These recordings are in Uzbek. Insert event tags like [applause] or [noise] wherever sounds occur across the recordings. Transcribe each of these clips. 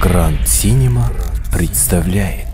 Гранд Синема представляет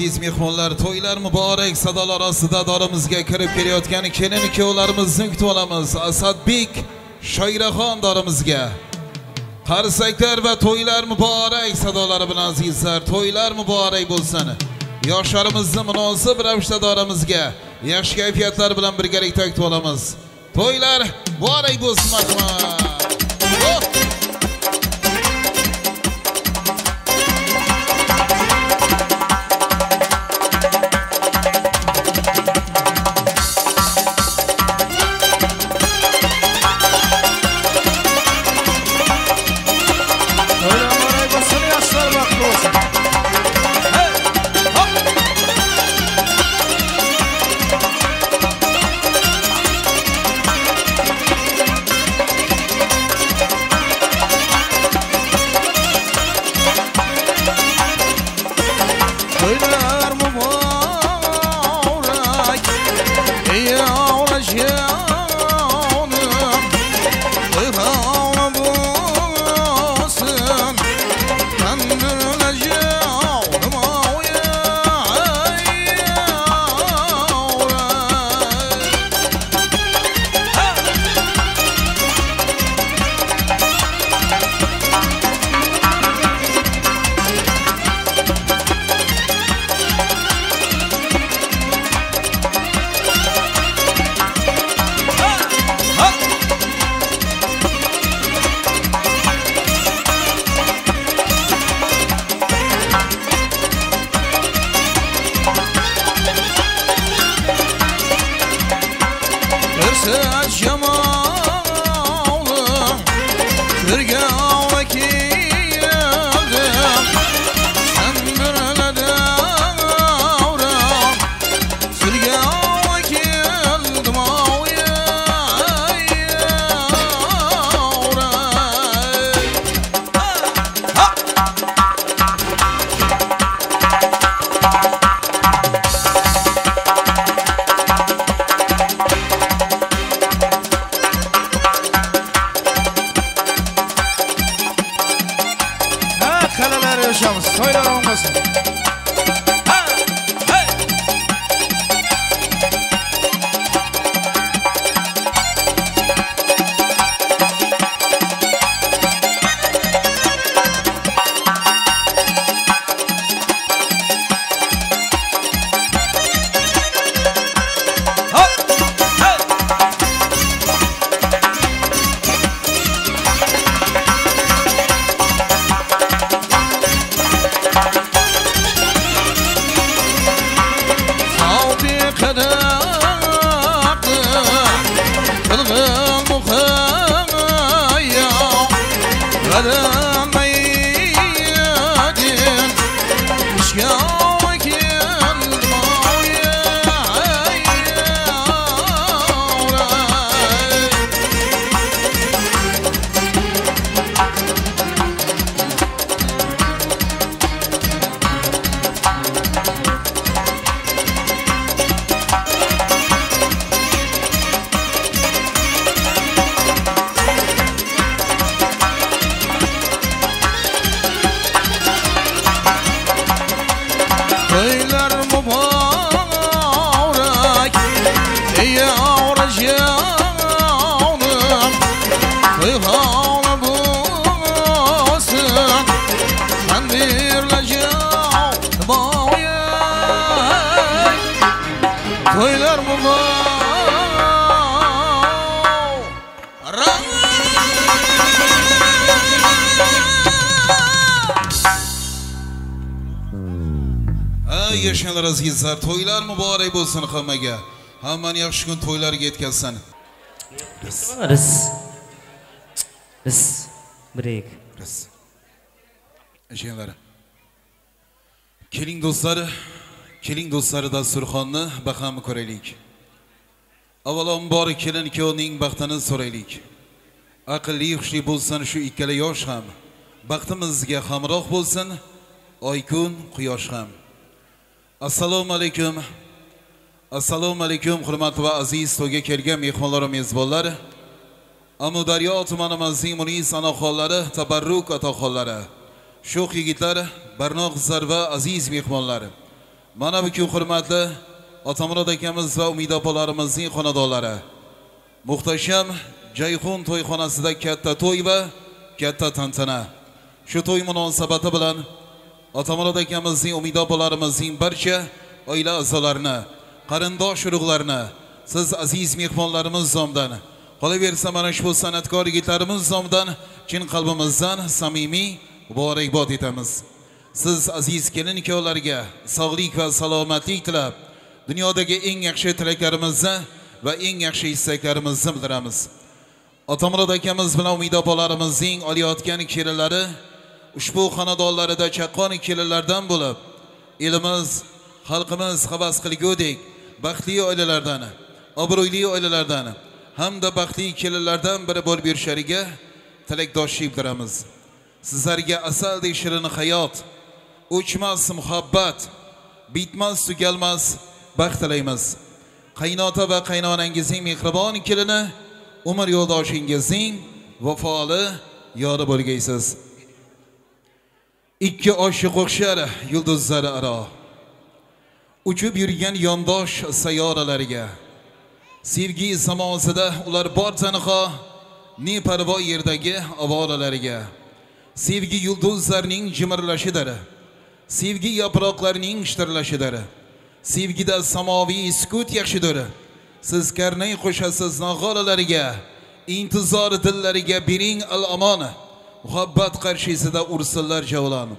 aziz mehmonlar to'ylar muborak sadolar ostida dorimizga kirib kelayotgan kelin ikkovlarimizni kutib olamiz. Asadbek shoiraxon dorimizga. Qarsaklar va to'ylar muborak sadolari bilan azizlar to'ylar muborak bo'lsin. Yoshlarimizni munosib ravishda dorimizga yaxshi kayfiyatlar bilan birgalikda kutib olamiz. To'ylar muborak bo'lsin marhamat. Yaxshi kun to'ylariga yetkazsin. Ris. Break. Ras. Yashanglar keling do'stlar keling do'stlar dasturxonni baham ko'raylik avvalambor kelin kuyovning baxtini so'raylik aqlli hushli bo'lsin shu ikkala yosh ham baxtimizga hamroh bo'lsin oy kun quyosh ham assalomu alaykum assalomu alaykum hurmatli va aziz to'yga kelgan mehmonlar va mezbonlar. Amudaryo tumanimizning munis onaxonlari tabarruk otaxonlari sho'x yigitlar barno qizlar va aziz mehmonlar. Mana bugun hurmatli otamurod akamiz va umida opalarimizning xonadonlari. Muhtasham jayxun to'yxonasida katta to'y va katta tantana. Shu to'y munosabati bilan otamurod akamizning umida opalarimizning barcha oila a'zolarini qarindosh urug'larni siz aziz mehmonlarimiz nomidan qolaversa mana shu san'atkor yigitlarimiz nomidan chin qalbimizdan samimiy muborakbod etamiz. Siz aziz kelin ikkovlarga sog'lik va salomatlik tilab dunyodagi eng yaxshi tilaklarimizni va eng yaxshi istaklarimizni bildiramiz. Otamurod akamiz bilan umid opalarimizning olayotgan kelinlari ushbu xonadonlarida chaqqon kelinlardan bo'lib elimiz xalqimiz havas qilgudek baxtli oilalardan obro'li oilalardan hamda baxtli kelinlardan biri bo'lib yurishlariga tilakdoshlik bildiramiz. Sizlarga asaldek shirin hayot o'chmas muhabbat bitmas tugalmas baxt tilaymiz. Qaynota va qaynonangizning mehribon kelini umr yo'ldoshingizning vafoli yori bo'lgaysiz ikki oshiq o'xshar yulduzlar aro. Uchib yurgan yondosh sayyoralarga sevgi samosida ular bor tanho ne parvo yerdagi avolalarga sevgi yulduzlarning jimirlashidir sevgi yaproqlarning shitirlashidir sevgida samoviy sukut yaxshidir siz karnay qo'shasiz nog'oralarga intizor dillariga bering al omon muhabbat qarshisida ursinlar javlon.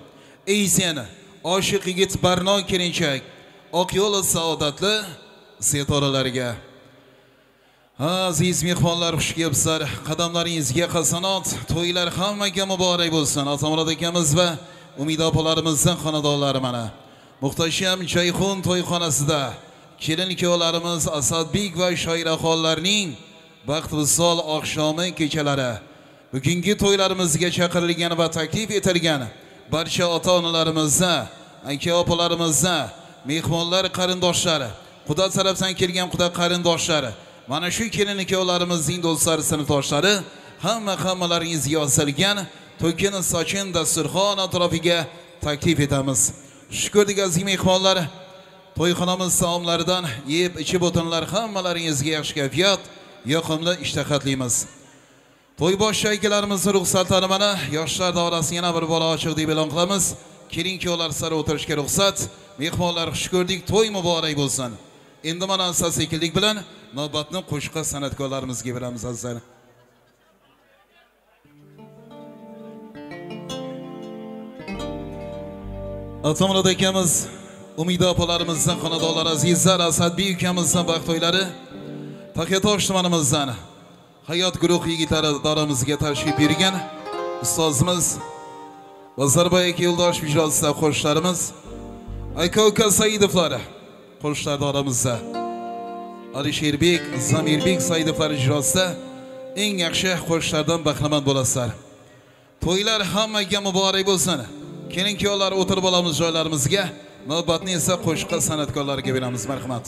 Ey sen oshiq yigit barno kelinchak oq yo'l saodatli setoralariga. Aziz mehmonlar xush kelibsizlar. Qadamlaringizga hasanot to'ylar hammaga muborak bo'lsin. Otamurod akamiz va umida opalarimizni xonadonlari mana. Muhtasham jayxun to'yxonasida kelin kuyovlarimiz asadbek va shoiraxonlarning baxt visol oqshomi kechalari. Bugungi to'ylarimizga chaqirilgan va taklif etilgan barcha ota onalarimizni aka opalarimizni mehmonlar qarindoshlari xudo tarafdan kelgan xudo qarindoshlari mana shu kelin ikkovlarimizning do'stlari sinfdoshlari hamma hammalaringiz yozilgan to'kin sochin dasturxon atrofiga taklif etamiz. Xush aziz mehmonlar to'yxonamiz taomlaridan yeb ichib o'tinglar hammalaringizga yaxshi kayfiyat yoqimli ishtaha tilaymiz to'y boshchaykalarimizni ruxsatlari mana yoshlar davrasida yana bir bora ochiq deb e'lon qilamiz. Keling kuyovlar sari o'tirishga ruxsat. Mehmonlar xush ko'rdik to'y muborak bo'lsin. Endi mana asta sekinlik bilan navbatni qo'shiqqa san'atkorlarimizga beramiz azizlar. Atomurod akamiz umida opalarimizdan xonadonlar azizlar asadbek ukamizdan baxt to'ylari taqiyatosh tumanimizdan hayot guruhi yigitlari doramizga tashrif buyurgan ustozimiz Bazarboy aka yo'ldosh ijrosida qo'shiqlarimiz aka uka saidovlar qo'shiqlar oramizda. Alisherbek zamirbek saidovlar ijrosida eng yaxshi qo'shiqlardan bahramand bo'lasizlar. To'ylar hammaga muborak bo'lsin. Keling kuyovlar o'tirib olamiz joylarimizga. Navbatni esa qo'shiqqa san'atkorlariga beramiz marhamat.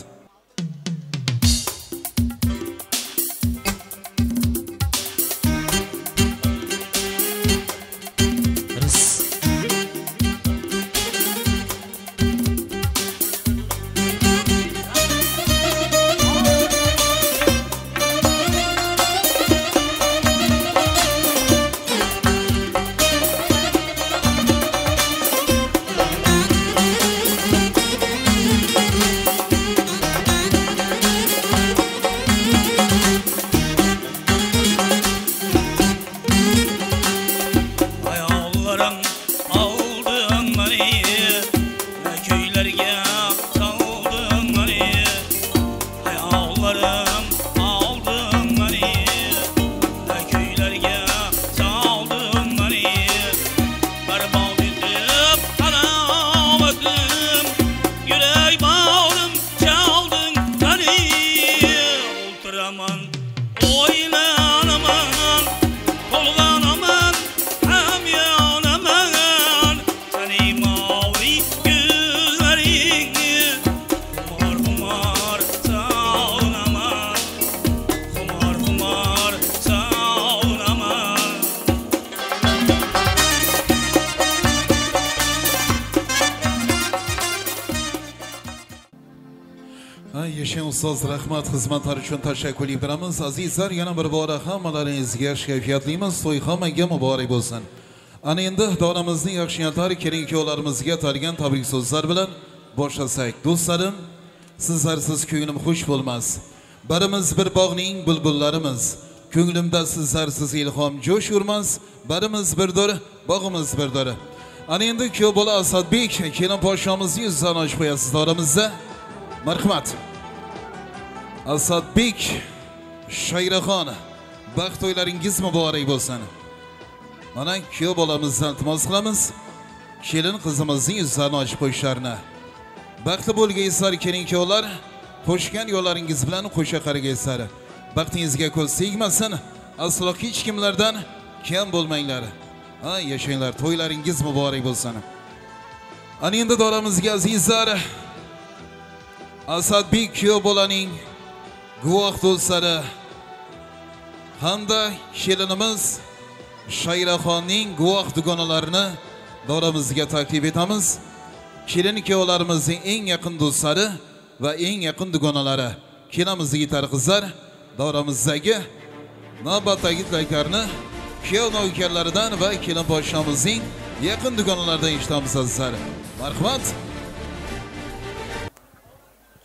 Uchun tashakkur bildiramiz azizlar yana bir bora hammalaringizga kayfiyatlimiz to'y hammaga muborak bo'lsin. Ana endi donamizning yaxshi niyatlar kelin kuyovlarimizga atalgan tabrik so'zlar bilan boshlasak. Do'stlarim sizlarsiz ko'nglim xush bo'lmas. Barimiz bir bog'ning bulbullarimiz. Ko'nglimda sizlarsiz ilhom jo'sh urmas. Barimiz birdir bog'imiz birdir. Ana endi kuyov bola asadbek kelin podshomizni yuzidan ochib qo'yasiz doramizda. Marhamat. Asadbek shayraxon baxt to'ylaringiz muborak bo'lsin. Mana kuyov bolamizdan iltimos qilamiz. Kelin qizimizning yuzlarini ochib qo'yishlarini. Baxtli bo'lgaysizlar keling kuyovlar qo'shgan yo'llaringiz bilan qo'sha qaragaysizlar baxtingizga ko'z tegmasin aslo hech kimlardan kam bo'lmanglar. Ha yashanglar to'ylaringiz muborak bo'lsin. Ana endi doramizga azizlar asadbek kuyov bolaning guvoh bo'lsada hamda kelinimiz shayraxonning guvoh dugonalarini doramizga taklif etamiz. Kelin kuyovlarimizning eng yaqin do'stlari va eng yaqin dugonalari kelamiz yigitar qizlar doramizdagi navbatdagi tilaklarni kuyov navkarlaridan va kelin podshomizning yaqin dugonalaridan eshitamiz azizlar. Marhamat.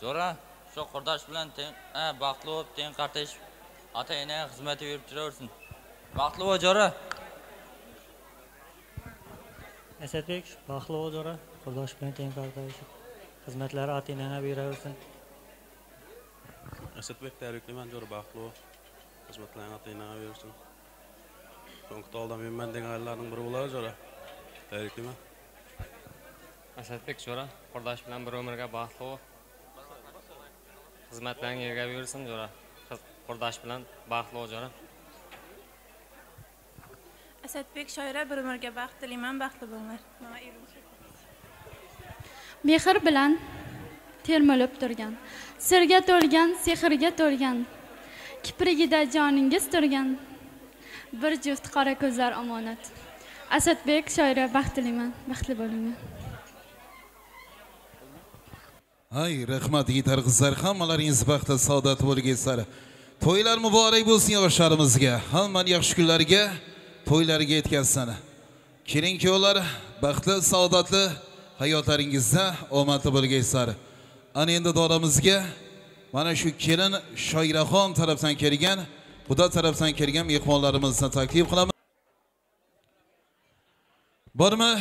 Zo'ra shu qurdosh bilan teng baxtli bo'lib teng qartashib ota ena xizmatda yurib turaversin baxtli bo'l jo'ra. Asadbek baxtli bo'l jo'ra qurdosh bilan teng qardoshib xizmatlari ota enangga beraversin asadbek tabriklayman jo'ra baxtli bo'l xizmatlaring ota enaga bersin ko'ngilda menman degan ayollarning biri bo'ladi jo'ra. Tabriklayman asadbek jo'ra qurdosh bilan bir umrga baxtli bo'l xizmatlaring yerga buyursin jo'ra. Qiz- qurdosh bilan baxtli bo'l jo'ra. Asadbek shoira bir umrga baxt tilayman baxtli bo'linglar. Mehr bilan termilib turgan sirga to'lgan sehrga to'lgan kiprigida joningiz turgan bir juft qora ko'zlar omonat. Asadbek shoira baxt tilayman baxtli bo'linglar hay rahmat yigitar qizlar hammalaringiz baxtli saodat bo'lgaysizlar to'ylar muborak bo'lsin yoshlarimizga hammani yaxshi kunlarga to'ylariga yetkazsin. Keling kuyovlar baxtli saodatli hayotlaringizda omadli bo'lgaysizlar ana endi doramizga mana shu kelin shoiraxon tarafdan kelgan xudo tarafdan kelgan mehmonlarimizni taklif qilamiz. Bormi?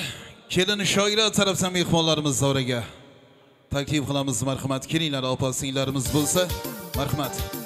Kelin shoira tarafdan mehmonlarimiz davraga taklif qilamiz marhamat. Kelinglar opa singillarimiz bo'lsa marhamat.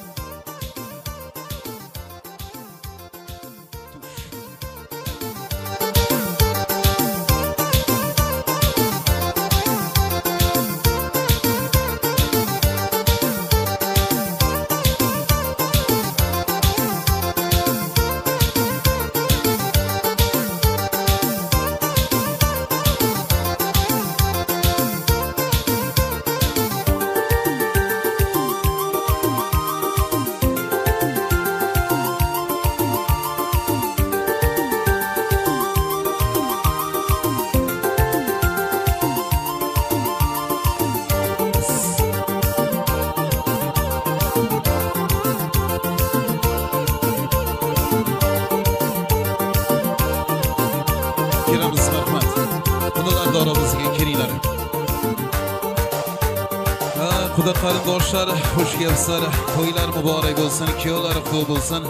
Qarindoshlar xush kelibsizlar to'ylar muborak bo'lsin kuyovlar qutlug' bo'lsin.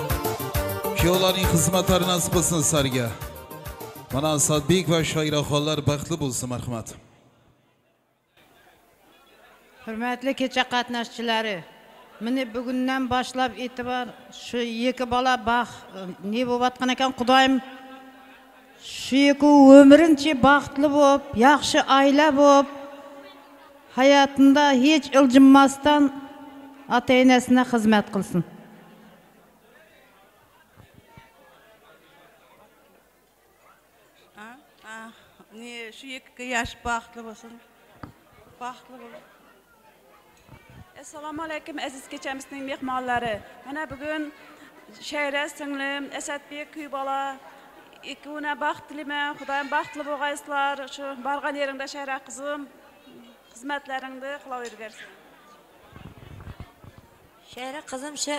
Kuyovlarning xizmatlari nasib qilsin sizlarga. Mana asadbek va shoiraxonlar baxtli bo'lsin marhamat. Hurmatli kecha qatnashchilari meni bugundan boshlab e'tibor shu ikki bola baxt ne bo'layotgan ekan xudoyim? Shu ikki umrincha baxtli bo'lib yaxshi oila bo'lib hayatında hiç ılcınmazdan ata enesine hizmet kılsın. Ne, şu iki yaş bağlı olsun. Bağlı olsun. Assalomu alaykum aziz kechamizning mehmonlari. Mana bugun Shayra singlim, Asadbek kuybala ikkuna baxt tilayman. Xudoyim baxtli bo'lgaysizlar. Shu borgan yeringda Shayra qizim, xizmatlaringni qilavergarsin Şəhərə qızım şu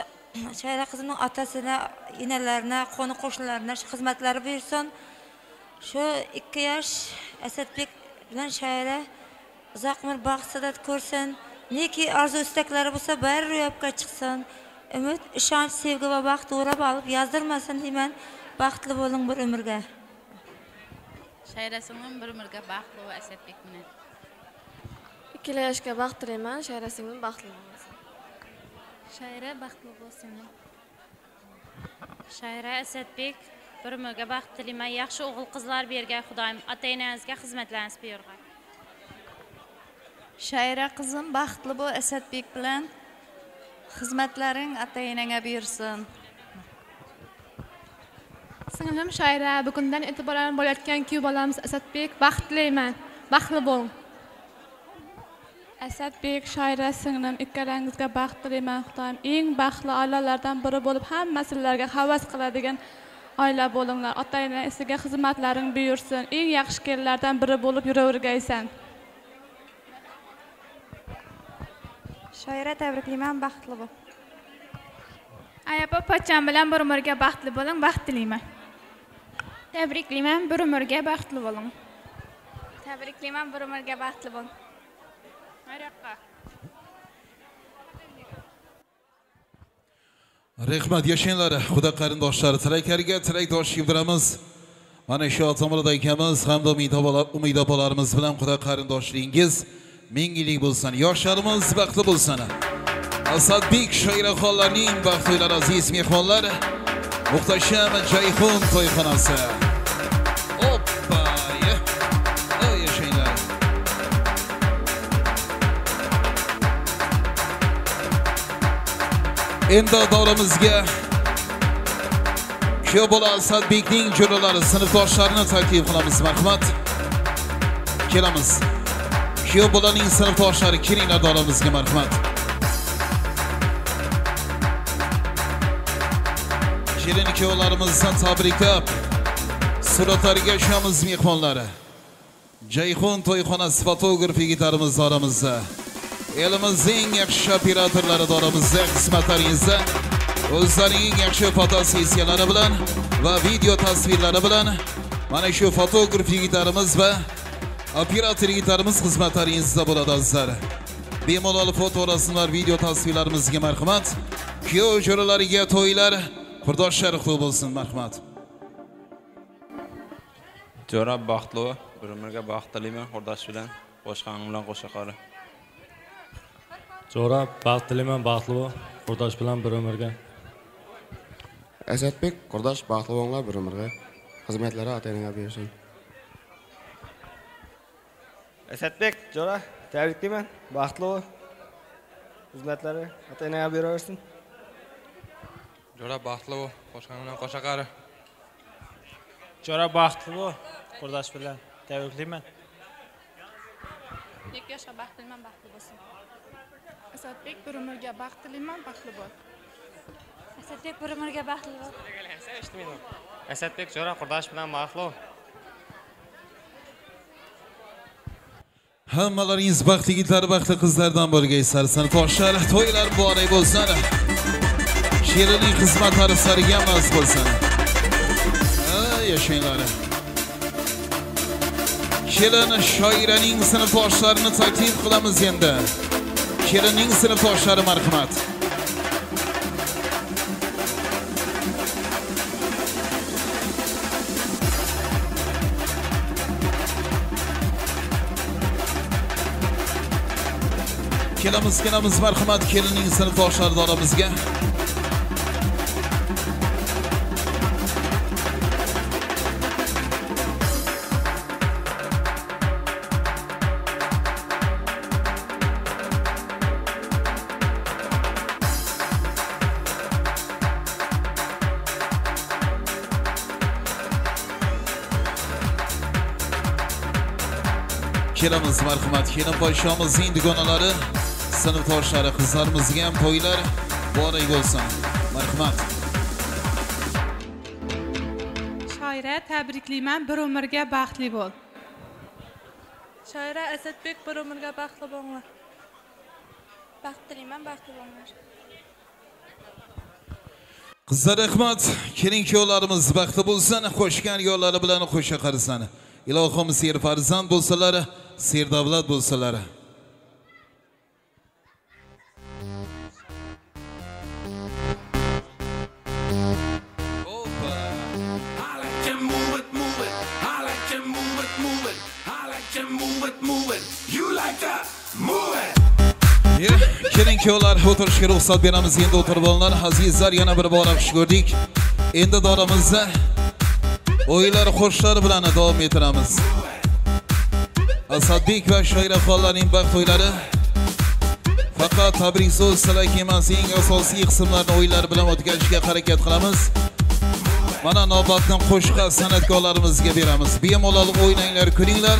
şəhərə [clears throat] qızımın atasına, inelerine, konu qoşunlarına şu xizmətləri buyursun. Şu 2 yaş Əsədbek bilan şəhərə uzaq ömür baxt sadat ko'rsin. Neki arzu istakları bo'lsa bari ro'yobga chiqsin. Umid, ishonch, sevgi va baxt o'rab olib yozdirmasin deyman. Baxtli bo'ling bir umrga. Şəhərə singlim bir ömürgə baxtlı və Əsədbek bilan. Ikkala yoshga baxt tilayman shayra singlim baxtli bo'lsin. Shayra baxtli bo'lsin. Shayra asadbek bir umrga baxt tilayman. Yaxshi o'g'il qizlar bergan xudoyim ota enangizga xizmatlaringiz buyurg'ay. Shayra qizim baxtli bo'l asadbek bilan. Xizmatlaring ota enangga buyursin. Singlim shayra bugundan e'tiboran bo'layotgan kuyov bolamiz asadbek. Baxt tilayman. Baxtli bo'ling asadbek shayra singlim ikkalangizga baxt tilayman xudoyim. Eng baxtli oilalardan biri bo'lib hamma sizlarga havas qiladigan oila bo'linglar. Ota onasiga xizmatlaring buyursin. Eng yaxshi kelinlardan biri bo'lib yuravergaysan. Shoira tabriklayman baxtli bo'l. Ayapa pochcham bilan bir umrga baxtli bo'ling baxt tilayman tabriklayman bir umrga baxtli bo'ling. Tabriklayman bir umrga baxtli bo'ling Mariyoqqa. rahmat yashanglar xudo qarindoshlar tilaklarga tilakdosh bildiramiz. mana shu otamurod akamiz hamda umid opalarimiz bilan xudo qarindoshligingiz ming yillik bo'lsin yoshlarimiz baxtli bo'lsin asadbek shoiraxonlarning baxt aziz mehmonlar muhtasham jayhun to'yxonasi endi davramizga shu bola asadbekning jo'ralari sinfdoshlarini taklif qilamiz. Marhamat. Kelamiz. Shu bolaning sinfdoshlari kelinglar davramizga marhamat. Kelin ikkovlarimizni tabriklab suratlariga tushamiz mehmonlari. Jayhun to'yxonasi fotograf yigitlarimiz oramizda elimizning yaxshi operatorlari doramizda xizmatlaringizda o'zlarining yaxshi fotosessiyalari bilan va video tasvirlari bilan mana shu fotograf yigitlarimiz va operator yigitlarimiz xizmatlaringizda bo'ladi azizlar. Bemalol foto rasmlar video tasvirlarimizga marhamat. Kuyov jo'ralariga to'ylar qurdoshlar qutlug' bo'lsin marhamat. Jo'ra baxtli bir umrga baxt tilayman qurdosh bilan boshqaning bilan qo'sha qolib jo'ra baxt tilayman baxtli bo'l qurdosh bilan bir umrga asadbek qurdosh baxtli bo'linglar bir umrga xizmatlari ota enaga bersin asadbek jo'ra tabriklayman baxtli bo'l xizmatlari ota enaga beraversin jo'ra baxtli bo'l boshqaning bilan qo'sha qari jo'ra baxtli bo'l qurdosh bilan tabriklayman ikki yoshga baxt tilayman baxtli bo'lsin asadbek bir umrga baxt tilayman baxtli bo'l asadbek bir umrga baxtli bo'l asadbek jo'ra qurdosh bilan baxtli bo'l hammalaringiz baxtli yigitlar baxtli qizlardan bo'lgaysizlar sinfdoshlar to'ylar muborak bo'lsin. Sherining xizmatlari sariga mast bo'lsin. Yashanglar. Kelin shoiraning sinfdoshlarini taklif qilamiz endi kelinning sinfdoshlari marhamat. Kelamiz kelamiz marhamat kelinning sinfdoshlari doramizga kelin podshomizning dugonalari sinfdoshlari qizlarimizga ham to'ylar muborak bo'lsin. Marhamat shoira tabriklayman. Bir umrga baxtli bo'l. Shoira asadbek bir umrga baxtli bo'linglar. Baxt tilayman baxtli bo'linglar. Qizlar rahmat. Keling kuyovlarimiz baxtli bo'lsin. Qo'shgan yo'llari bilan qo'sha qarisan ilohim ser farzand bo'lsalar ser davlat bo'lsalar keling kuyovlar o'tirishga ruxsat beramiz. Endi o'tirib olinglar azizlar yana bir bora xush ko'rdik. Endi doramizni o'yinlar qo'shiqlar bilan davom ettiramiz asadbek va shoiraxonlarning baxt o'ylari faqat tabrik so'z tilak emas eng asosiy qismlarni o'yinlar bilan o'tkazishga harakat qilamiz mana navbatni qo'shiqqa san'atkorlarimizga beramiz bemalol o'ynanglar kulinglar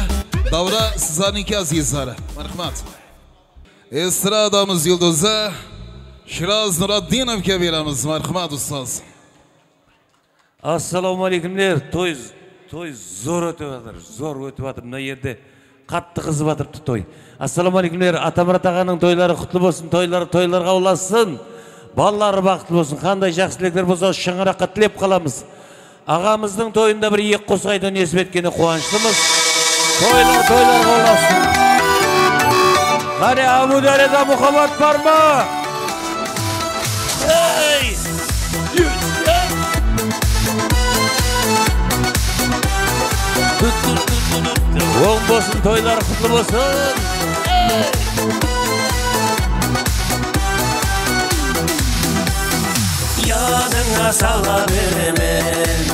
davra sizlarniki azizlar marhamat estradamiz yulduzi shiroz nuroddinovga beramiz marhamat ustoz assalomu alaykumlar to'y to'y zo'r o'tyapti zo'r o'tyapti mana yerda қатты қызып жатырыпты той. Ассалаумағалейкумдер атамұрат ағаның тойлары құтты болсын тойлары тойларға ұлассын. Балалары бақытты болсын. Қандай жақсы тілектер болса шаңыраққа тілеп қаламыз. Ағамыздың тойында бір екі қосай дүниесі еткеніне қуаныштымыз. Тойлар тойларға ұласын қане әбудәліда мұхаббат бар ма? Ей! оң болсын тойлар құтлы болсын Яныңа сала беремен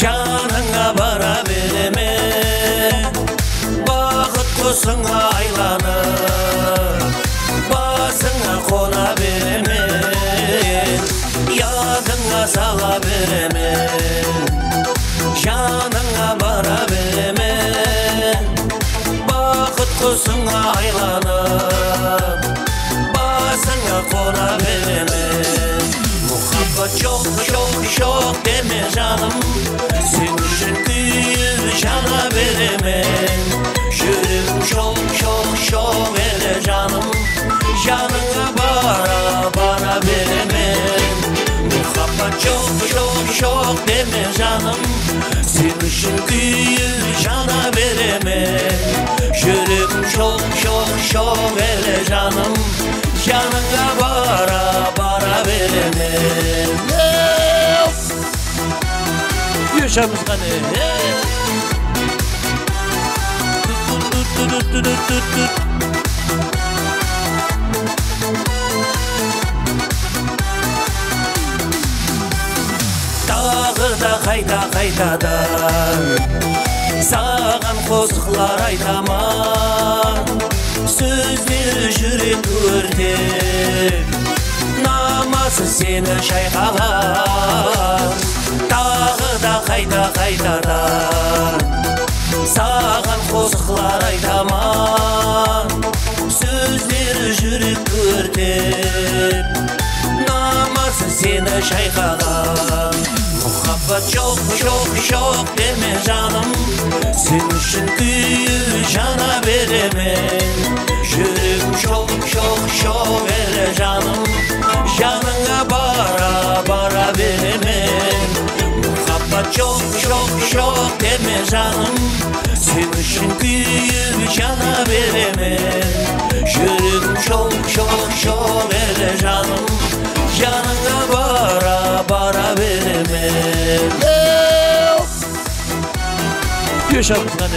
жаныңа бара беремен бақыт құсыңа айланып басыңа қона беремен ядыңа сала беремен жаныңа бара береме бақыт құсыңа айланып басыңа қона береме мұхаббат жоқ жоқ жоқ деме жаным. Сен үшін күйіп жана беремен жүрегім жоқ жоқ жоқ еле жаным. Жаныңа бара бара беремен мұхаббат жоқ жоқ жоқ деме жаным. Sevmişim kıyı cana veremem Şürüm çok çok çok ele canım. Yanına bara bara veremem Yaşamız kanı Tut tut tut tut tut tut tut қайта қайтадан. Саған қосықлар айтаман сөздері жүрек өртеп намазы сені шайқалар. Тағы да қайта қайтадан. Саған қосықлар айтаман сөздері жүрек өртеп намазы сені шайқаған Kafa çok çok çok deme canım Senin güyü cana vereme. Şürüm çok çok çok vere canım. Canına bara bara vereme. Kafa çok çok çok deme canım. Senin güyü cana vereme. Şürüm çok çok çok vere canım. Canına Yaşamız kanı.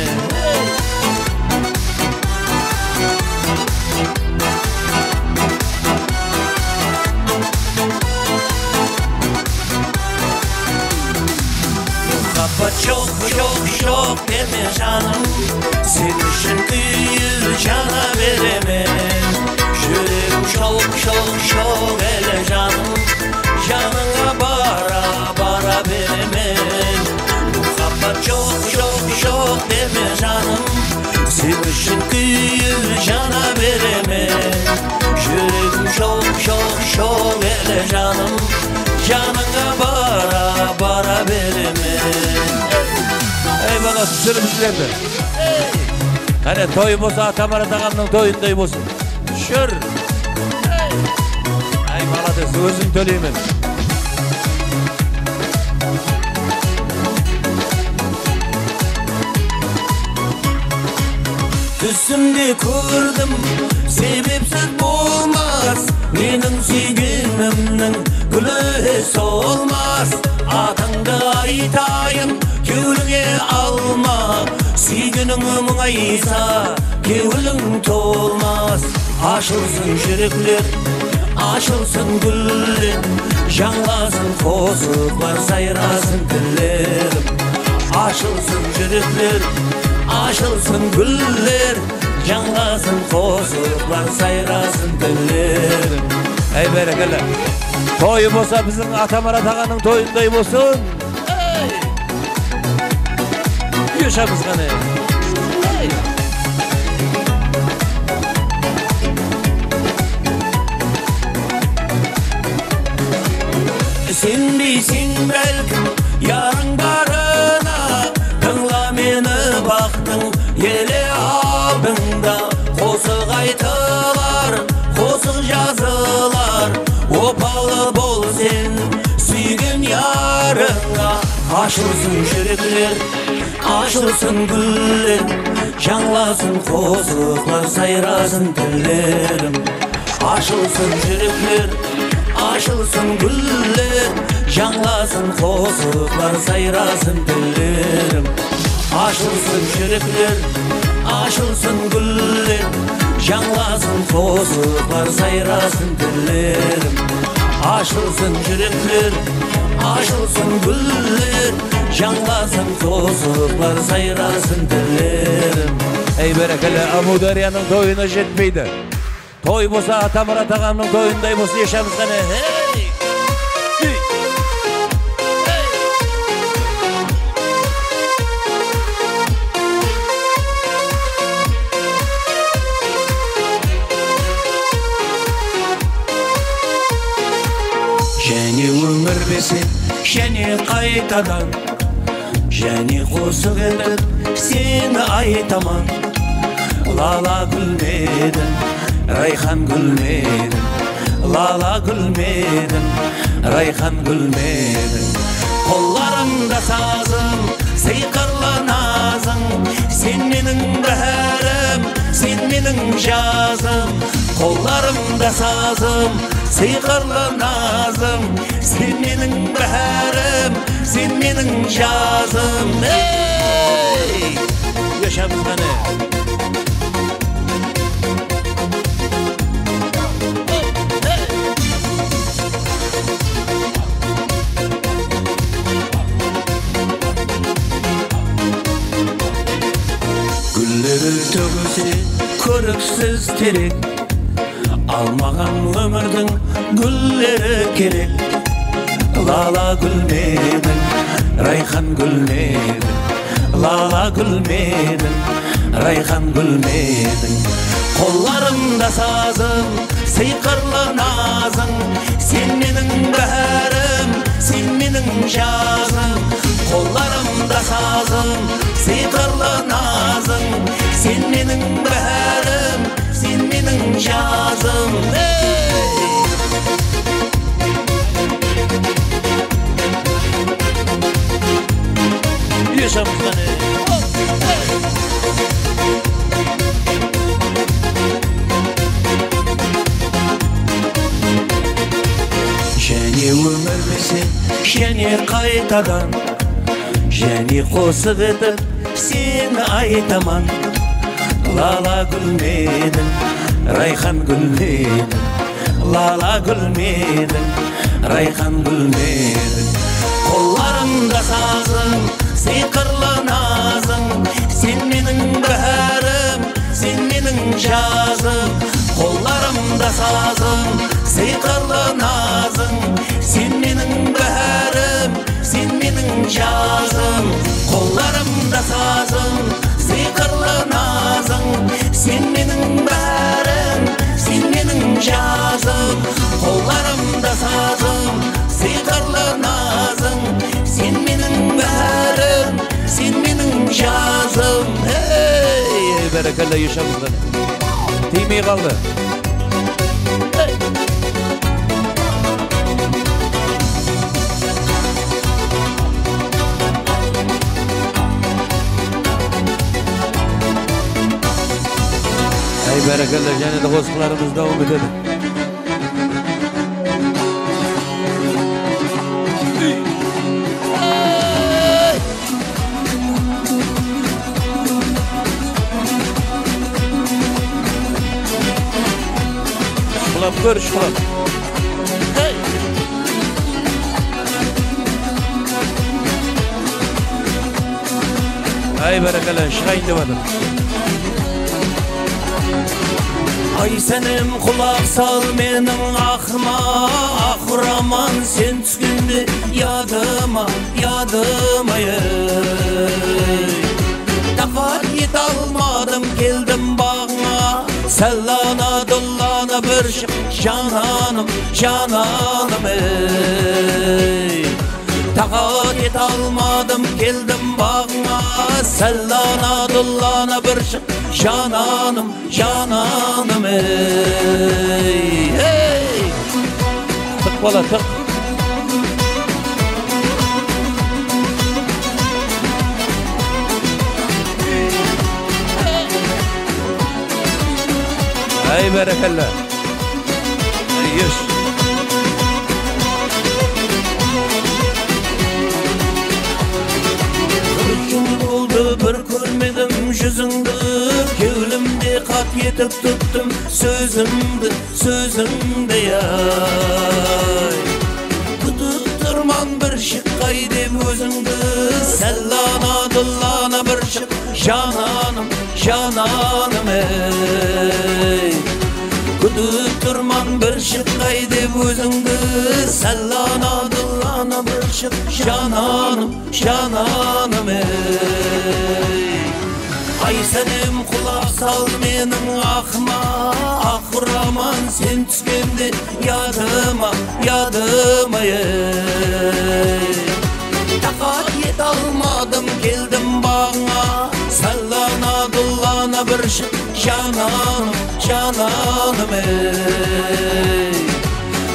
Muhabbet çok çok çok deme canım Sen için kıyır cana veremem. Yüreğim çok çok çok ele canım Yanına bara bara veremem махаббат жоқ жоқ жоқ деме жаным сен үшін күйіп жана береме жүрегім жоқ жоқ шок еле жаным жаныңа бара бара береме ей бала түсірімсіз енді әне той болса атамарат ағамның тойындай болсын жүр әй молодец өзің төлеймін түсімде көрдім себепсіз болмас менің сүйгенімнің гүлі солмас атыңды айтайын кеуліңе алма сүйгенің мұңайса кеулің толмас ашылсын жүректер ашылсын гүлдер жаңласын бар сайрасын тілерім ашылсын жүректер ашылсын гүлдер жаңғасын қосылықлар сайрасын күндерім әй бәрекелі тойы болса біздің атамұрат ағаның тойындай болсын Yaşamız қане сенбейсің бәлкім ашылсын жүректер ашылсын гүлдер жаңласын қозықлар сайрасын тілдерім. Ашылсын жүректер ашылсын гүлдер жаңласын қозықлар сайрасын тілдерім. Ашылсын жүректер ашылсын гүлдер жаңласын қозықлар сайрасын тілдерім. Ашылсын жүректер ашылсын гүлдер жаңғасын қозықлар сайрасын тілерім әй бәрекелі амударияның тойына жетпейді той болса атамұрат ағамның тойындай болсын ешамыз қане және қайтадан. Және қосық етіп сені айтаман. Лала гүлмедің, райхан гүлмедің Лала гүлмедің, райхан гүлмедің Қолдарымда сазым, сыйқырлы назың Сен менің бәрім, сен менің жазым. Қолдарымда сазым, сыйқырлы назым Сен менің бәрім, сен менің жазым. Ей! Gülleri tөгілсе көріксіз Алмаған өмірдің гүлдері керек лала гүл менің райхан гүл менің лала гүл менің райхан гүл қолларымда сазым сиқырлы назың сен менің бәрім сен менің жазым қолларымда сазым сиқырлы назың сен менің бәрім менің жазым Ей! Және өмір бесен және қайтадан және қосып етіп сені айтаман лала гүлмедің райхан гүлмедің лала гүлмедің райхан гүлмедің қолдарымда сазың сиқырлы назың сен менің бәрім сен менің жазым қолдарымда сазың сиқырлы назың сен менің бәрім сен менің жазым қолдарымда сазың жазым қолдарымда сазым сиқырлы назым сен менің бәрім сен менің жазым ей бәрекелді ешамызға тимей қалды barakalla yana da qo'shiqlarimiz davom etadi Şuklap ko'r shuqlab ay barakalla shig'ang devadim Ay senim kulak sal menin ahma Ahraman sen tüskündü yadıma yadıma Tafat yetalmadım geldim bağına Sellana dollana bir şık Şananım şananım ey almadım geldim bağına Sellana dullana bir şık cananım cananım ey hey. tık bola tık ay barakalla жүзіңді кеулімде қат етіп тұттым сөзімді сөзімді ай күтіп тұрман бір шыққай деп өзіңді сәллана дұллана бір шық жананым жананым ей күтіп тұрман бір шыққай деп өзіңді сәллана дұллана бір шық жананым жананым ей Ay senim kulak sal benim aklıma Ahuraman sen tüskendi yadıma yadıma ey Takat yet almadım geldim bana. Sallana dullana bir şık cananım cananım ey.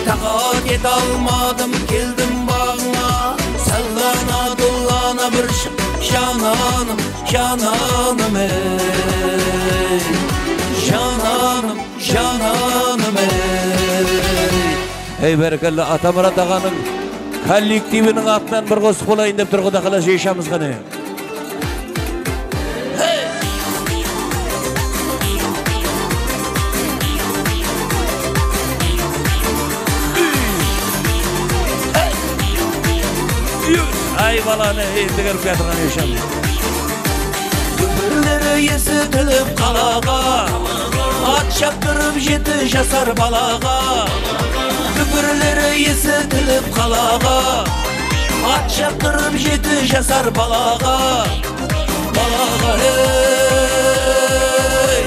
Takat yet almadım geldim bana. Sallana dullana bir şık Cananım, cananım ey Cananım, cananım ey Ey bərəkəllə, Atamurat ağanın kollektivinin altından bir qoz qolayın deyib durğu da qılacaq işimiz qanı. жай баланы енді кіріп жатырған ешан есітіліп қалаға ат шаптырып жеті жасар балаға дүбірлері есітіліп қалаға ат шаптырып жеті жасар балаға балаға ей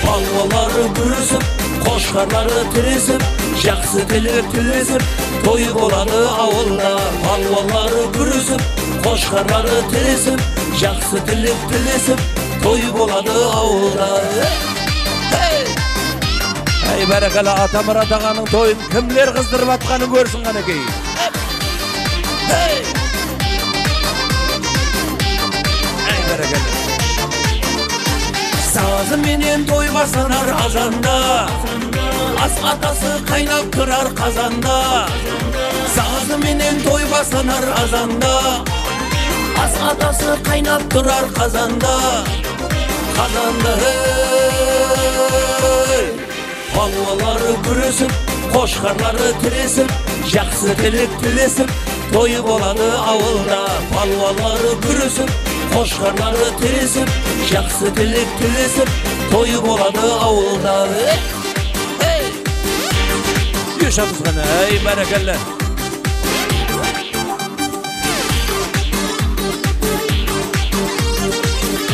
балалары бүрісіп қошқарлары тіресіп жақсы тіліп тілесіп, той болады ауылда балуалары күресіп қошқарлары тілесіп жақсы тілеп тілесіп той болады ауылда. Әй бәрекелі атамұрат ағаның тойын кімдер қыздырып жатқанын көрсін қанекей сазыменен той басанар азанда. Ас атасы қайнап тұрар қазанда. Сазы менен той басанар азанда. Ас атасы қайнап тұрар қазанда. Қазанда ей күресіп, қошқарлары тіресіп Жақсы тілек тілесіп, той болады ауылда. Балуалары күресіп, қошқарлары тіресіп Жақсы тілек тілесіп, той болады ауылда. eshamiz qani ey barakalla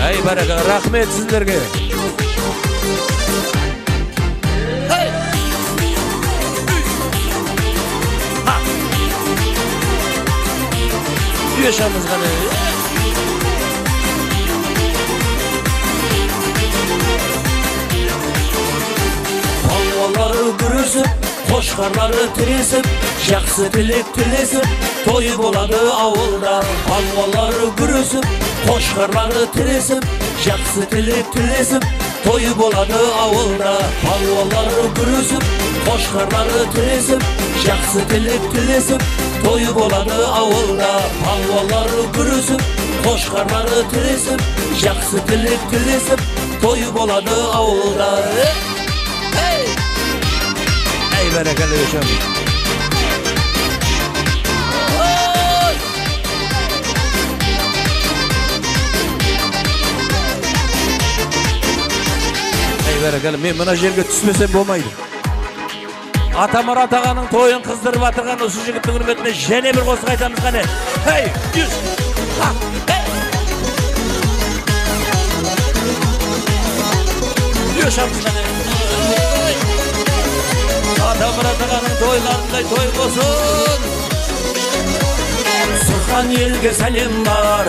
ey baraka rahmat sizlarga eshamiz qani Балуалары күресіп, қошқарлары тіресіп Жақсы тілек тілесіп, той болады ауылда Балуалары күресіп, қошқарлары тіресіп Жақсы тілек тілесіп, той болады ауылда балуандар күресіп қошқарлары тіресіп жақсы тілек тілесіп той болады ауылда балуандар күресіп қошқарлары тіресіп жақсы тілек тілесіп той болады ауылда Silvere Kelősöm. Мен мына жерге түспесем болмайды. Атамұрат ағаның тойын қыздырып жатырған осы жігіттің құрметіне және бір қосық айтамыз қане. Хей, жүз! Ха! Atag'aning to'ylarinday to'y bo'lsin Сұрқан елге сәлем бар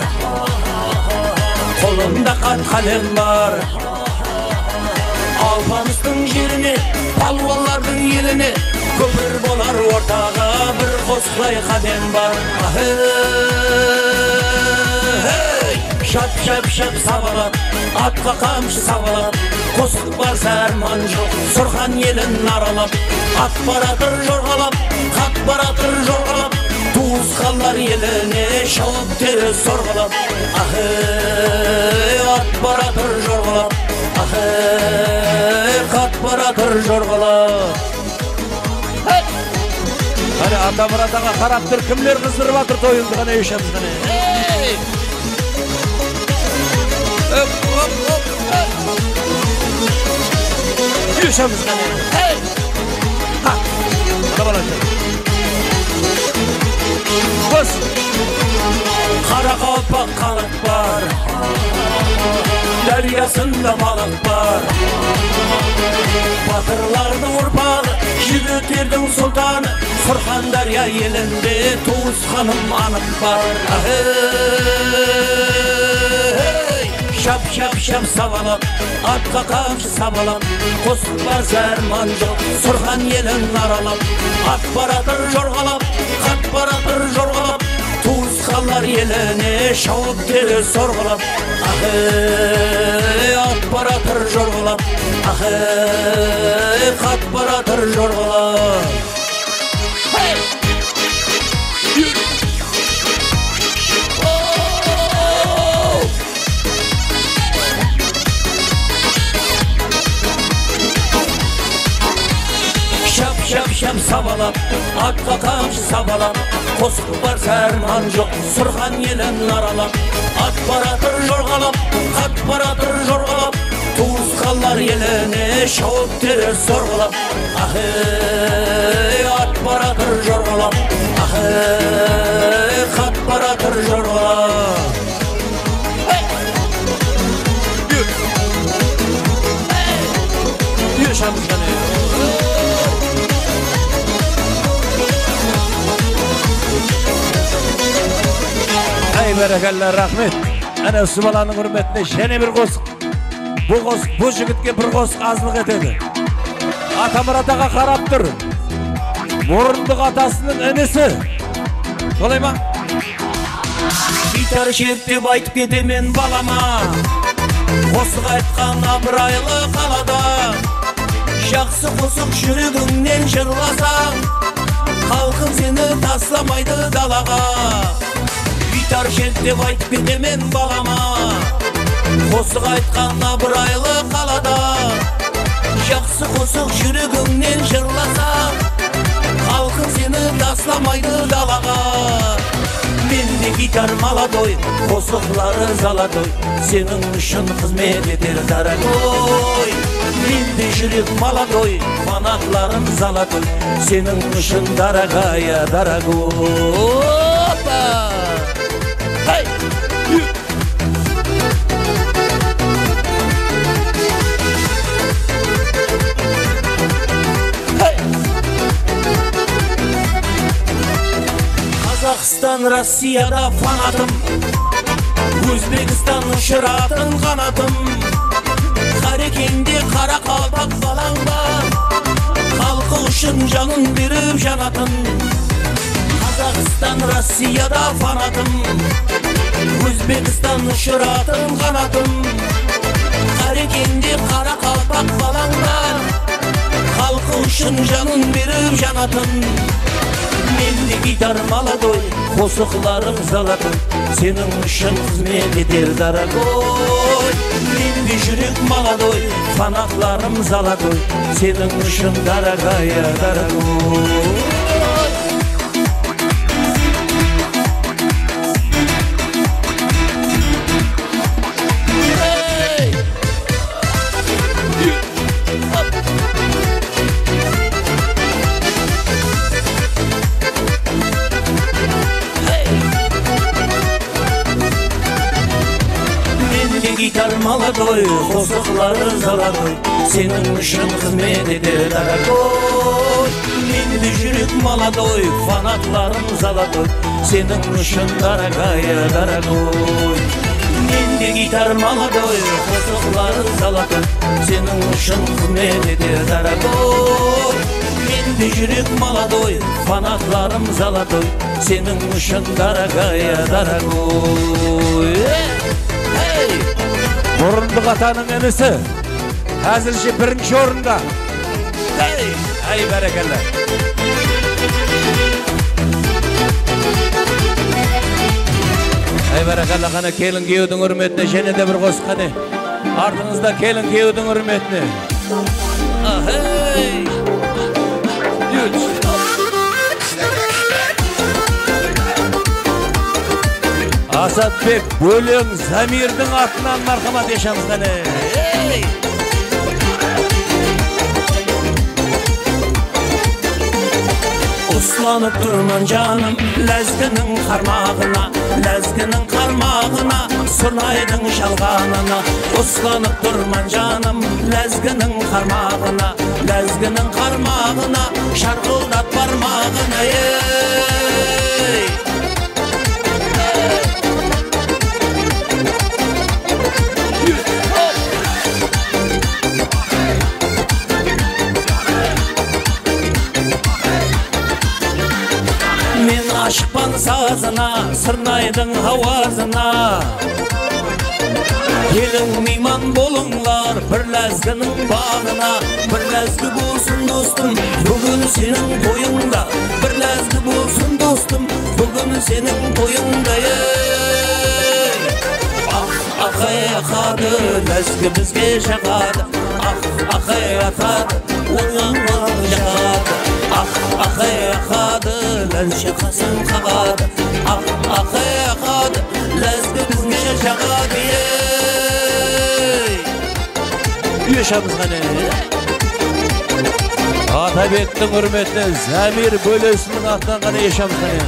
қолында хат қалем бар алпамыстың жеріне палуандардың еліне көпір болар ортаға бір қосылай қадем бар шап шап шап сабалап атқа қамшы сабалап қосылбас арман жоқ сұрхан елін аралап ат баратыр жорғалап хат баратыр жорғалап туыс қалар еліне шауып тері сорғалап ах ат баратыр жорғалап ахе хат баратыр жорғалап қане ата қарап тұр кімдер қыздырып жатыр тойыңды қане үй қане yo'shamiz qani Hey! ha mana bola bas қара қалпақ қанат бар дариясында балық бар батырлардың ұрпағы жігіттердің сұлтаны сұрқан дария елінде туысқаным анық бар Ахей! шап шап шап сабалап атқа қамшы сабалап қосып барса арман жоқ сұрқан елін аралап ат баратыр жорғалап хат баратыр жорғалап туысқандар еліне шауып теріс сорғылап ахей ат баратыр жорғалап ахей хат баратыр жорғалап şems havalan Atla kamçı havalan Koskı var ferman yok Sırhan yelen aralan At baratır jorgalap Kat baratır jorgalap Tuğuz kallar yelene Şavuk terer sorgalap Ahey бәрекелі рахмет әне осы баланың құрметіне және бір қосық бұл қосық бұл жігітке бір қосық азылық етеді атамұр атаға қарап тұр мұрындық атасының інісі солай ма гитар шертеп айтып кетемен балама қосық айтқан абырайлы қалада жақсы қосық жүрегіңнен жырласаң халқым сені тастамайды далаға деп айтып кетемен балама қосық айтқан абырайлы қалада. Жақсы қосық жүрегіңнен жырласаң халқың сені тастамайды далаға. Менде гитар молодой қосықлары золотой сенің үшін қызмет етер дорогой. Менде жүрек молодой фанатларым золотой сенің үшін дорогая дорогой. Қазақстан россияда фанатым өзбекстан ұшыратын қанатым қарекеңде қара қалпақ балаң бар халқы үшін жанын беріп жанатын қазақстан россияда фанатым өзбекстан ұшыратын қанатым мекенде қара қалпақ балаңдар халқы үшін жанын беріп жанатын менде гитар молодой қосықларым золотой сенің үшін қызмет етер дорогой менде жүрек молодой фанатларым золотой сенің үшін дорогая дорогой гитар молодой қосықлары золотой сенің үшін қызмет етер дорогой менде жүрек молодой фанатларым золотой сенің үшін дорогая дорогой менде гитар молодой қосықлары золотой сенің үшін қызмет етер дорогой менде жүрек молодой фанатларым золотой сенің үшін дорогая дорогой Эй! Мұрындық атаның інісі. Әзірше бірінші орында. Әй бәрекелді. Әй бәрекелді қане келін күйеудің құрметіне және де бір қосық қане. Артыңызда келін күйеудің құрметіне асатбек бөлең замирдің атынан мархамат ешамыз қане! Ұсланып тұрмын жаным ләзгінің қармағына ләзгінің қармағына сұрнайдың жалғанына. Ұсланып тұрмын жаным ләзгінің қармағына ләзгінің қармағына шарқылдат бармағына. Ей! Сазына сырнайдың ауазына. Келің мейман болыңлар бір ләзгінің бағына. Бір ләзгі болсын достым бүгін сенің тойыңда. Бір ләзгі болсын достым бүгін сенің тойыңда ей. Ах ақай ақады ләзгі бізге жағады. Ах ақай ақады ойынға жағады. أخي خاطر لنشي ғаны Атабектің құрметіне Зәмир бөлесінің ақтан ғана ешамыз ғаны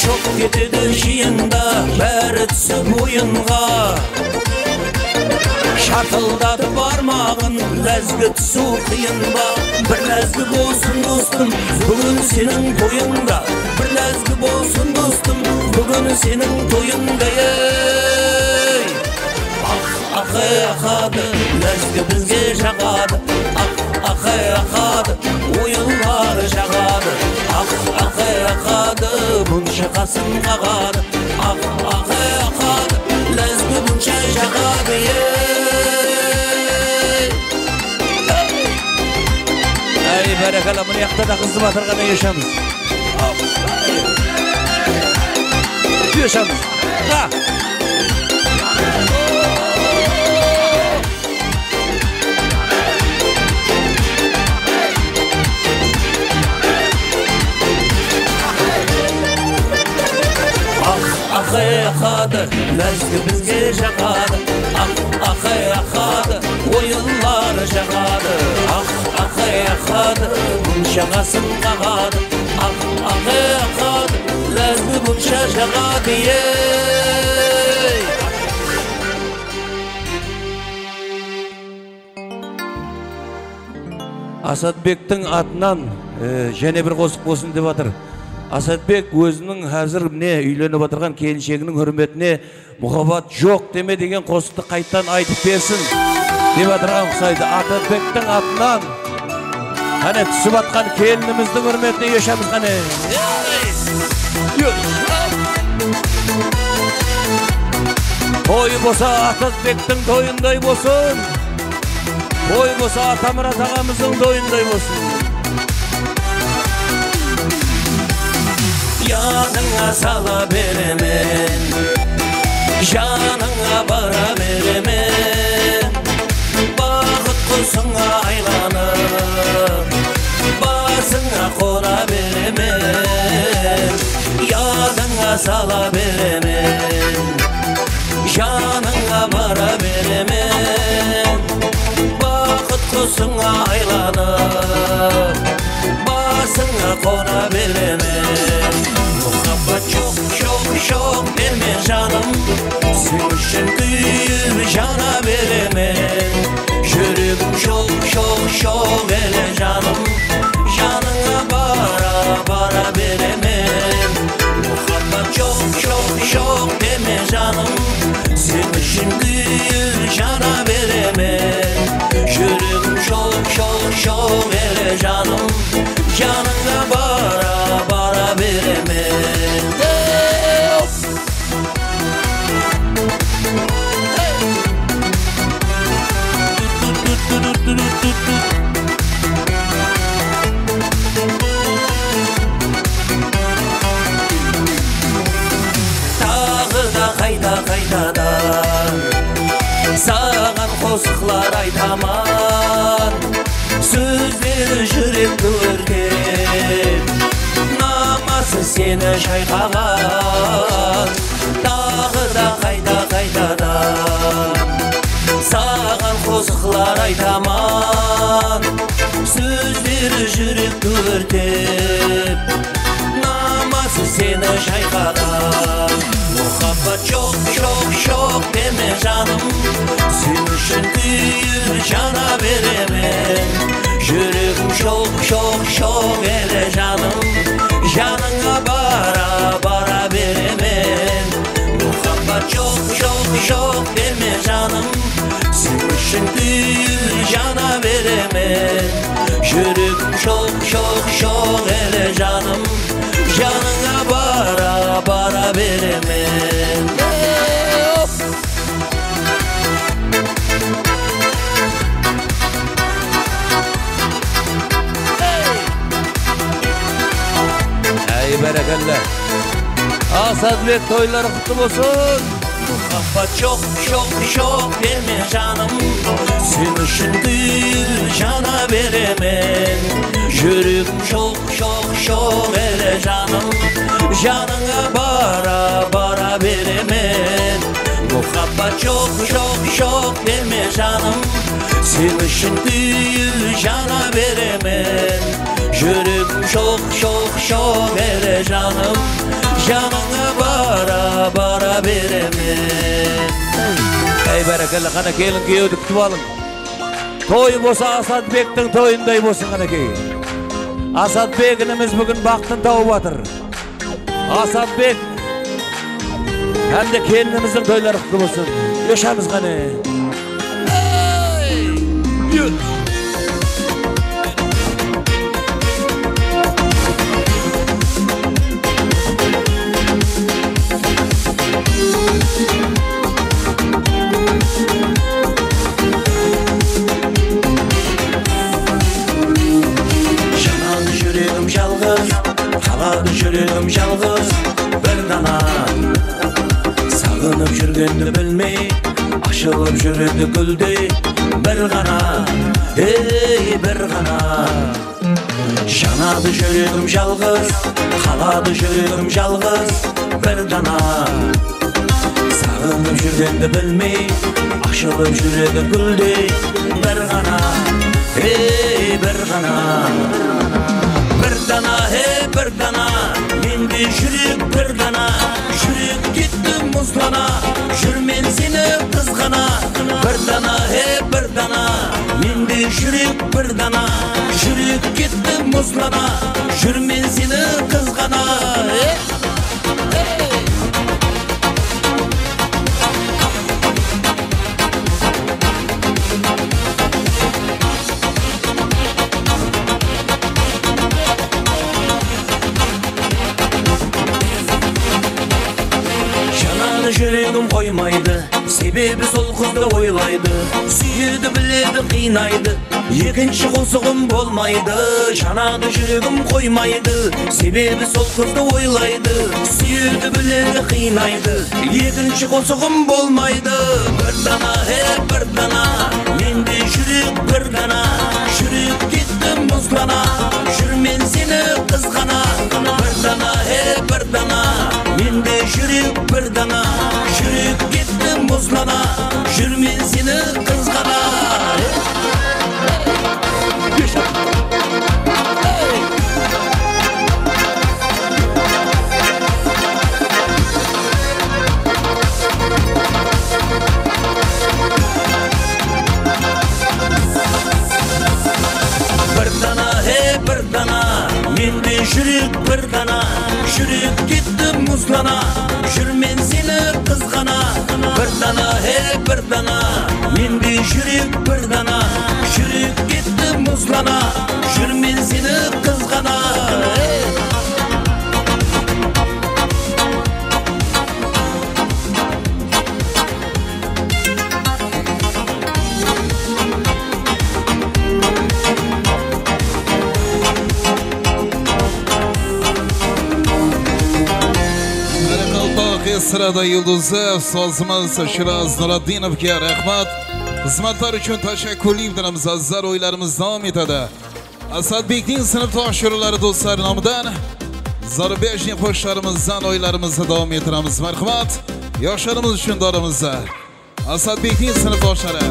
Шоқ кетеді жиында, бәрі түсіп ойынға шартылдатып бармағын ләзгі түсу қиын ба бір ләзгі болсын достым бүгін сенің тойыңда бір ләзгі болсын достым бүгін сенің тойыңда ей ах ақай ақады ләзгі бізге жағады ах ақай ақады ойынлар жағады ах ақай ақады мұнша қасын қағады ах ақай Benz bu bu çaycak abiye Ay berekala bunu yakta da kızım atırgana yaşamız Ha! Ақады бізге жағады ах ақай ақады ойынлар жағады ах ақай ақады мұнша қасын қағады ах ақай ақады ләзгі мұнша жағады ей асатбектің атынан және бір қосық болсын деп жатыр асатбек өзінің қазір міне үйленіп отырған келіншегінің құрметіне мұхаббат жоқ деме деген қосықты қайттан айтып берсін деп жатырған ұқсайды асатбектің атынан қане түсіп жатқан келініміздің құрметіне ешамыз қане Ей! Toy bolsa Atatbek'tin toyunday bolsun. Toy bolsa Atamurat ağamızın toyunday Yanına сала beremen Жаныңа бара беремен Бақыт құсыңа айланып Басыңа қона беремен Ядыңа сала беремен Жаныңа бара беремен Бақыт құсыңа айланып kona beremen Muhabbet çok çok çok verme canım. Büyür cana veremem Yürüm çok çok çok vere canım. Canına bara bara veremem Muhabbet çok çok çok deme canım. Büyür cana veremem Yürüm şok şok şok ele canım Canına bara bara vereme Kayda kayda da қосықлар айтаман сөздері жүректі өртеп намасы сені шайқаған тағы да қайта қайтадан саған қосықлар айтаман сөздері жүректі өртеп намасы сені шайқаған Muhabbet çok çok çok deme canım. İçin büyür cana veremem Yüreğim çok çok çok ele canım. Canına bara bara veremem Muhabbet çok çok çok deme canım. İçin büyür cana veremem Yüreğim çok çok çok ele canım. Canına bara bara veremem бәрекелле әділет, тойлары құтты болсын махаббат жоқ жоқ жоқ деме жаным сен үшін гүл жана беремен жүрегім жоқ жоқ жоқ әлі жаным жаныңа бара бара беремен махаббат жоқ жоқ жоқ деме жаным Сен үшін күйіп жана беремен жүрегім шоқ шоқ шоқ бере жаным жаныңа бара бара беремен әй бәрекелді келің күйеуді күтіп алың той болса асадбектің тойындай болсын қанекей асатбек ініміз бүгін бақытын тауып жатыр асадбек әнде келініміздің тойлары құтты болсын ешамыз қане diyor. жалғыз қалады жүрегім жалғыз бір дана сағынып жүргенді білмей ашылып жүреді гүлдей бір ғана ей бір ғана жанады жүрегім жалғыз қалады жүрегім жалғыз бір дана сағынып жүргенді білмей ашылып жүреді гүлдей бір ғана ей бір ғана бір дана ей бір дана жүрек бір дана жүрек кетті мұздана жүрмен сені қызғана бір дана е бір дана менде жүрек бір дана жүрек кетті мұздана жүрмен сені қызғана е, е. Себебі сол қызды ойлайды сүйеді біледі қинайды. Екінші қосығым болмайды жанады жүрегім қоймайды. Себебі сол қызды ойлайды сүйеді біледі қинайды. Екінші қосығым болмайды бір дана е бір дана. Менде жүрек бір дана. жүрек бір дана жүрек кетті мұзлана жүрмен сені қызғана Ей! qalpoq esrada yulduzi ustozimiz shiroz nuroddinovga rahmat xizmatlar uchun tashakkurli bildiramiz azizlar o'ylarimiz davom etadi. Asadbekning sinfdosh yo'llari do'stlari nomidan zarubejniy qo'shiqlarimizdan o'ylarimizni davom ettiramiz. Marhamat yoshlarimiz uchun dorimizda. Asadbekning sinfdoshlari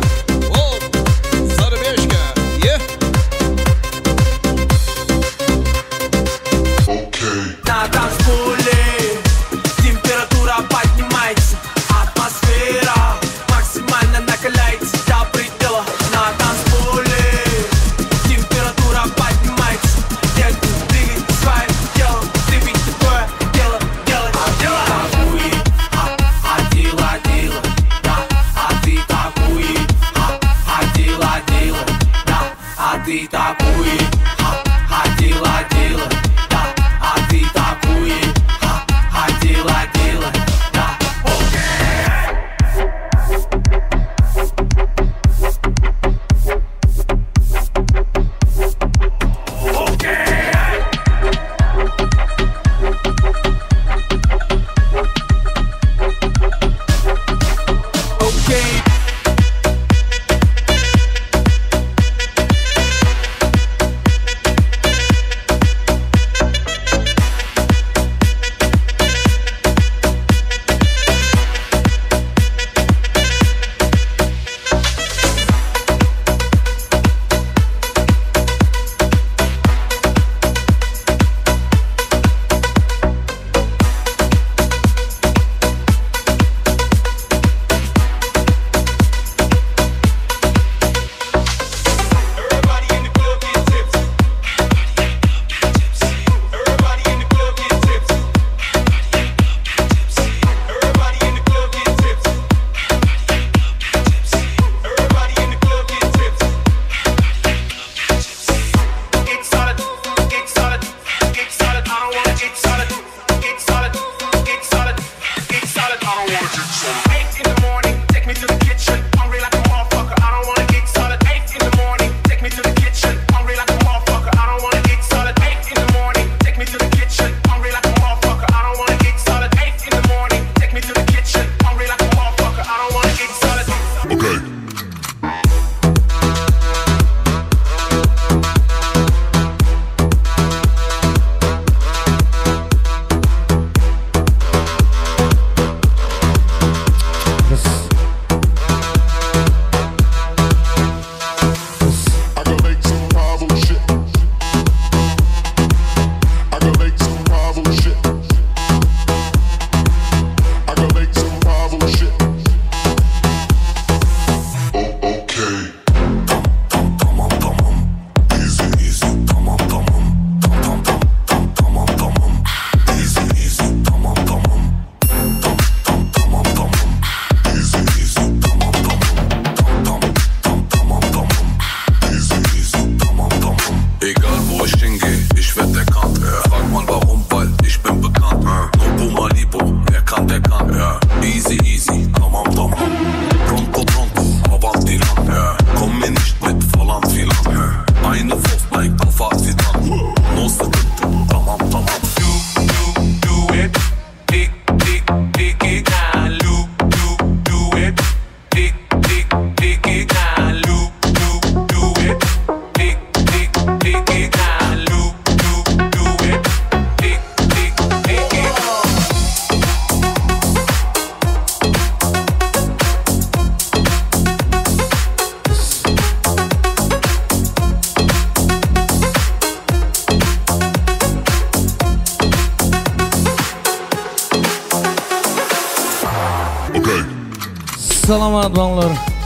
саламат болыңлар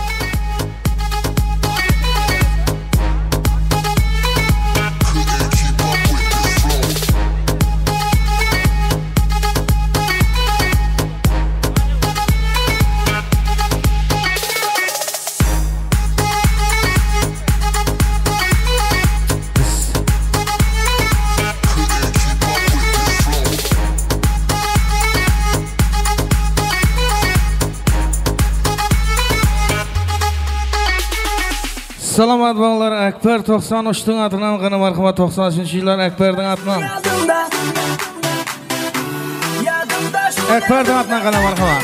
Assalom advolar Akbar 93ning atidan qani marhamat 93-yillar Akbarning atidan. Akbarning atidan qani marhamat.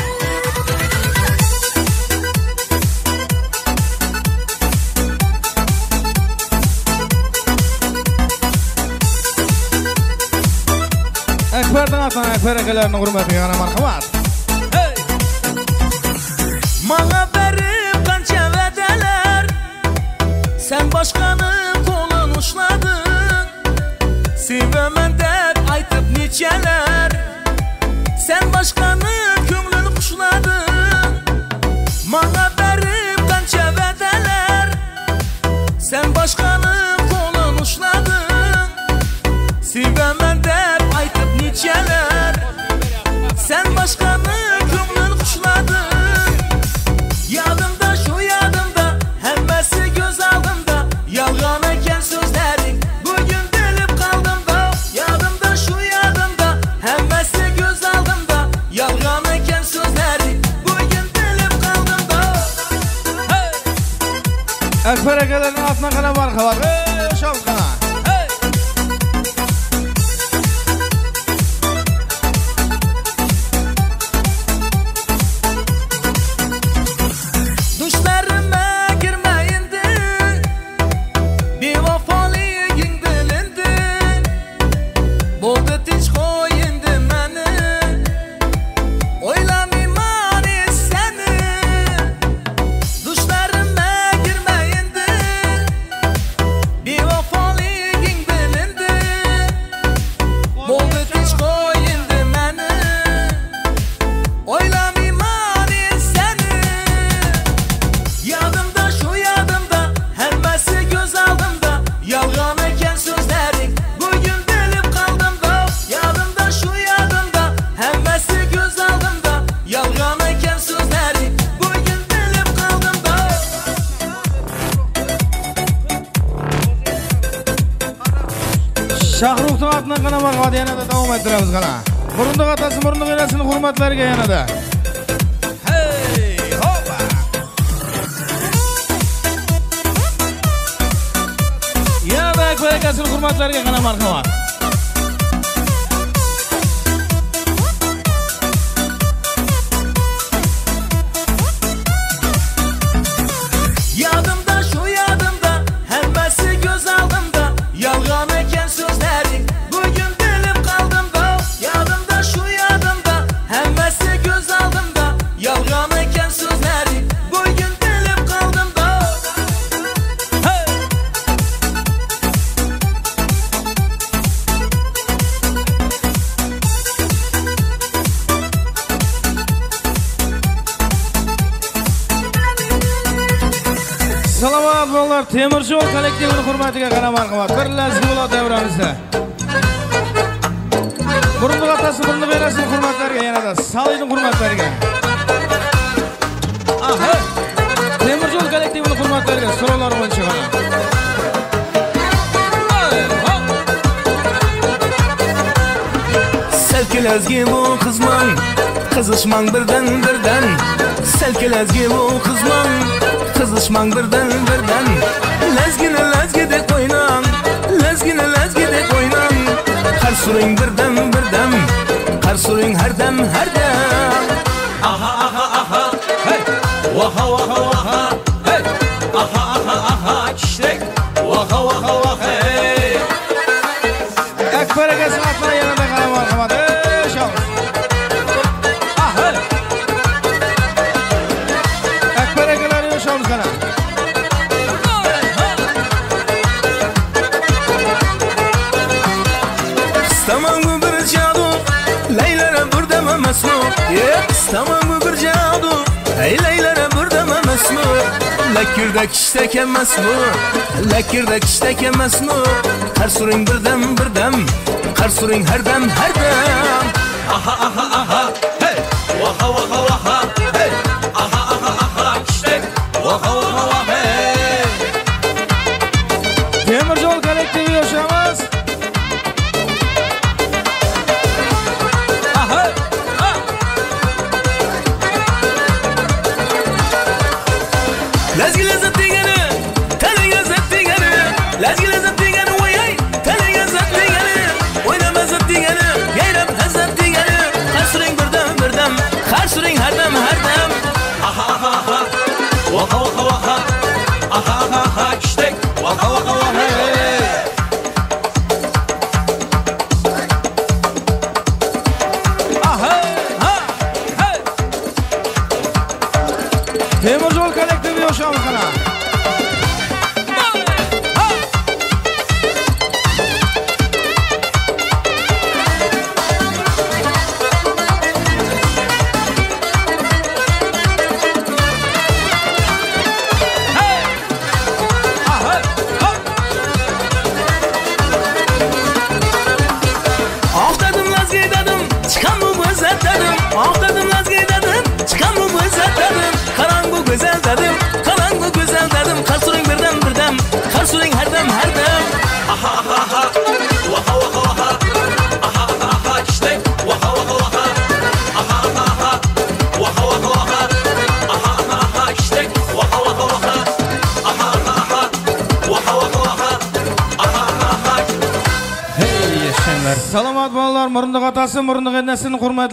Akbarning atidan Akbar akalarning hurmatiga qani marhamat.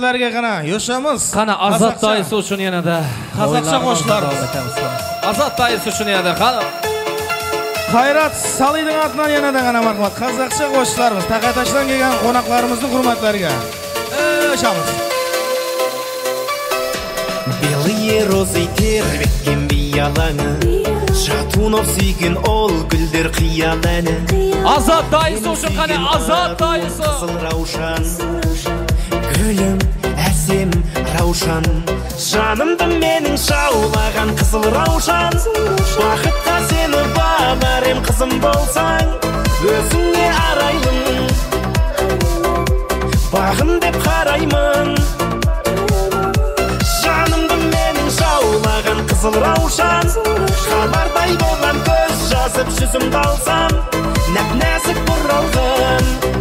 Qana yoshamiz. qani azat doisi uchun yanada Qozoqcha qo'shiqlarimiz. azat doisi uchun yanada qani Xayrat Saliding atnan yanada qana marhamat. Qozoqcha qo'shiqlarimiz taqatashdan kelgan qo'noqlarimizning hurmatlariga. Yoshamiz. Белые розы тербеткен бияланы Жатунов сүйген ол гүлдер қияланы Азат дайысы үшін қане, азат дайысы. Қызыл раушан Гүлім әсем раушан. Жанымды менің шаулаған қызыл раушан. Бақытқа сені бағар ем қызым болсаң Өзіңе арайлым Бағым деп қараймын. Жанымды менің жаулаған қызыл раушан. Хабардай болған көз жазып жүзімді алсам нәп нәзік бұралған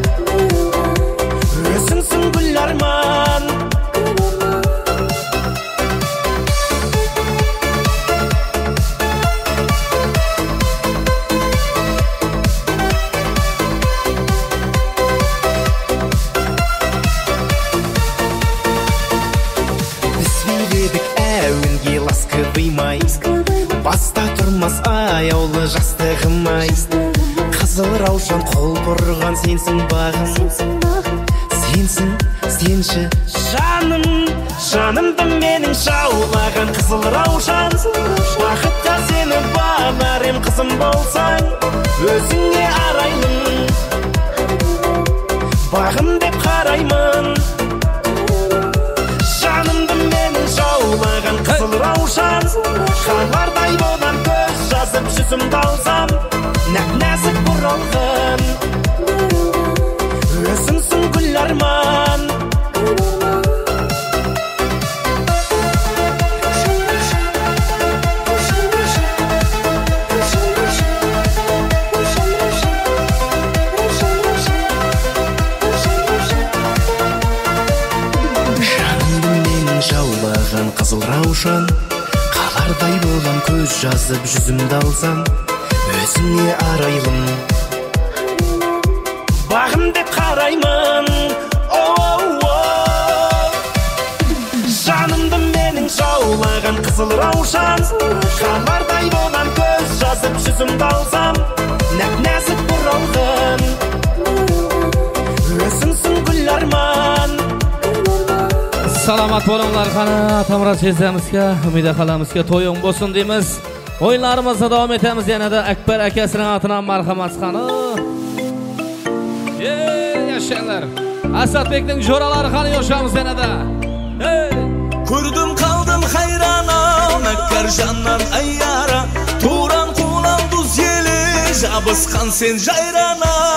өзіңе арайлым бағым деп қараймын. Жанымды менің жаулаған қызыл раушан. Хабардай болған көз жазып жүзімді алсам нәп нәзік бұралған жазып жүзімді алсам өзіңе арайлым? Бағым деп қараймын. Оу жанымды менің жаулаған қызыл раушан. Хабардай болған көз жазып жүзімді алсам нәп нәзік бұралған өзіңсің гүл арман. Salomat bo'linglar qani atamrat sezamizga umida qilamizga to'ying bo'lsin deymiz o'yinlarimizni davom etamiz yanada akbar akasining atidan marhamat qani yashanglar asadbekning jo'ralari qani yoshamiz yanada Ko'rdim qaldim hayrana Makkar jannan ayyara. Туран кулан дуз елі жабысқан сен жайрана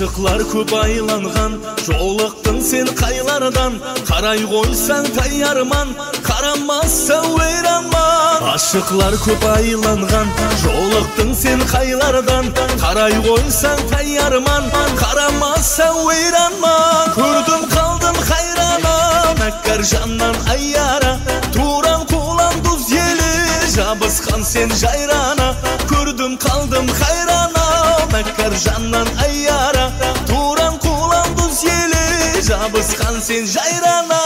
Ашықлар көп айланған. Жолықтың сен қайлардан. Қарай қойсаң таярман қарамаса ойранман Ашықлар көп айланған. Жолықтың сен қайлардан. Қарай қойсаң таярман қарамаса ойранман көрдім қалдым хайрана мәккар жаннан аяра туран кулан дуз елі. Жабысқан сен жайрана. Көрдім қалдым хайрана. Мәккар жаннан жабысқан сен жайрана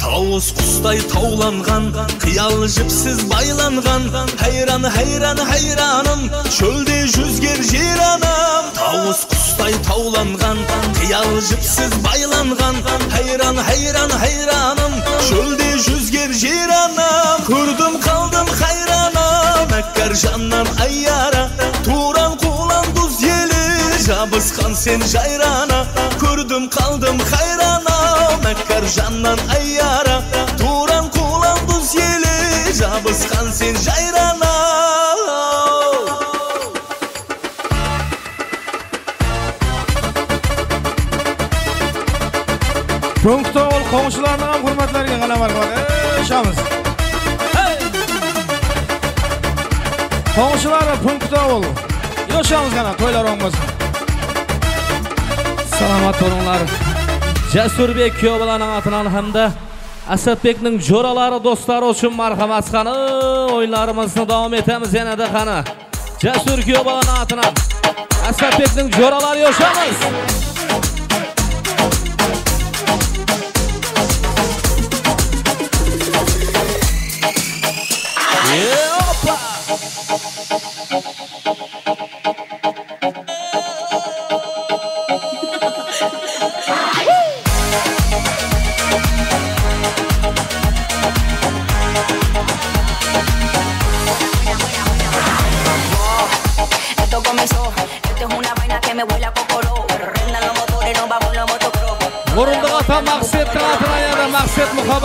Тауыз құстай тауланған қиял жіпсіз байланған хайран хайран хайраным шөлде жүзгер жер анам Тауыз құстай тауланған қиял жіпсіз байланған. Хайран хайран хайраным шөлде жүзгер жер анам. Көрдім қалдым хайрана мәккар жаннан аяра туран кулан дуз елі жабысқан сен жайрана. Көрдім қалдым хайрана мәккар жаннан аяра туран кулан дуз елі жабысқан сен жайрана. Marhamat. Ey, Shamiz. Qo'shnilari punkto ol. Yoshamiz qana to'ylar o'ngmasin. Salomat bo'linglar. Jasurbek kuyovlarning atidan hamda Asadbekning jo'ralari do'stlari uchun marhamat qani o'yinlarimizni davom etamiz yanada qani. Jasur kuyovlarning atidan Asadbekning jo'ralari yoshamiz.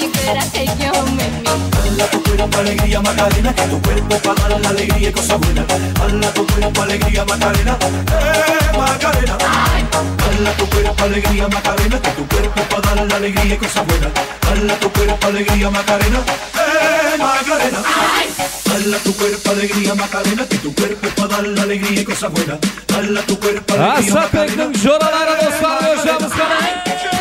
you home with me. Hala tu cuerpo, alegría, Macarena, que tu cuerpo para dar la alegría y cosas buenas. Hala tu cuerpo, alegría, Macarena, eh, Macarena. Hala tu cuerpo, alegría, Macarena, que tu cuerpo para dar la alegría y cosas buenas. Hala tu cuerpo, alegría, Macarena, eh, Macarena. Hala tu cuerpo, alegría, Macarena, que tu cuerpo para dar la alegría y cosas buenas. Hala tu cuerpo, alegría, Macarena. Asadbekning jo'ralari do'stlar yoshamiz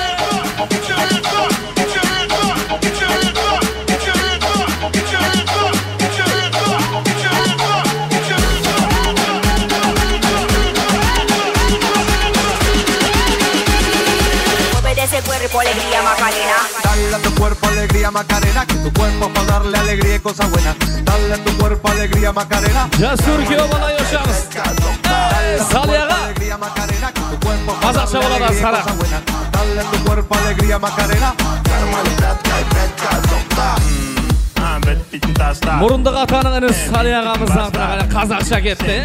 Macarena. Dale a tu cuerpo alegría Macarena, que tu cuerpo para darle alegría y cosas buenas. Dale a tu cuerpo alegría Macarena. Jasur kuyovlar yoshamiz. Saliaga. Alegría Macarena, que tu cuerpo pa' Қазақша darle болады alegría y Sara. cosas buenas. Dale a tu cuerpo alegría Macarena. Мұрындық атаның інісі Сали ағамыздың атына қазақша кетті.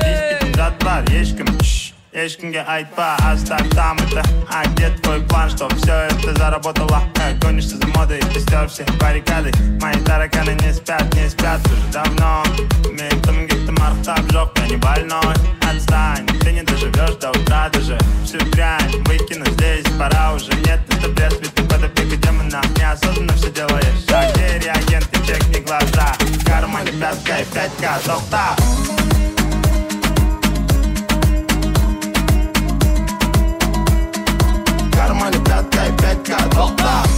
зат бар ешкім шш, Hech kimga aytma astartamida Agent qo'y plan что все это заработало Гонишься за модой, ты все баррикады. Мои тараканы не спят, не спят уже давно. Kimga maqtab жоқ, я не больной. Отстань, ты не доживешь до утра даже. Всю дрянь выкину здесь, пора уже. Нет, это бред, ведь ты под опекой демона. Неосознанно все делаешь. Шаг Где реагенты, чекни глаза. В кармане пятка и пятька, топ-та В porte-là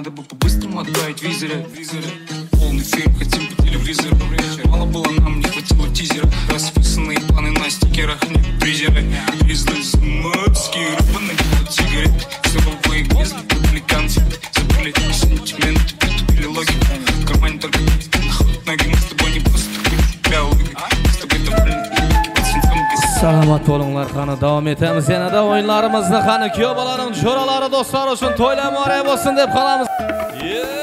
Надо бы по-быстрому отправить визоры. Полный фильм, хотим по телевизору Мало было нам, не хватило тизера. Расписанные планы на стикерах Не призеры salomat qani davom etamiz yanada o'yinlarimizni qani kuyov bolaning jo'ralari do'stlar uchun to'ylar muborak bo'lsin deb qolamiz yeah.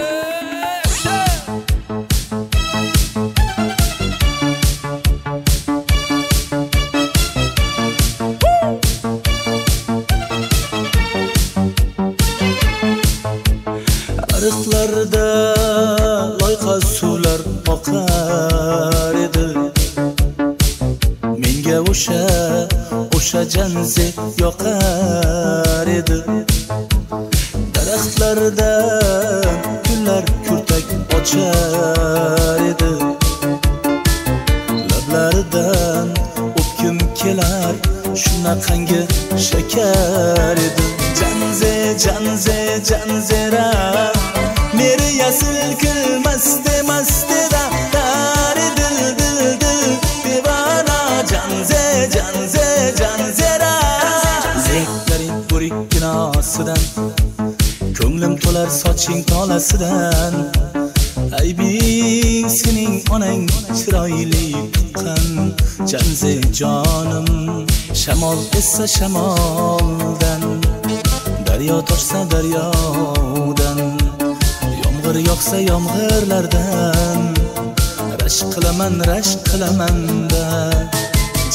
Essa shamoldan daryo toshsa daryodan yomg'ir yog'sa yomg'irlardan rashk qilaman rashk qilamanda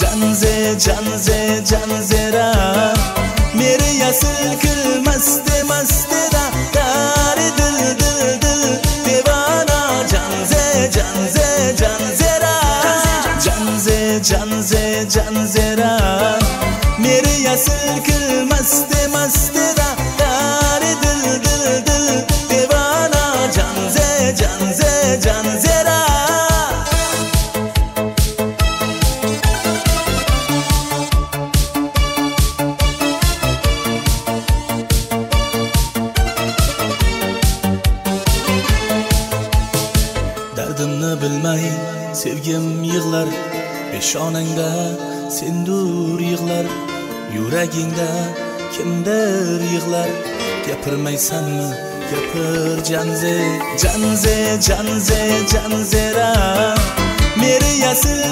janze janze janzera meri yasil kilmasde masteda dari dil dil dil devana. Janze janze janzera janze janze janzera ya sıkılmaz demez de da dar dıl dıl dıl gapirmaysanmi gapir janze janze janze janzera meri yasil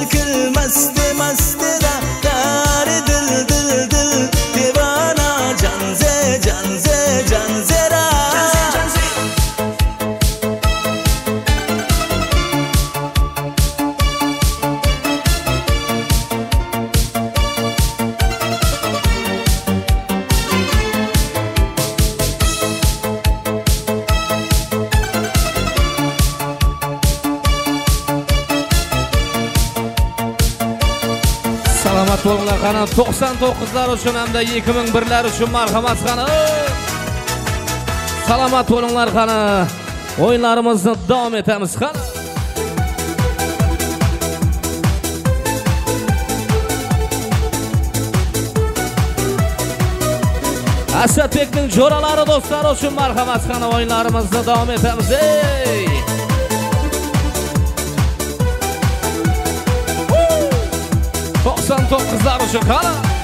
99lar uchun hamda 2001lar uchun marhamat qani. Salomat bo'linglar qani. O'yinlarimizni davom etamiz qani. Asadbekning jo'ralari do'stlari uchun marhamat qani. O'yinlarimizni davom etamiz. Ey! 99'lar uchun qani.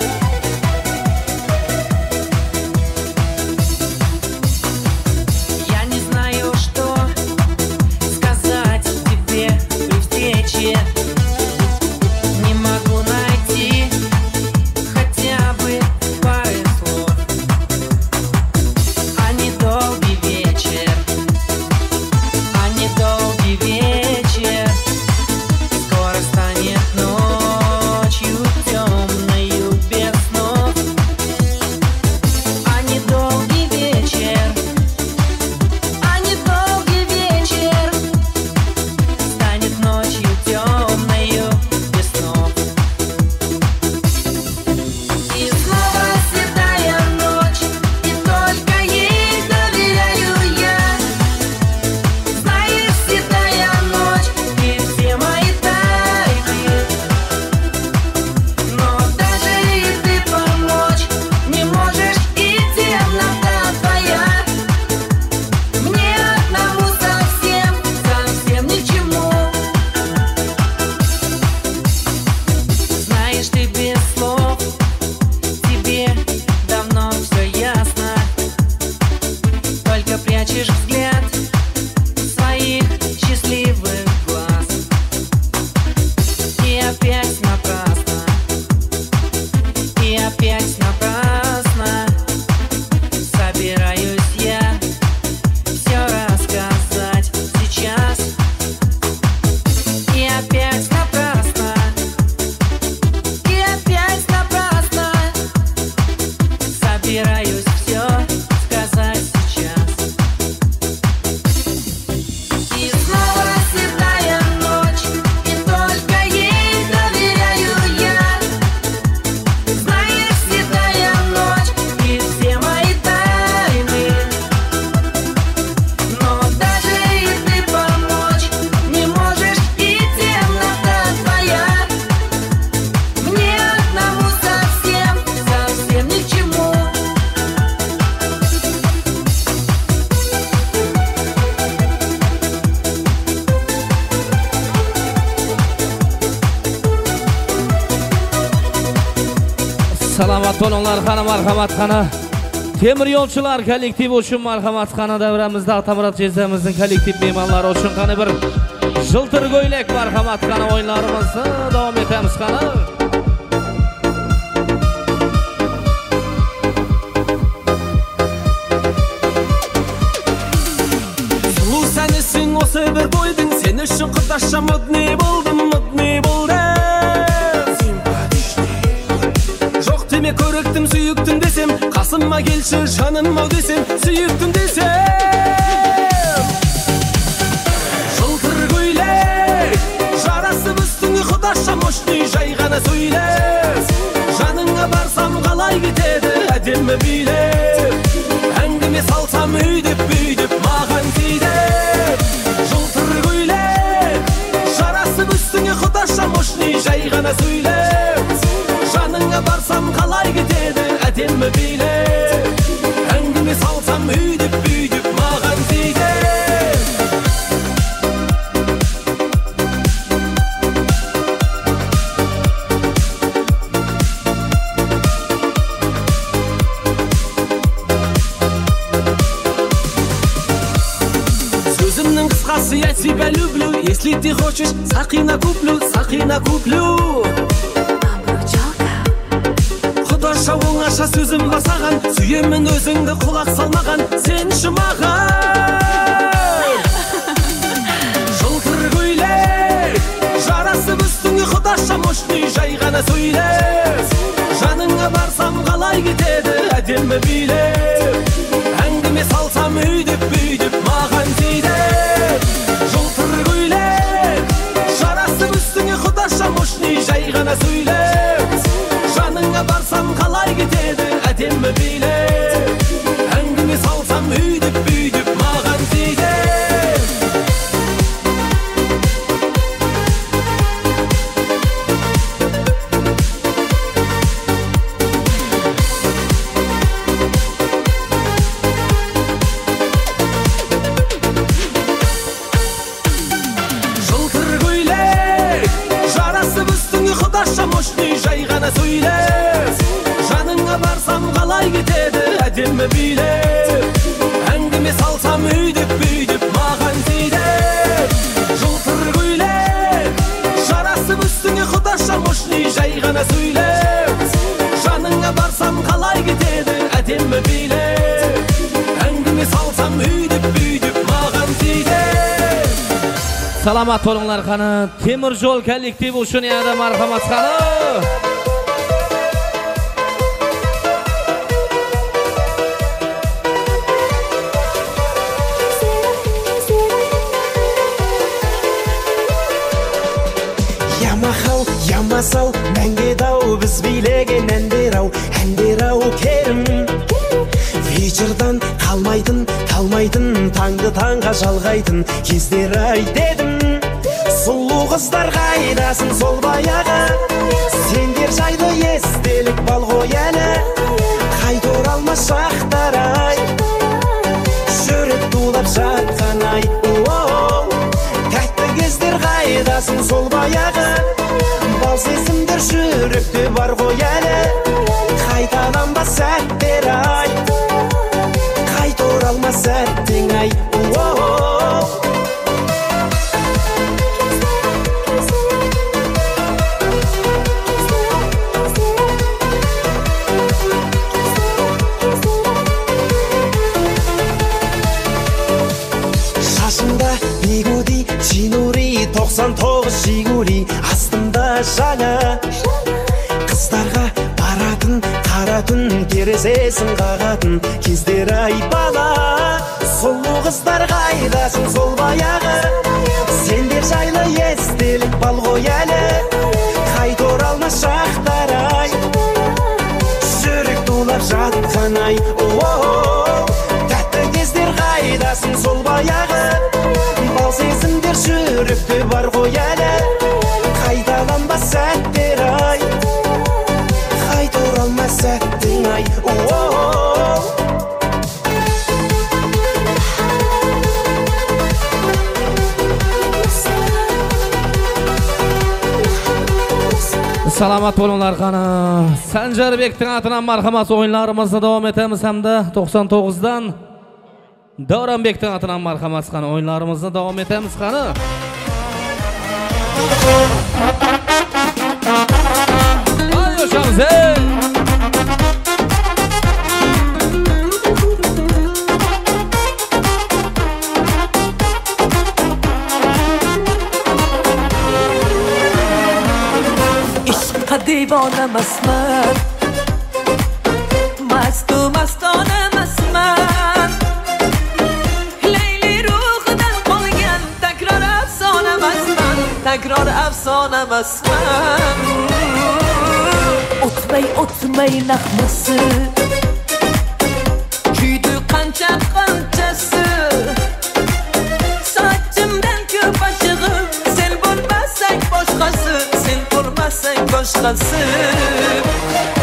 not bad. қана темір жолшылар коллективі үшін мархамат қана дәуірамызда тамырат жездеміздің коллектив мейманлары үшін қана бір жылтыр көйлек мархамат қана ойындарымызды давам етеміз қана осы бір бойдың сен үшін құрдаша модный болдым Қасыма келші жаным ау десем Сүйіктім десем Жылтыр көйлек Жарасып үстіңе құдаша мощный жай ғана сөйлес Жаныңа барсам қалай кетеді әдемі билеп Әңгіме салсам өйдеп бүйдеп маған тиді Жылтыр көйлек Жарасып үстіңе құдаша мощный жай ғана сөйлеп Жаныңа барсам қалай кетеді بعدين ما Сүйемін өзіңді құлақ салмаған Сен маған Жылтыр көйлек Жарасып үстіңе құдаша мощный жай ғана сөйлес Жаныңа барсам қалай кетеді әдемі билеп Әңгіме салсам өйдеп бүйдеп маған тиді. Жылтыр көйлек Жарасып үстіңе құдаша мощный жай ғана сөйлеп Жаныңа барсам қалай кетеді әдемі билеп Salomat bo'linglar qani. Temir yo'l kollektivi uchun yana marhamat qani. Ямахал, ямасал, мәңге дау біз билеген әндер ау, әндер ау керім. Вечердан қалмайтын, қалмайтын, таңды таңға жалғайтын кездер ай. Сұлу қыздар қайдасың сол баяғы, сендер жайлы естелік бал ғой әлі. Қайта оралмас шақтар ай, жүрек тулап жатқан ай. Тәтті кездер қайдасың сол баяғы. Бал сезімдер жүректе бар ғой әлі. Қайталанбас сәттер ай? Қайта оралмас сәттің ай? Терезесін қағатын кездер ай бала. Сұлу қыздар қайдасың сол баяғы. Сендер жайлы естелік бал ғой әлі. Қайта оралмас шақтар ай. Жүрек тулап жатқан ай. Тәтті кездер қайдасың сол баяғы. Бал сезімдер жүректе бар ғой әлі. Salomat bo'linglar qani. Sanjarbekning atidan marhamat o'yinlarimizni davom etamiz hamda 99 dan Davronbekning atidan marhamat qani o'yinlarimizni davom etamiz qani. Voy yoshamiz, mastona masman mastu mastona masman leyli ruhidan qolgan takror afsona masman takror afsona masman o'tmay o'tmay nag'masi 是蓝色。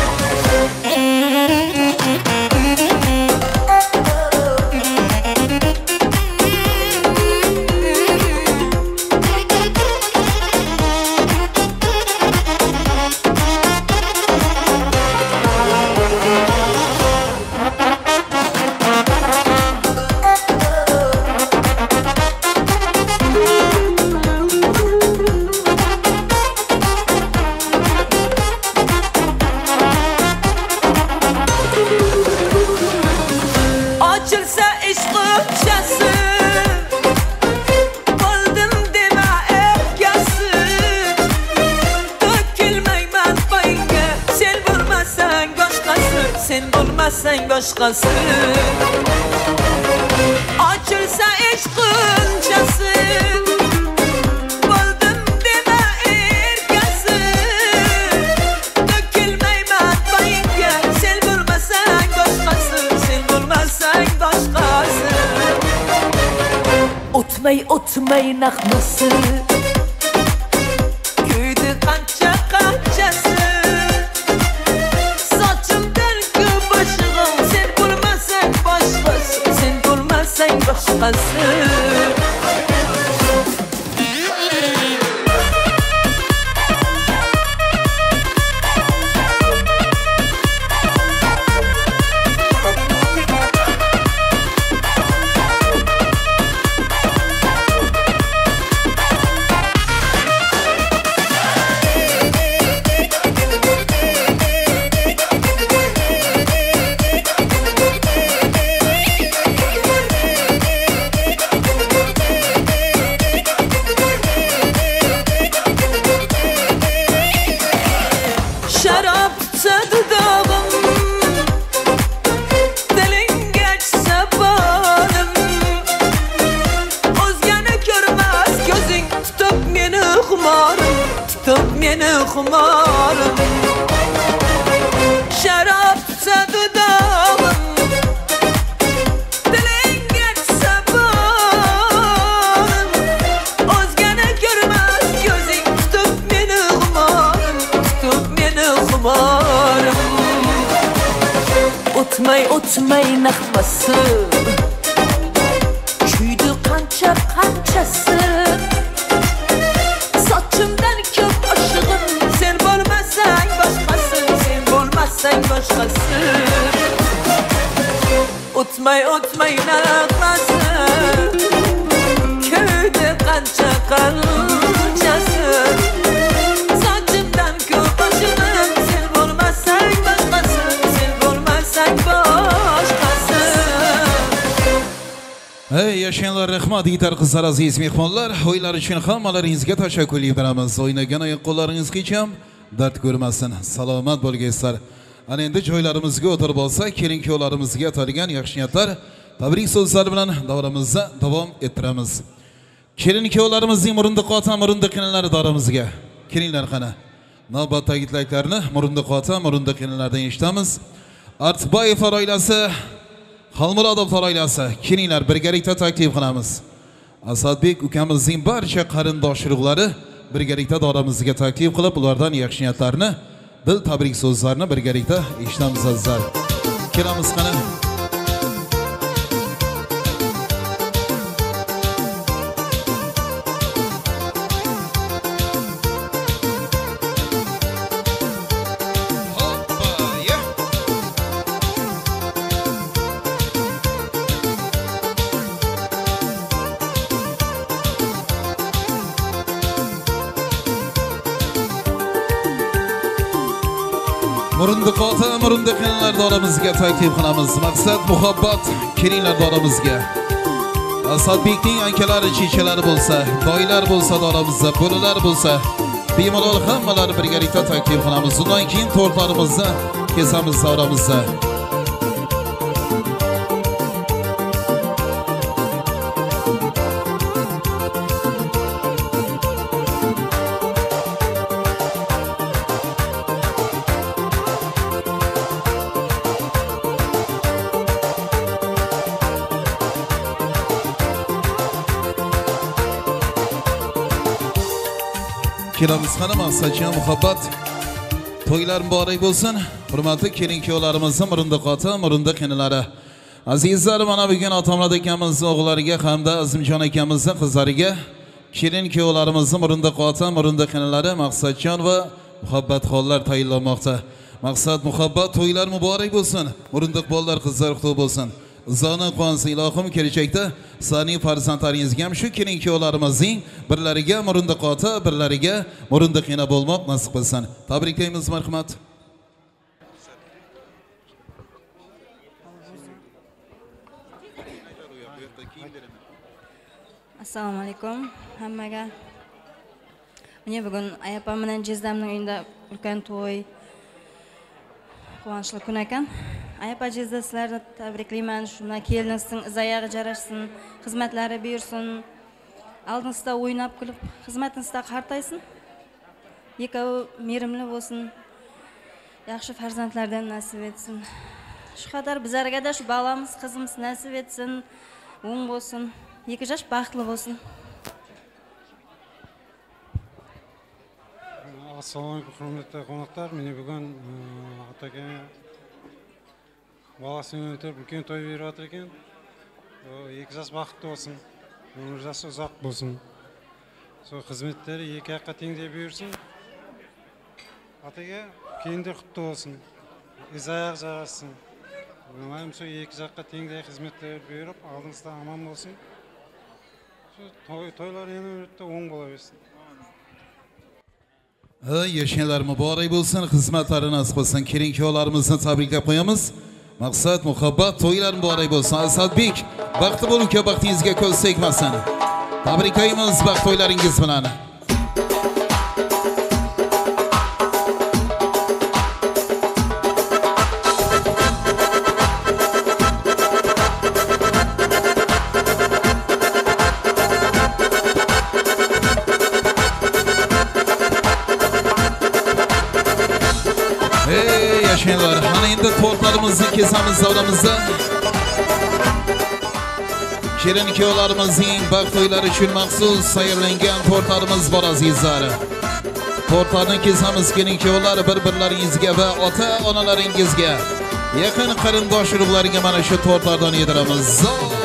halkası Açılsa eşkın çası Buldum deme erkası. Dökülmey batmayınca Sen vurmasan başkası. Sen vurmasan başkası. Otmay otmay nakması. Rahmat qizlar aziz mehmonlar o'ylar uchun hammalaringizga tashakkur bildiramiz. O'ynagan oyoq qo'llaringizga ham dard ko'rmasin salomat bo'lgaysizlar ana endi joylarimizga o'tirib olsak kelin kuyovlarimizga atalgan yaxshi niyatlar tabrik so'zlari bilan davramizni davom ettiramiz. Kelin kuyovlarimizning murindiq ota murindiq kelinlari davramizga kelinglar qani. Navbatdagi tilaklarni murindiq ota murindiq kelinlardan eshitamiz Artbayevlar oilasi xolmurodov oilasi. Kelinglar birgalikda taklif qilamiz. Asadbek ukamizning barcha qarindosh urug'lari birgalikda doramizga taklif qilib ulardan yaxshi niyatlarni dil tabrik so'zlarini birgalikda eshitamiz azizlar. Kelamiz qani? Doramizga taklif qilamiz maqsad muhabbat kelinglar doramizga asadbekning akalari chechalari bo'lsa doylar bo'lsa doramizda bo'lilar bo'lsa bemalol hammalari birgalikda taklif qilamiz undan keyin tortlarimizni kesamiz davramizda kelamiz qani muhabbat. To'ylar muborak bo'lsin. Hurmatli kelin kuyovlarimizni murindiq ota murindiq inilari azizlar mana bugun otamlad akamizni o'g'illariga hamda azimjon akamizni qizlariga. Kelin kuyovlarimizni murindiq ota murindiq inilari maqsadjon va muhabbatxonlar tayinlanmoqda. Maqsad muhabbat to'ylar muborak bo'lsin. Murindiq bolalar qizlar qutlug' bo'lsin. Zona quvonsin ilohim kelajakda sizlarning farzandlaringizga ham shu kelin kuyovlarimizning birlariga murundiqota birlariga murundiqina bo'lmoq nasib qilsin. Tabriklaymiz marhamat. Assalomu alaykum hammaga. Мне bugun ayapam bilan jizdamning uyida ulkan to'y quvonchli kun ekan. айпа жезді сілерді тәбриклеймін мына келініңіздің із жарашсын қызметләрі бұйырсын алдыңызда ойнап күліп қызметіңізді қартайсын екеуі мерімлі болсын жақсы фарзандлардан нәсіп етсін шұқадар біз де шу баламыз қызымыз нәсіп етсін оң болсын екі жас бақытлы болсын ассалаумағалейкум құрметті қонақтар Мені бүгін атакене баласын өндіріп үлкен той беріп жатыр екен. Екі жас бақытты болсын өмір жасы ұзақ болсын. Сол қызметтері екі жаққа теңдей бұйырсын. Атеке келіндер құтты болсын. Із жарассын ыңғайым сол екі жаққа теңдей қызметтер бұйырып алдыңызда аман болсын. Той, тойлар енді оң бола берсін. Yashanglar muborak bo'lsin xizmatlari nasib qilsin kelin kuyovlarimizni tabriklab qo'yamiz maqsad muhabbat to'ylar muborak bo'lsin. Asadbek baxti bo'ling uka baxtingizga ko'z tegmasin. Tabriklaymiz baxt to'ylaringiz bilan. Endi kesamiz davramizda kelin kuyovlarimizning baxt to'ylari uchun maxsus tayyorlangan tortlarimiz bor azizlar tortlarni kesamiz kelin kuyovlar bir birlaringizga va ota onalaringizga yaqin qarindosh urug'larga mana shu tortlardan yediramiz Zoya!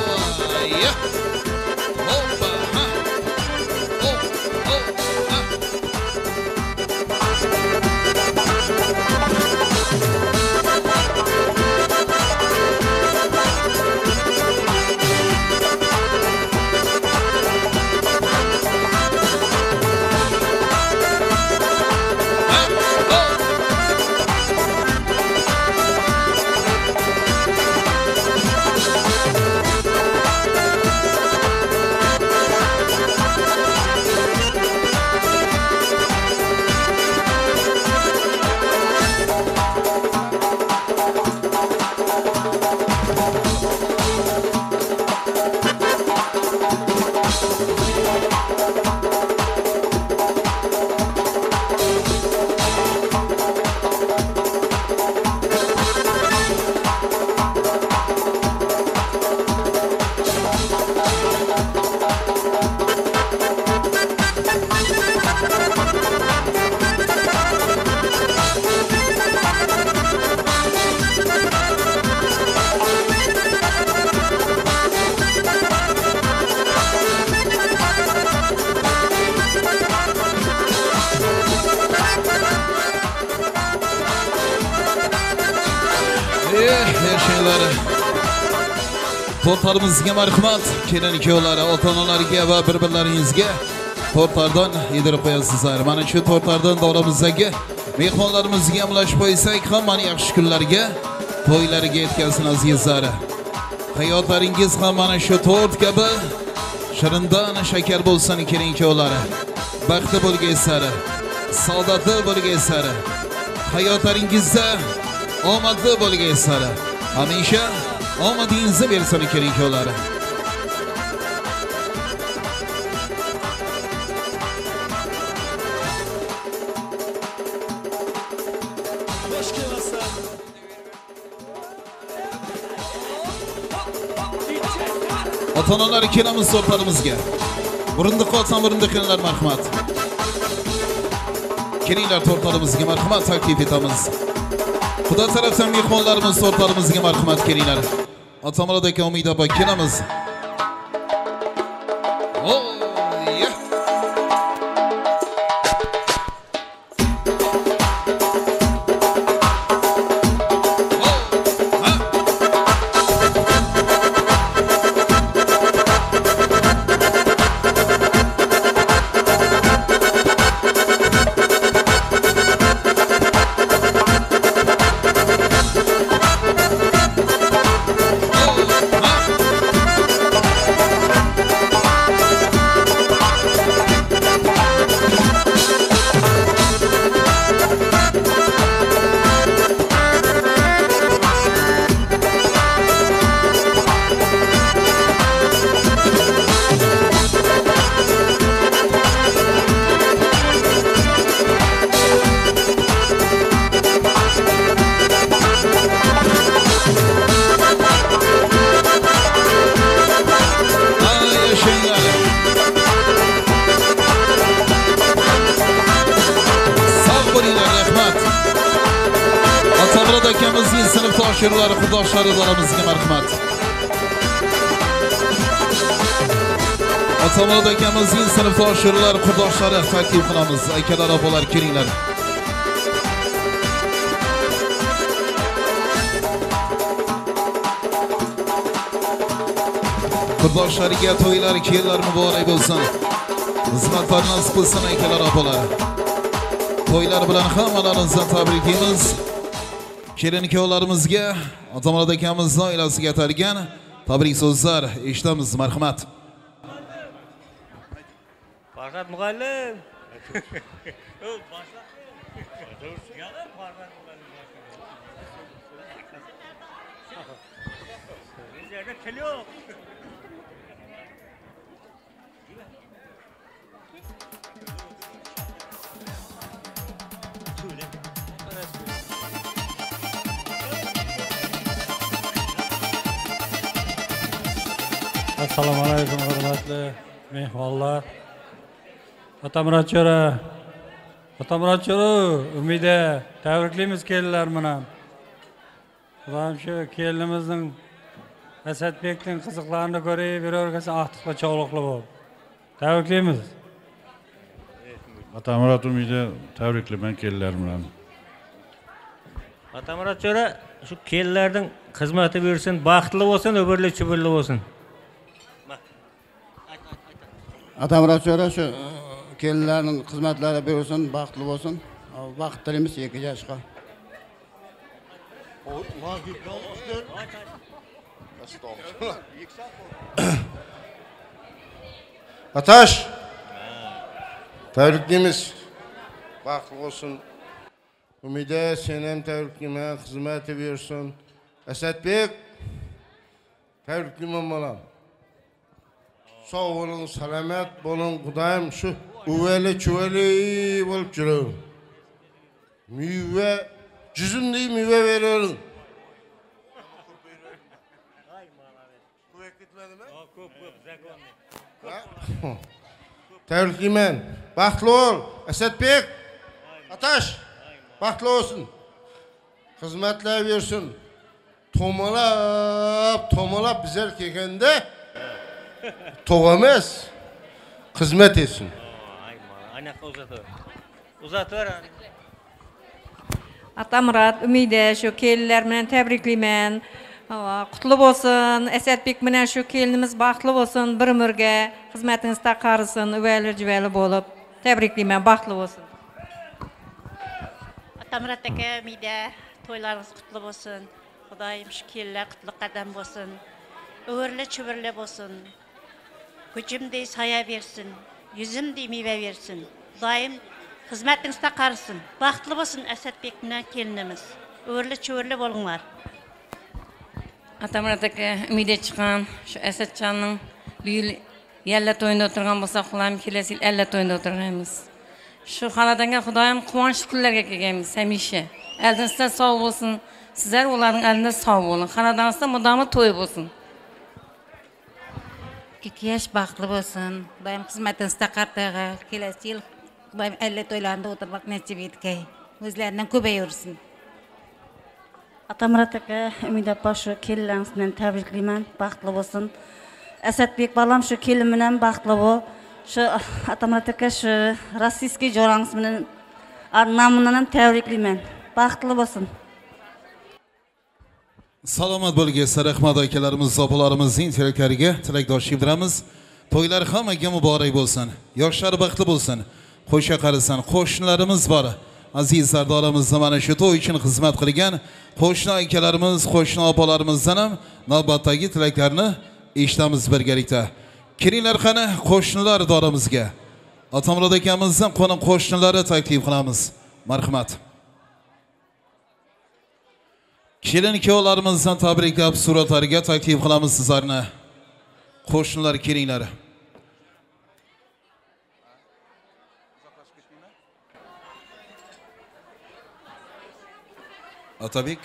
Şeyler. Tortlarimizga marhamat, kelin ikkovlari, ota onalariga va bir-birlaringizga tortlardan yedirib qo'yasizlar. Mana shu tortlardan davramizdagi mehmonlarimizga yamlashib qo'ysak, hammani yaxshi kunlarga, to'ylariga yetkazsin azizlar. Hayotlaringiz ham mana shu tort kabi shirindan shakar bo'lsin kelin ikkovlari. Baxtli bo'lgaysizlar, saodatli bo'lgaysizlar. Hayotlaringizda omadli bo'lgaysizlar. Hamisha omadingizni bersin kelin ikkovlari. Ota-onalar kelamiz so'rlarimizga. Burundiq olsam burundiqlar marhamat. Kelinglar tortlarimizga marhamat taklif etamiz. Xudo tarafdan mehmonlarimiz tortlarimizga marhamat kelinglar. Otamurod aka Umid opa kelamiz. Sinfdoshlari, qurdoshlari taklif qilamiz. Akalar, opalar, kelinglar. Qurdoshlariga to'ylar, kelinlar muborak bo'lsin. Xizmatlar nasib qilsin akalar, opalar. To'ylar bilan hammalarimizni tabriklaymiz. Kelin ikkovlarimizga Otamurod akamizning oilasiga atalgan tabrik so'zlar eshitamiz. Marhamat. Mehmonlar otamurod cho'ra otamurod umida tabriklaymiz kelinlar bilan xudoyim shu kelinimizning asadbekning qiziqlarini ko'rib yuravergasin ahdiqli chog'liqli bo'lib tabriklaymiz Otamurod umida tabriklayman kelinlar bilan. Otamurod shu kelinlarning xizmati bersin, baxtli bo'lsin, o'birli chuburli bo'lsin. Atamrat şöyle şu kellerin hizmetleri buyursun, bahtlı olsun. Vakt dilimiz iki yaşka. [coughs] Ataş. Tebriklimiz. Bahtlı olsun. Ümide senem tebriklime hizmet ediyorsun. Esat Bey. Tebriklim. Sağ olun, selamet olun, kudayım şu uveli çuveli bulup yürüyün. Müve, cüzün değil müve veriyorum. Tebriklimen. Baxtlı ol. Əsədbek. Ataş. Baxtlı olsun. Xizmətlər versin. Tomalab, tomalab bizər kekəndə тоқ емес қызмет етсін ана жаққа ұзатыр ұзатыр атамұрат үмейдәш келілер менен тәбриклеймін құтлы болсын әсетбек менен шу келініміз бақытлы болсын бір өмірге қызметіңіз тақарысын үбәлі жібәлі болып тәбриклеймін бақытлы болсын атамұрат әке миде тойларыңыз құтлы болсын құдайым шу келілер құтлы қадам болсын өрлі чүбірлі болсын көчімдей сая берсін жүзімдей мева берсін құдайым қызметіңізді қарысын бақытлы болсын әсетбек келініміз өрлі чөрлі болыңлар атамұратаке үмиде шыққан шу әсетжанның бүйіл әлі тойында отырған болса құлайым келесі ел тойында отырғанбыз шу қаладан құдайым қуанышты күндерге келгенбіз әмеше әліңіздер сау болсын сіздер олардың әлінде сау болың қаладарыңызда мұдамы той болсын кеш бақытлы болсын. Құдайым қызметіңізді қартайғай келесі жыл құдайым әлі тойланды отырмақ нәсіп еткей өзлерінен көбейерсін атамұрат әке үміт апа шу келініңізбен тәбриклеймін бақытлы болсын. Әсәтбек балам шу келінменен бақытлы бол шу атамұрат әке шу российский жораңызменен намынан тәбриклеймін бақытлы болсын. Salomat bo'lgaysiz rahmat akalarimiz opalarimizning tilaklariga tilakdoshlik bildiramiz to'ylar hammaga muborak bo'lsin yoshlar baxtli bo'lsin. Qo'sha qarasan qo'shnilarimiz bor. Aziz zardoramizda mana shu to'y uchun xizmat qilgan qo'shni akalarimiz qo'shni opalarimizdan ham navbatdagi tilaklarni eshitamiz birgalikda. Kiringlar qani qo'shnilar dorimizga otamurod akamizdan qo'ni qo'shnilari taklif qilamiz. Marhamat. Kelin kuyovlarimizdan tabriklab suratlarga taklif qilamiz sizlarni. Qo'shnilar kelinglar. Otabek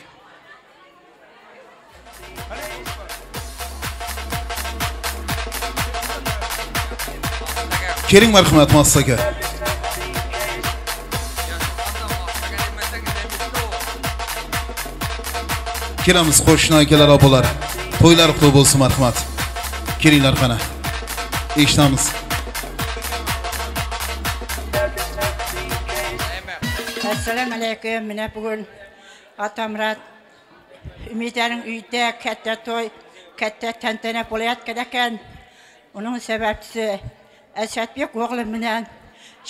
keling marhamat muassas kelamiz qo'shni akalar opalar to'ylar qutlug' bo'lsin marhamat kelinglar qani eshitamiz. Assalomu alaykum. Mana bugun otamrat umidaning uyida katta to'y katta tantana bo'layotgan ekan. Uning sababchisi asadbek o'g'lim bilan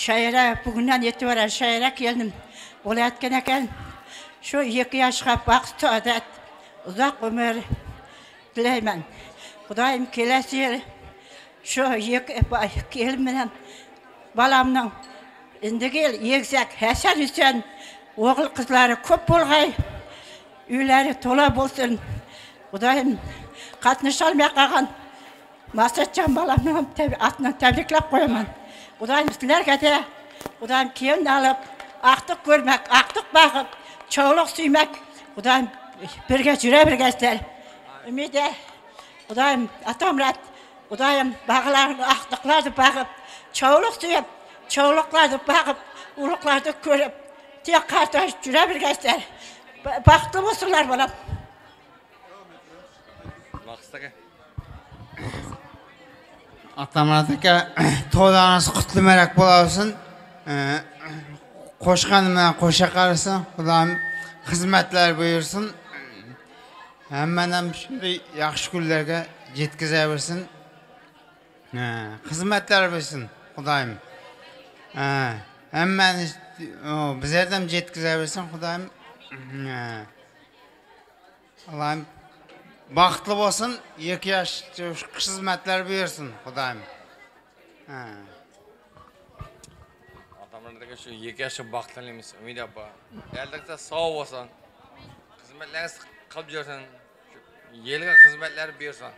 shayra bugundan e'tiboran shayra keldim bo'layotgan ekan. Shu ikki yoshga ұзақ өмір тілеймін құдайым келесі жылы шу екі баламның кел егзәк хәсән үсен оғыл қызлары көп болғай үйлері тола болсын құдайым қатыныша алмай қалған масатжан баламның атынан тәбриклеп қоямын құдайым сіздерге де құдайым келін алып ақтық көрмек ақтық бағып чаулық сүймек. құдайым Birgə cürə bir gəstər. Ümidə. Udayım, atam rət. Udayım, bağlarını axdıqlardı bağıb. Çoğuluq duyub, çoğuluqlardı bağıb. Uluqlardı görüb. Tiyə qardaş cürə bir gəstər. Baxdı mısınlar bana? Baxsıqa. Atamlardakı [coughs] toylarınız qutlu mərək olasın. Qoşqanımdan qoşa qarısın. Xudam xizmətlər buyursun. Hammani ham shunday yaxshi kunlarga yetkazaversin. Xizmatlar bo'lsin, Xudoyim. Hammani bizlardan yetkazaversin, Xudoyim. Allohim baxtli bo'lsin, ikki yosh xizmatlar buyursin, Xudoyim. Ha. shu ikki yoshi baxt umid opa ellikda sog' bo'lsin xizmatlaringiz qilib yursin елге қызметлер берсін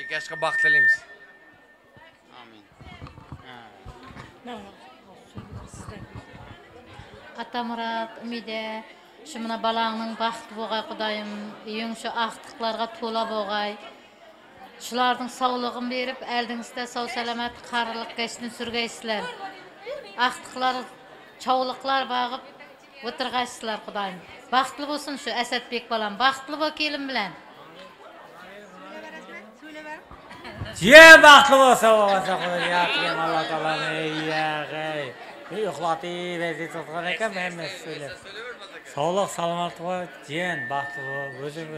екі ашқа бақыт тілейміз амин атамұрат үмиде шу мына балаңның бақыты болғай құдайым үйің шу ақтықларға тола болғай шылардың саулығын беріп әлдіңізді сау сәлемет қарылық кешін сүргейсіздер ақтықлар чаулықлар бағып отырғайсыздар құдайым. Бақытлы болсын шу әсәтбек балам. Бақытлы бол келін білән. Жиен бақытлы болса болмаса құдай атығым алла тағаланы ұйықлатып әзет отырған екен мен емес сөйлеп саулық саламат бол жиен бақытлы бол өзің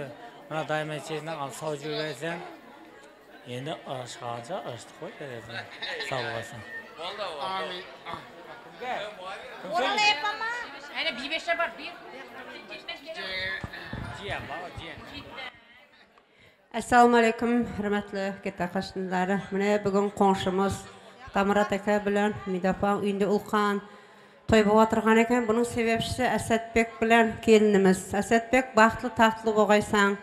мына дайым ал сау жүре берсең енді шығарынша ырыстық қой сау боласың болды амин. Gel. Assalamu alaykum, hörmetli geta qaşdınlary. Mine bugun qoңşumuz Tamrat aka bilen Midafan uyunda ulqan toy bo'lib o'tirgan ekan. Buning sebepchisi Asadbek bilen kelinimiz. Asadbek baxtlı taxtlı bo'lgaysan.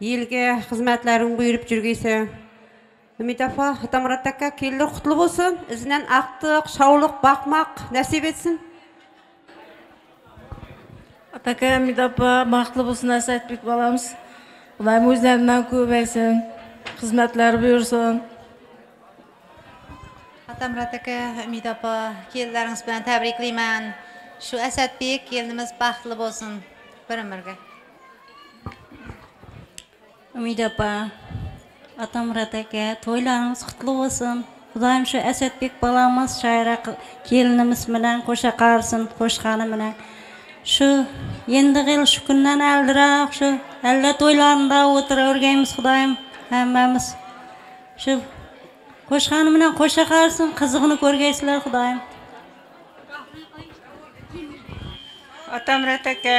Yilga xizmatlaring buyurib jurgaysan үміт апа атамұрат әкка келілер құтлы болсын ізінен ақтық шаулық бақмақ нәсіп етсін. Атака үміт апа бақытлы болсын әсәтбек баламыз. Құдайым өздерінен көбейсін қызметлері бұйырсын. Атамұрат әке үміт апа келінлеріңіз білән тәбриклеймін. Шу әсәтбек келініміз бақытлы болсын. Бір өмірге үміт апа Atamrat aka, to'ylarimiz qutlu bo'lsin. Xudoyim shu Asadbek balamiz shoira kelinimiz bilan qo'sha qarsin, qo'shqani bilan. Shu endi yil shu kundan aldiroq shu alla to'ylarida o'tiraverganmiz Xudoyim hammamiz. Shu qo'shqani bilan qo'sha qarsin, qizig'ini ko'rgaysizlar Xudoyim. Atamrat aka,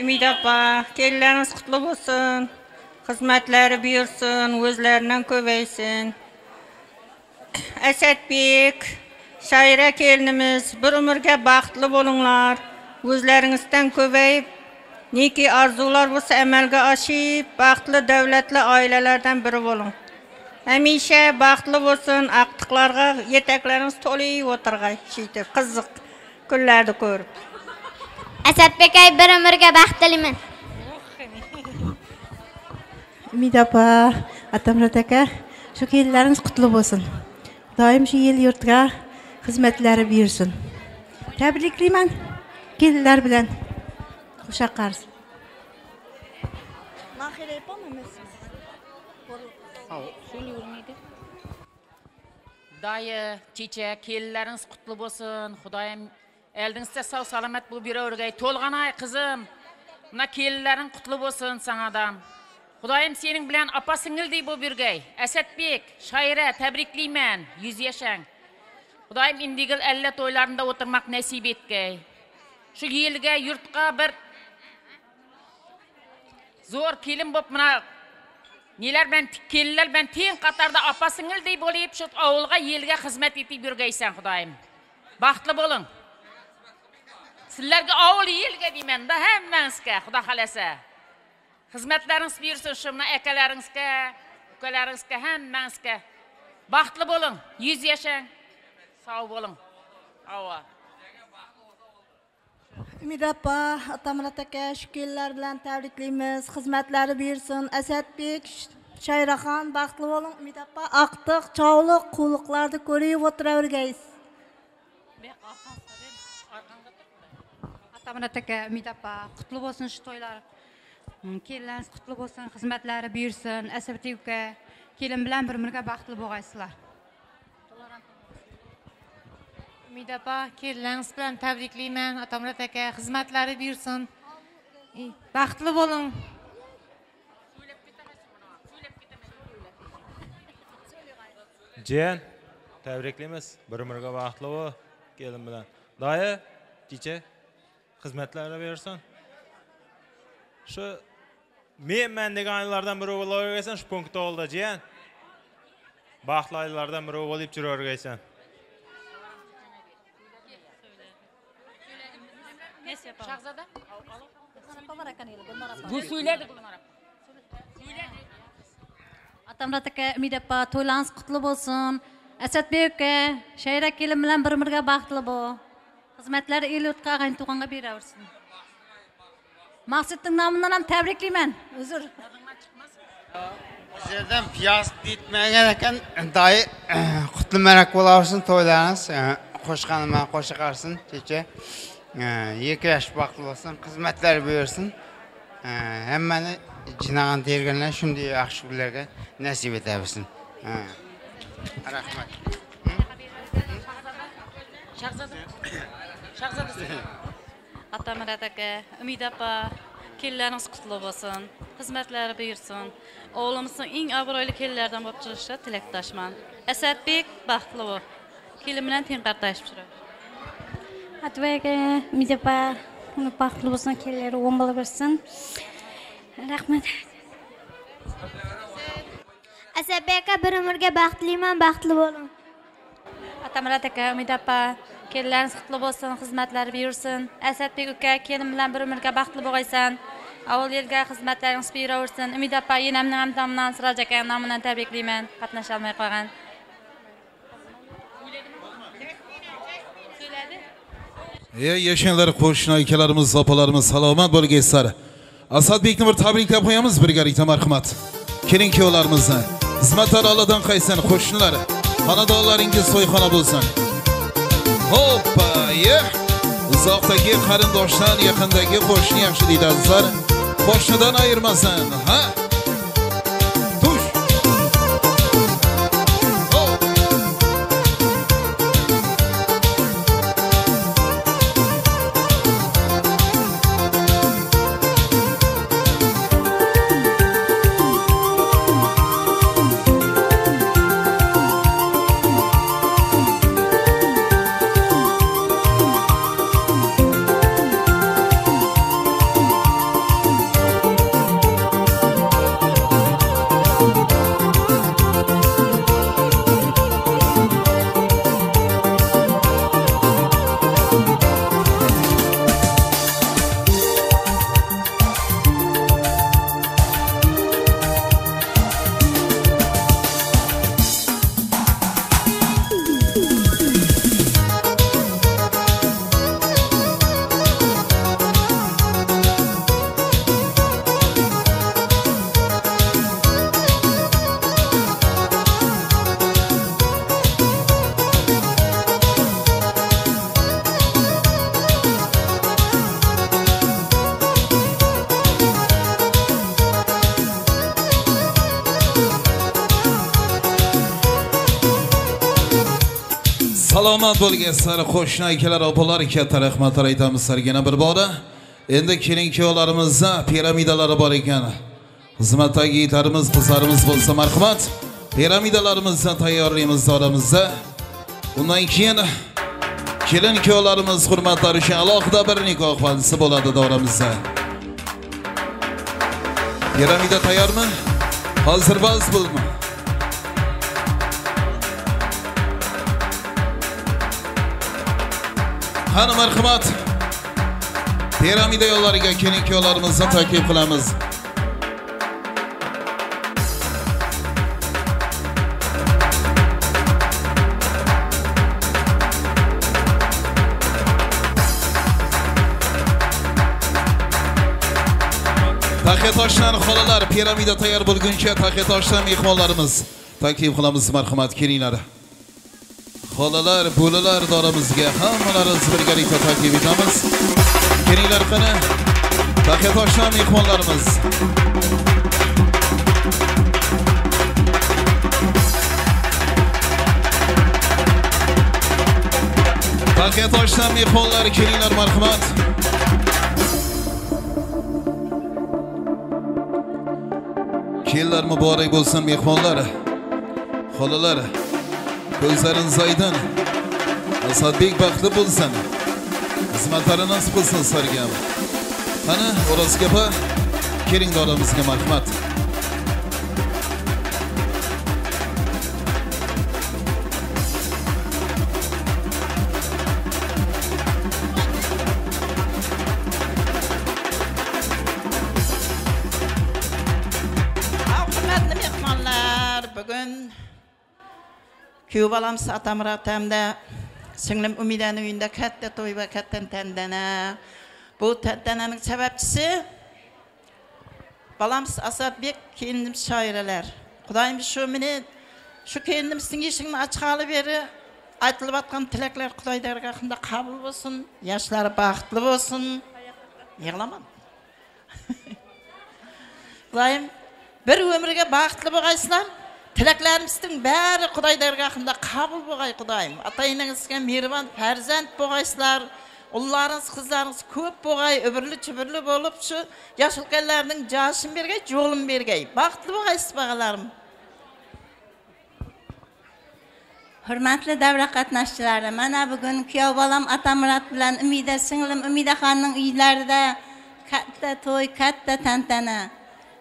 Umid opa, kelinlarimiz qutlu bo'lsin. Xizmatlari buyursin, o'zlaridan ko'paysin. Asadbek, Shoira kelinimiz, bir umrga baxtli bo'linglar. O'zlaringizdan ko'payib, neki orzular bo'lsa amalga oshib, baxtli davlatli oilalardan biri bo'ling. Hamisha baxtli bo'lsin, aqtiqlarga yetaklaringiz to'lib o'tirg'ay, shuytib qiziq kunlarni ko'rib. Asadbek aka bir umrga baxt tilayman. Umid opa, Atamrat aka, shu kelinlarimiz qutlu bo'lsin. Doim shu yil yurtga xizmatlari buyursin. Tabriklayman kelinlar bilan. Qo'sha qarz. Dayı, çiçek, kelinleriniz kutlu olsun. Xudayım eldinizde sağ salamet bu bir örgey. Tolgan ay kızım. Buna kelinlerin kutlu olsun sana adam. Xudayım senin bilen apa singildey bu birgey. Əsədbek, şairə təbrikliyəm. 100 yaşan. Xudayım indigil 50 toylarında oturmaq nəsib etkey. Şu yelgə, yurtqa bir zor kelin bop mına Neler ben kelinler ben ten qatarda apa singildey bolib şu avulga yelge hizmet etip yurgeysen Xudayım. Baxtlı bolun. Sizlerge avul yelge deymen da hemmeniz Xuda xalasa xizmətləriniz buyursun şümlə əkələrinizə, ukələrinizə, həmmənizə. Baxtlı olun, yüz yaşayın, sağ olun. Ava. Ümid appa, Atamrat aka shu kunlar bilan tabriklaymiz. Xizmatlari buyursin. Asadbek, Shayraxon, baxtli bo'ling. Ümid appa, aqtiq, chovliq, qulluqlarni ko'rib o'tiravergaysiz. Atamrat aka, Ümid appa, qutlu bo'lsin shu to'ylar. Kelinlarimiz qutlu bo'lsin, xizmatlari buyursin. Asadbek aka, kelin bilan bir umrga baxtli bo'lgaysizlar. Umid opa, kelinlaringiz bilan tabriklayman. Atamrat aka, xizmatlari buyursin. Baxtli bo'ling. jiyan tabriklaymiz bir umrga baxtli bo'l kelin bilan doya kecha xizmatlarni bersin shu Мен мәндегі айылардан бірі болу өргесен, шпункты олда жиян. Бақлы айлардан бірі болып жүрі өргесен. Шағзада? Бұл сөйледі Атамратыке Мидепа, тойланыз құтлы болсын. Әсәтбек, шәйра елім білән бір-бірге бақытлы бол. Қызметлер ел ұтқа ағайын туғанға бере Maqsudning nomidan ham tabriklayman. Uzr. Bu yerdan piyoz bitmagan ekan, doyi qutli [clears throat] marak bo'laversin to'ylaringiz. Qo'shqanima qo'sha qarsin, kecha. Yekash vaqt bo'lsin, xizmatlar buyursin. Hammani jinagan terganlar shunday yaxshi kunlarga nasib etaversin. Rahmat. Shahzoda. Shahzoda. Atamurad aka, Ümid apa, kelinləriniz qutlu olsun. Xidmətləri buyursun. Oğlumuzun ən abroylu kelinlərdən olub çıxışda tiləkdaşman. Əsədbek Baxtlov. Kelimlə ten qardaşmışıq. Atvaga Ümid apa, baxtlı olsun, kelinləri oğlum olub versin. Rəhmət. Əsədbek aka bir ömürgə baxtlıyam, baxtlı olun. Atamurad aka, Ümid apa, kellariniz qutlug' bo'lsin, xizmatlari buyursin. Asadbek uka, kelin bilan bir umrga baxtli bo'lg'aysan. Avval yilga xizmatlaringiz buyuraversin. Umid opa, enamni ham nomidan Siroj aka nomidan tabriklayman. Qatnasha olmay qolgan. ey yashanglar qo'shni akalarimiz opalarimiz salomat bo'lgaysizlar asadbekni bir tabriklab qo'yamiz birgalikda marhamat keling kuyovlarimizni xizmatlar allodan qaysin qo'shnilar xonadonlaringiz to'yxona bo'lsin hoppa ye. Uzoqdagi qarindoshdan yaqindagi qo'shni yaxshi deydi azizlar. Qo'shnidan ayirmasin ha? Salomat bo'lgansizlar qo'shni akalar opalar katta rahmatlar aytamiz sizlarga. Yana bir bora. Endi keling kuyovlarimizni piramidalari bor ekan. Xizmatdagi yigitlarimiz qizlarimiz bo'lsa marhamat. Piramidalarimizni tayyorlaymiz oramizda. Undan keyin kelin kuyovlarimiz hurmatlari uchun alohida bir nikoh valisi bo'ladi davramizda piramida tayyormi? Hozir vals bo'lmi? Qani marhamat. Piramida yo'llariga keling kuyovlarimizni taklif qilamiz. Taxetoshdan xolalar piramida tayyor bo'lguncha taxetoshdan mehmonlarimiz taklif qilamiz marhamat kelinglar. Xolalar bo'lalar doramizga hammalarimiz birgalikda taklif etamiz. Kelinglar qani? Taxetoshdan mehmonlarimiz. Taxetoshdan mehmonlar kelinglar marhamat. Kellar muborak bo'lsin mehmonlar xolalar. Ko'zlaringiz aydin asadbek baxtli bo'lsin. Xizmatlari nasib qilsin sizlarga. Qani o'roz pa, keling doramizga marhamat. күйеу балам атамыр атамда сіңлім үмиданың үйінде кәтті той ба кәттен тәндана бұл тәндананың сәбәпшісі баламыз асатбек келінім шайралар құдайым шу міне шу келініміздің есігін ашқалы бері айтылып жатқан тілектер құдайдарға жақында қабыл болсын яшылары бақытлы болсын неғыламан құдайым бір өмірге бақытлы болғайсыңдар tilaklarimizning bari xudoy dargohida qabul bo'lg'ay xudoyim? Ota enangizga mehribon farzand bo'lgaysizlar ұлларыңыз қыздарыңыз көп болғай үбірлі түбірлі болып шы жас үлкенлердің жасын бергей жолын бергей бақытлы болғайсыз бағаларым hurmatli davra qatnashchilari mana bugun kuyov bolam Atamurat bilan Umida singlim Umidaxonning uylarida katta to'y, katta tantana.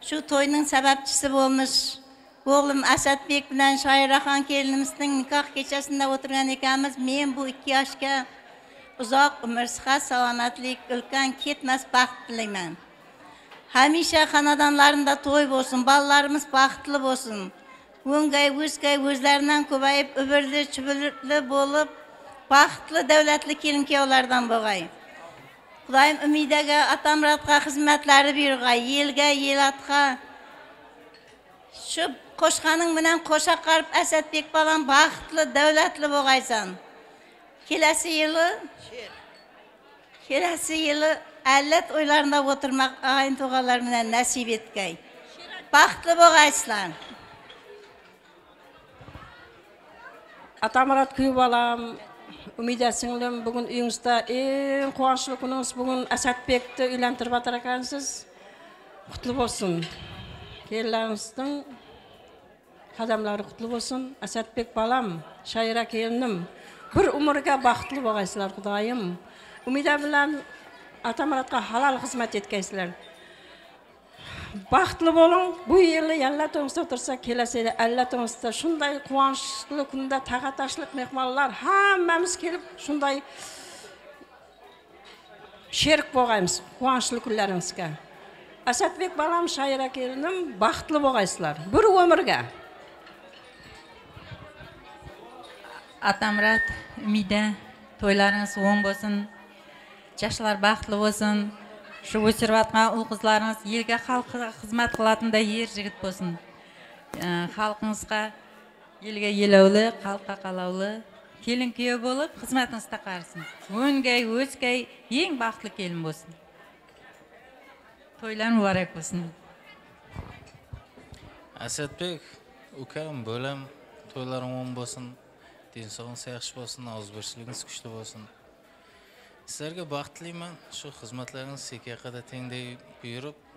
Shu to'yning sababchisi bo'lmish o'g'lim Asadbek bilan Shoiraxon kelinimizning nikoh kechasida o'tirgan ekanmiz. Men bu ikki yoshga uzoq umr, sihat, salomatlik, ulkan ketmas baxt tilayman. Hamisha xonadonlarida to'y bo'lsin, bolalarimiz baxtli bo'lsin. o'ngay o'zgay o'zlaridan ko'payib ubirli chubirli bo'lib baxtli davlatli kelin kuyovlardan bo'lg'ay xudoyim umidaga atamratga xizmatlari buyurg'ay yelga yelatga shu қошқаның мінен қоша қарып әсәтбек балам бақытлы дәулетлі болғайсан келесі елі келесі жылы әлләт ойларында отырмақ ағайын туғалар менен нәсіп еткей бақытлы болғайсыңлар атамұрат күй балам үмида сіңлім бүгін үйіңізде ең қуанышты күніңіз бүгін әсәтбекті үйлендіріп жатыр екенсіз құтты болсын келініңіздің қадамлары құтлы болсын. Әсәтбек балам шайра келінім. Бір ғұмырға бақытлы болғайсыздар құдайым. Үмида білән атамұратқа халал қызмет еткенсіздер бақытлы болың. Бұл елі алла тоңызда тұрса келесі алла тоңызда шындай қуанышты күнде тағаташлық мехманлар хаммамыз келіп шындай шерік болғаймыз қуанышты күндеріңізге. Әсәтбек балам шайра келінім бақытлы болғайсыздар. Бір өмірге. атамрат мида тойларыңыз оң болсын жашылар бақытлы болсын шу өсіріп жатқан ұл қызларыңыз елге халыққа қызмет қылатындай ер жігіт болсын халқыңызға елге елеулі халыққа қалаулы келін күйеу болып қызметіңіз тақарсын өңгей өскей ең бақытлы келін болсын тойлар мұбарак болсын әсетбек өкәрім бөлем тойларың оң болсын денсаулығыңыз жақсы болсын ауызбіршілігіңіз күшті болсын. Сіздерге бақыт тілеймін шу қызметлеріңіз екі жаққа теңдей бұйырып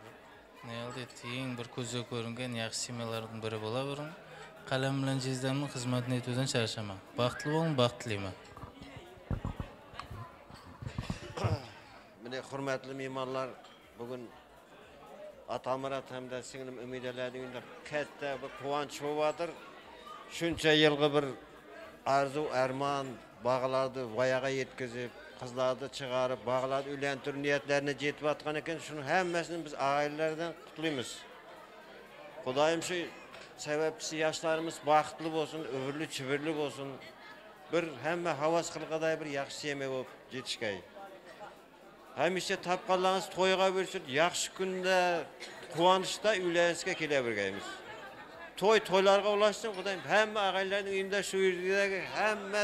дейді ең бір көзге көрінген жақсы семьялардың бірі бола берің қалам білән жездемнің қызметін етуден шаршама бақытлы болың бақыт тілеймін міне құрметті меймандар бүгін атамұрат һәмдә сіңлім үмиделәдің үйінде кәтта бір қуаныш болып жатыр шунша жылғы бір арзу арман бағаларды баяға еткізіп қыздарды шығарып бағаларды үйлендіру ниеттеріне жетіп жатқан екен. Шұның әммәсін біз ағайлардан құтылаймыз құдайым шу себепшісі бақытлы болсын үбірлі чүбірлі болсын. Бір әммә хавас қылғадай бір жақсы семья болып жетішкай Həmişə tapqanlarınız тойға versin, yaxşı gündə, қуанышта үйленіске келе біргейміз to'y to'ylarga ulashsin xudoyim. Hamma og'aylarning uyida shu yerdagi hamma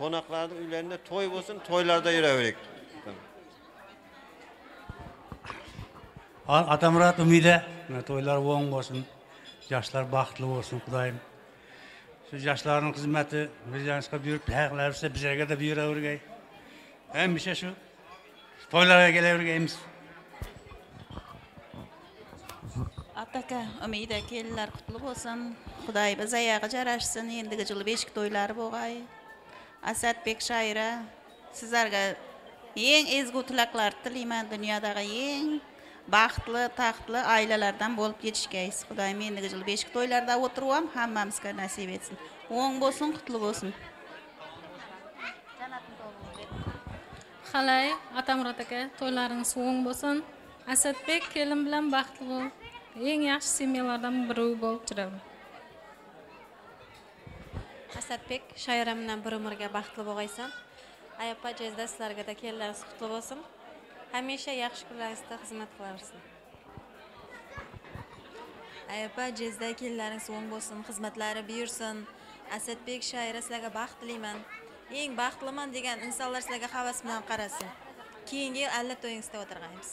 qonaqlarning uylarida to'y bo'lsin to'ylarda yuraverik atamurat umida to'ylar o'ng bo'lsin yoshlar baxtli bo'lsin xudoyim. Shu yoshlarning xizmati bizga buyurib haqlar bizlarga da buyuravergay hamisha shu to'ylarga kelavergaymiz. Aka umida kelinlar qutlu bo'lsin. Xudoy biz oyog'i jarashsin. Endigi yili beshik to'ylari bo'lg'ay asadbek shoira sizlarga eng ezgu tilaklarni tilayman dunyodagi eng baxtli taxtli oilalardan bo'lib ketishgaysiz. Xudoyim endigi yil beshik to'ylarda o'tiryapman hammamizga nasib etsin. O'ng bo'lsin qutli bo'lsin. Qalay atamurat aka to'ylaringiz o'ng bo'lsin. Asadbek kelin bilan baxtli. bo'l eng yaxshi semiyalardan biri bo'lib chiqaver asadbek shoira bilan bir umrga baxtli bo'lg'aysan ayapa jezda sizlarga kelinlaringiz qutli bo'lsin hamisha yaxshi kunlaringizda xizmat qilaversin ayapa jezda kelinlaringiz o'ng bo'lsin xizmatlari buyursin asadbek shoira sizlarga baxt tilayman eng baxtliman degan insonlar sizlarga havas bilan qarasin keyingi yil alla to'yingizda o'tirg'aymiz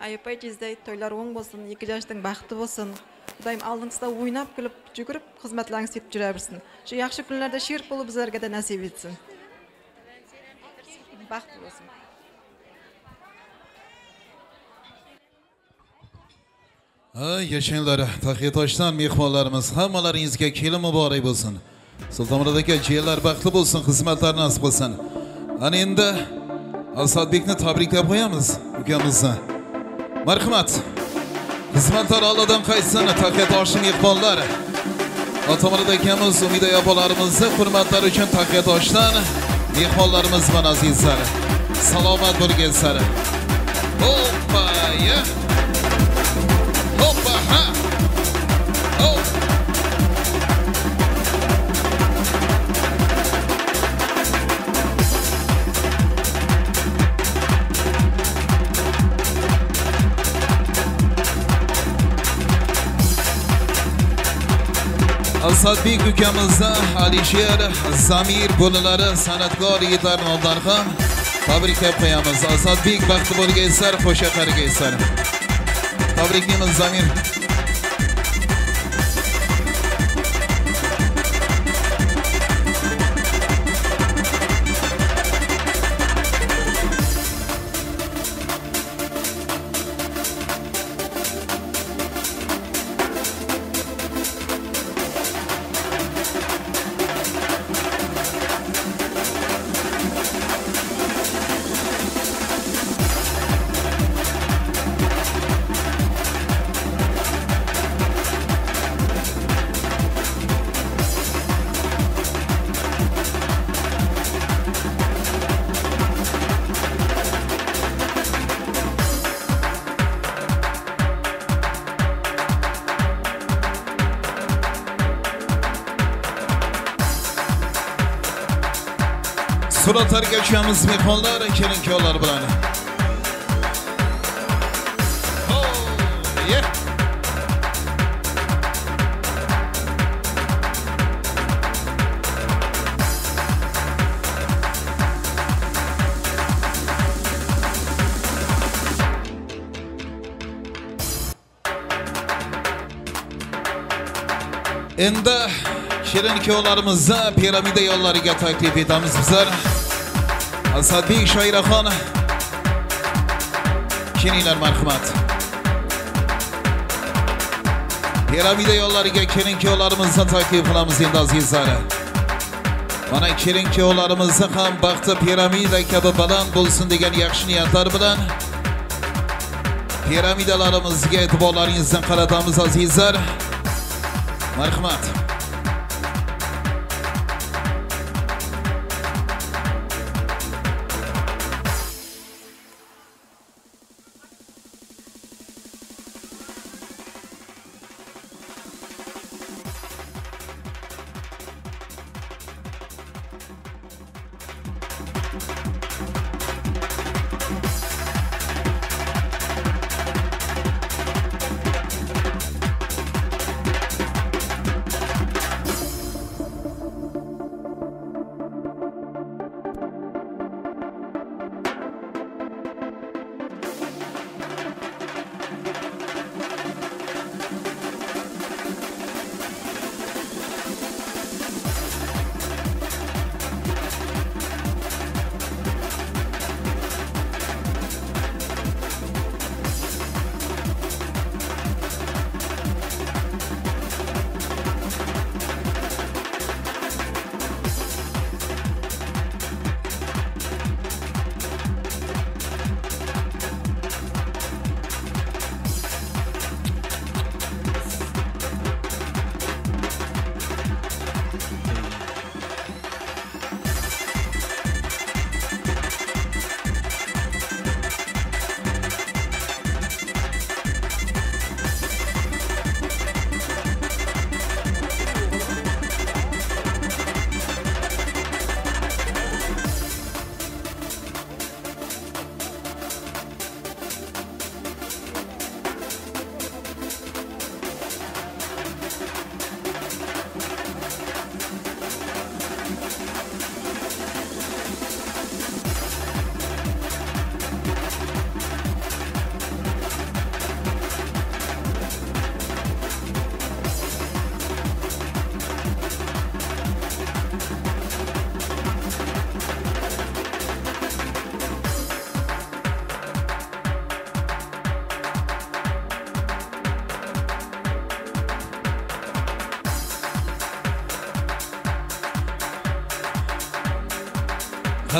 аепай жездей тойлар оң болсын екі жаштың бақыты болсын. Құдайым алдыңызда ойнап күліп жүгіріп қызметларыңыз етіп жүре берсін. Şu жақсы күндерде шерік болу біздерге де нәсіп етсін. Бақытты болсын. Yashanglar mehmonlarimiz hammalaringizga kelin muborak bo'lsin sultonmurod aka jiyanlar baxtli bo'lsin xizmatlar nasib qilsin ana endi asadbekni tabriklab qo'yamiz ukamizni marhamat xizmatlar oldidan qaytsin taxiya toshi mehmonlar otamurod akamiz umida opalarimizni hurmatlari uchun taxiya oshdan mehmonlarimiz bilan azizlar salomat bo'lginsizlar Hoppa, yeah. Hoppa, ha. hoppa asadbek ukamizni alisher zamir bolalari san'atkor yigitlar nomidan ham tabriklab qo'yamiz asadbek baxti bo'lgaysizlar qo'sha qarigaysizlar tabriklaymiz zamir. Polatlar göçüyemiz mikronlar, kelin köyler bulanı. Oh, Endi kelin kuyovlarimizni piramida yo'llariga taklif etamiz bizlar. Asadbek shoiraxon kelinglar marhamat. Piramida yo'llariga kelin kuyovlarimizni taklif qilamiz endi azizlar mana kelin kuyovlarimizni ham baxti piramida kabi baland bo'lsin degan yaxshi niyatlar bilan piramidalarimizga e'tiborlaringizni qaratamiz azizlar marhamat.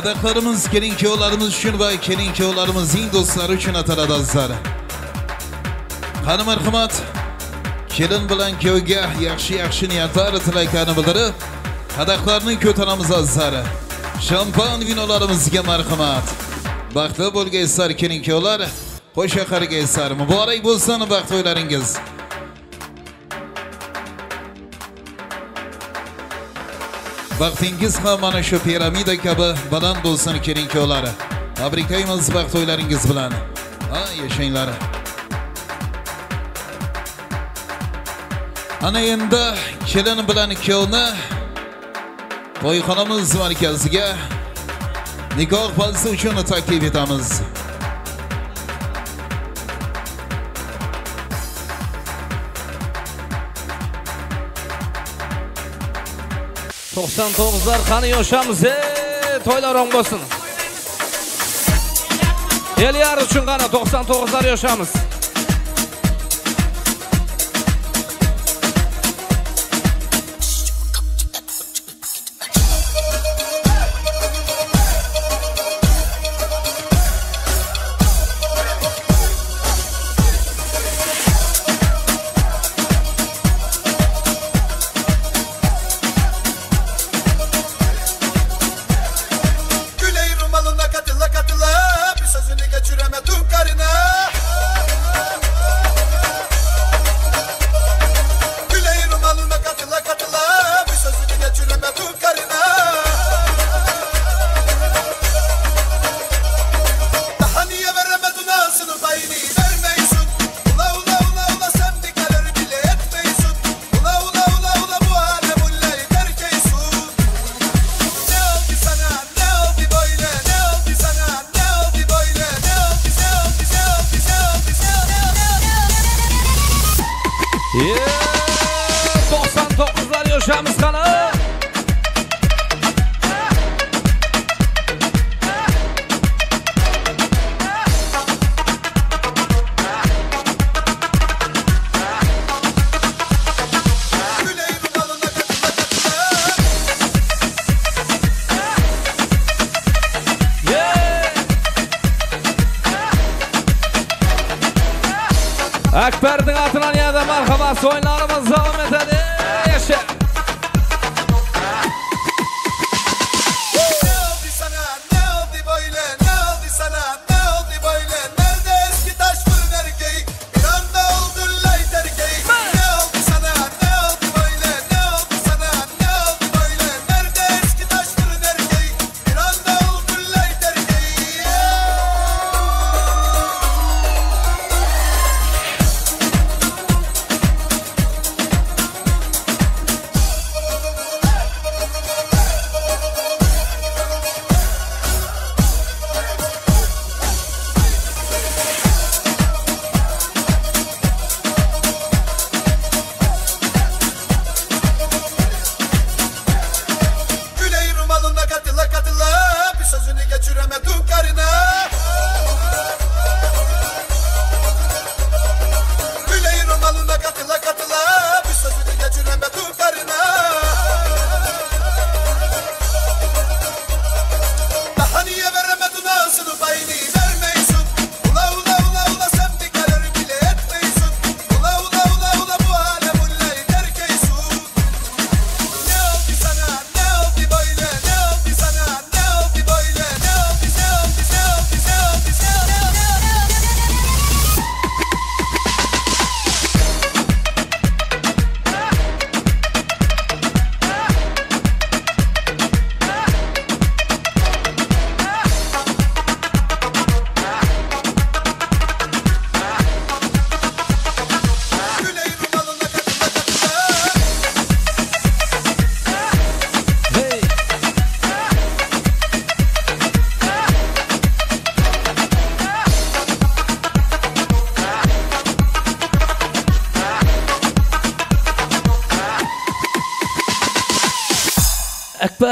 Qadaqlarimiz kelin kuyovlarimiz uchun va kelin kuyovlarimizning do'stlari uchun ataladi azizlar. Qani marhamat, kelin bilan kuyovga yaxshi-yaxshi niyatlar tilaklarni bildirib, qadaqlarni ko'taramiz azizlar. Shampan vinolarimizga marhamat. Baxtli bo'lgaysizlar kelin kuyovlar. Qo'sha qargaysizlar. Muborak bo'lsin baxt to'ylaringiz. Vaqtingiz ham mana shu piramida kabi baland bo'lsin kelin kuyovlari. Tabriklaymiz baxt to'ylaringiz bilan. Ha, yashanglar. Ana endi kelin bilan kuyovni to'yxonamiz markaziga nikoh balsi uchun taklif etamiz. To'qson to'qqizlar qani yoshamiz e, to'ylar ong bo'lsin. El yar uchun qani to'qson to'qqizlar yoshamiz.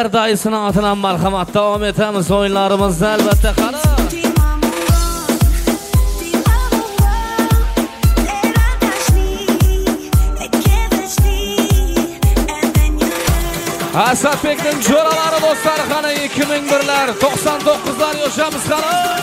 Akbar dayısının atidan marhamat davom etamiz o'yinlarimizda albatta qani Asadbekning jo'ralari do'stlar qani 2001lar, 99lar yoshamiz qani.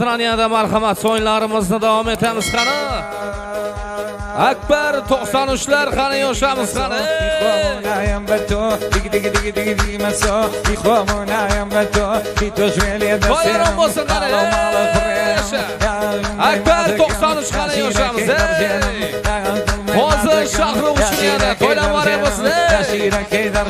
Xotran marhamat so'nglarimizni davom etamiz qani. Akbar 93lar qani yoshamiz qani. Ixvomonayam va dig dig dig dig maso. Ixvomonayam va to, bitosh veleda. Bayram bo'lsin qani. Akbar 93 qani yoshamiz. Hozir shahri uchun yana to'ylar bo'lsin. Tashira kedar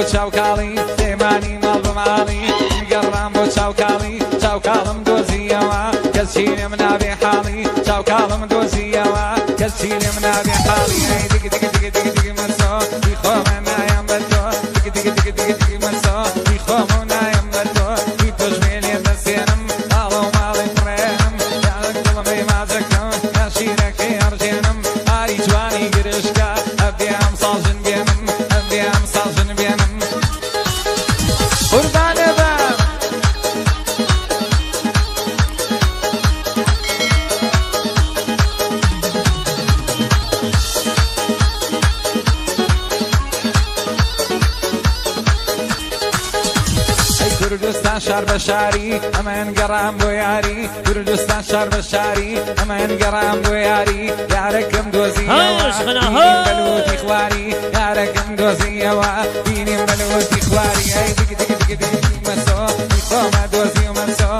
Tchau, tchau, Kalim. گەڕام بۆ یاری کوردستان شارمە شاری ئەمەیان گەڕام بۆ یاری یارەکەم دۆزیوتی خواری یارەکەم دۆزیەوە بینیم بەلوتی خواری مەسۆمە دۆزی و مەسۆ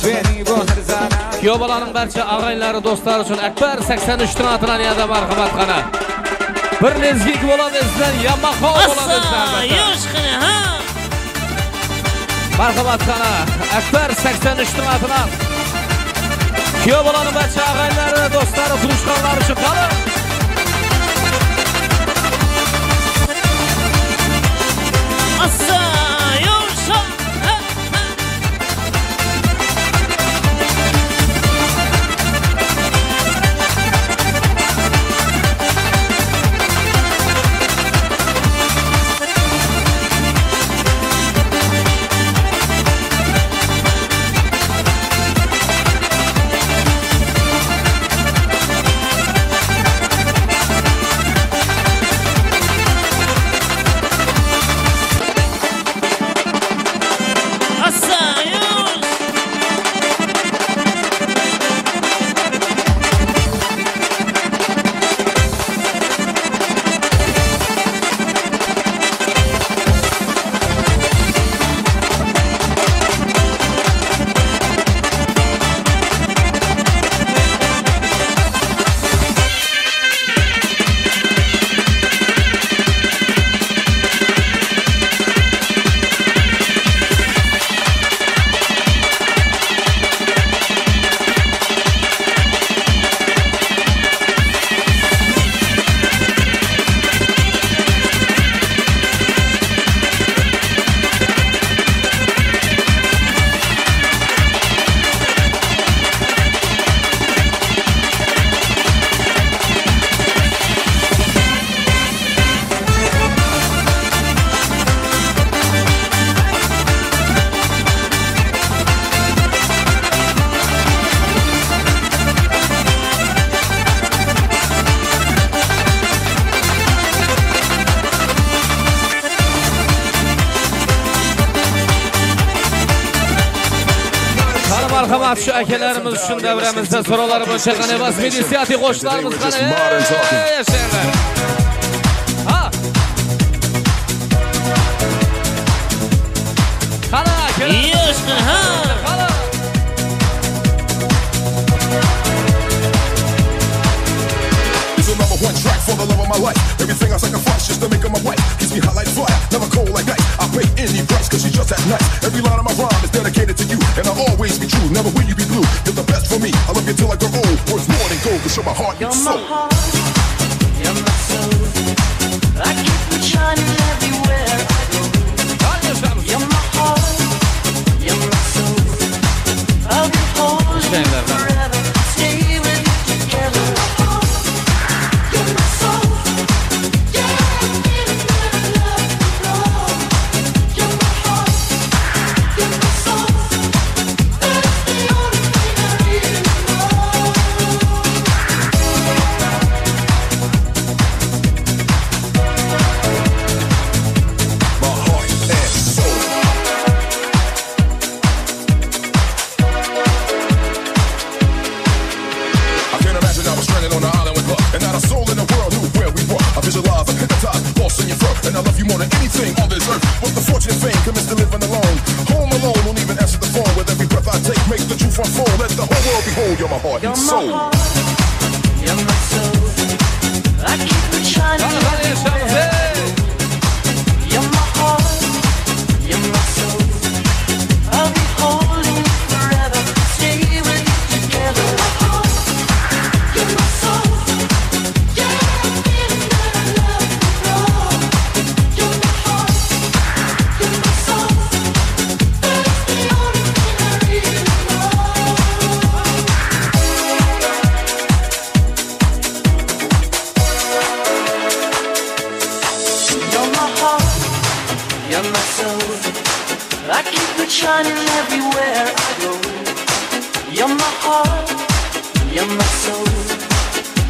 خوێنی بۆ هەرزانە یۆ بەڵانم بەرچە ئاڕای لارە دۆستارشون ئەکبەر سەکسەن شتناتران یادا بارخەمەتخەنە. Bir nezgik olan ezden, yamaha olan ezden. Yamaha, yoşkına ha. Marhamat sana Akbar 83'nin adına Kiyo bulanın bence ağayları, dostları, kuruşkanları için kalın. Asıl Qo'shin davramizda so'rovlar bo'yicha qanday vasmiy siyosiy qo'shiqlarimiz qanday yashanglar. Ha. Qana, kelin. ha. Remember one track for the love of my life pay any price cause she's just that nice. Every line of my rhyme is dedicated to you. And I'll always be true, never will you be blue. You're the best for me. I love you till I grow old. Worth more than gold to show my heart and soul.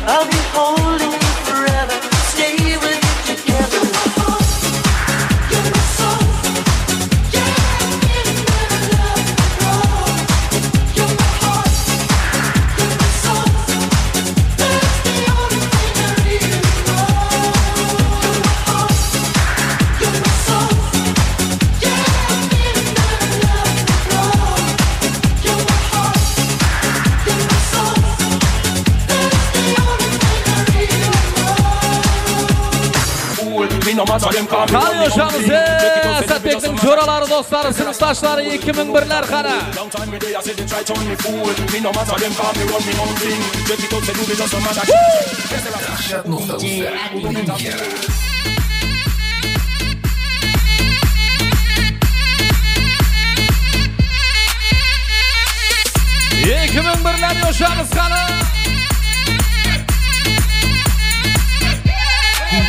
I'll be holding Qani yoshamiz asadbekning ee, jo'ralari do'stlari sinfdoshlari 2001lar qani İki bin birler yaşarız kanı.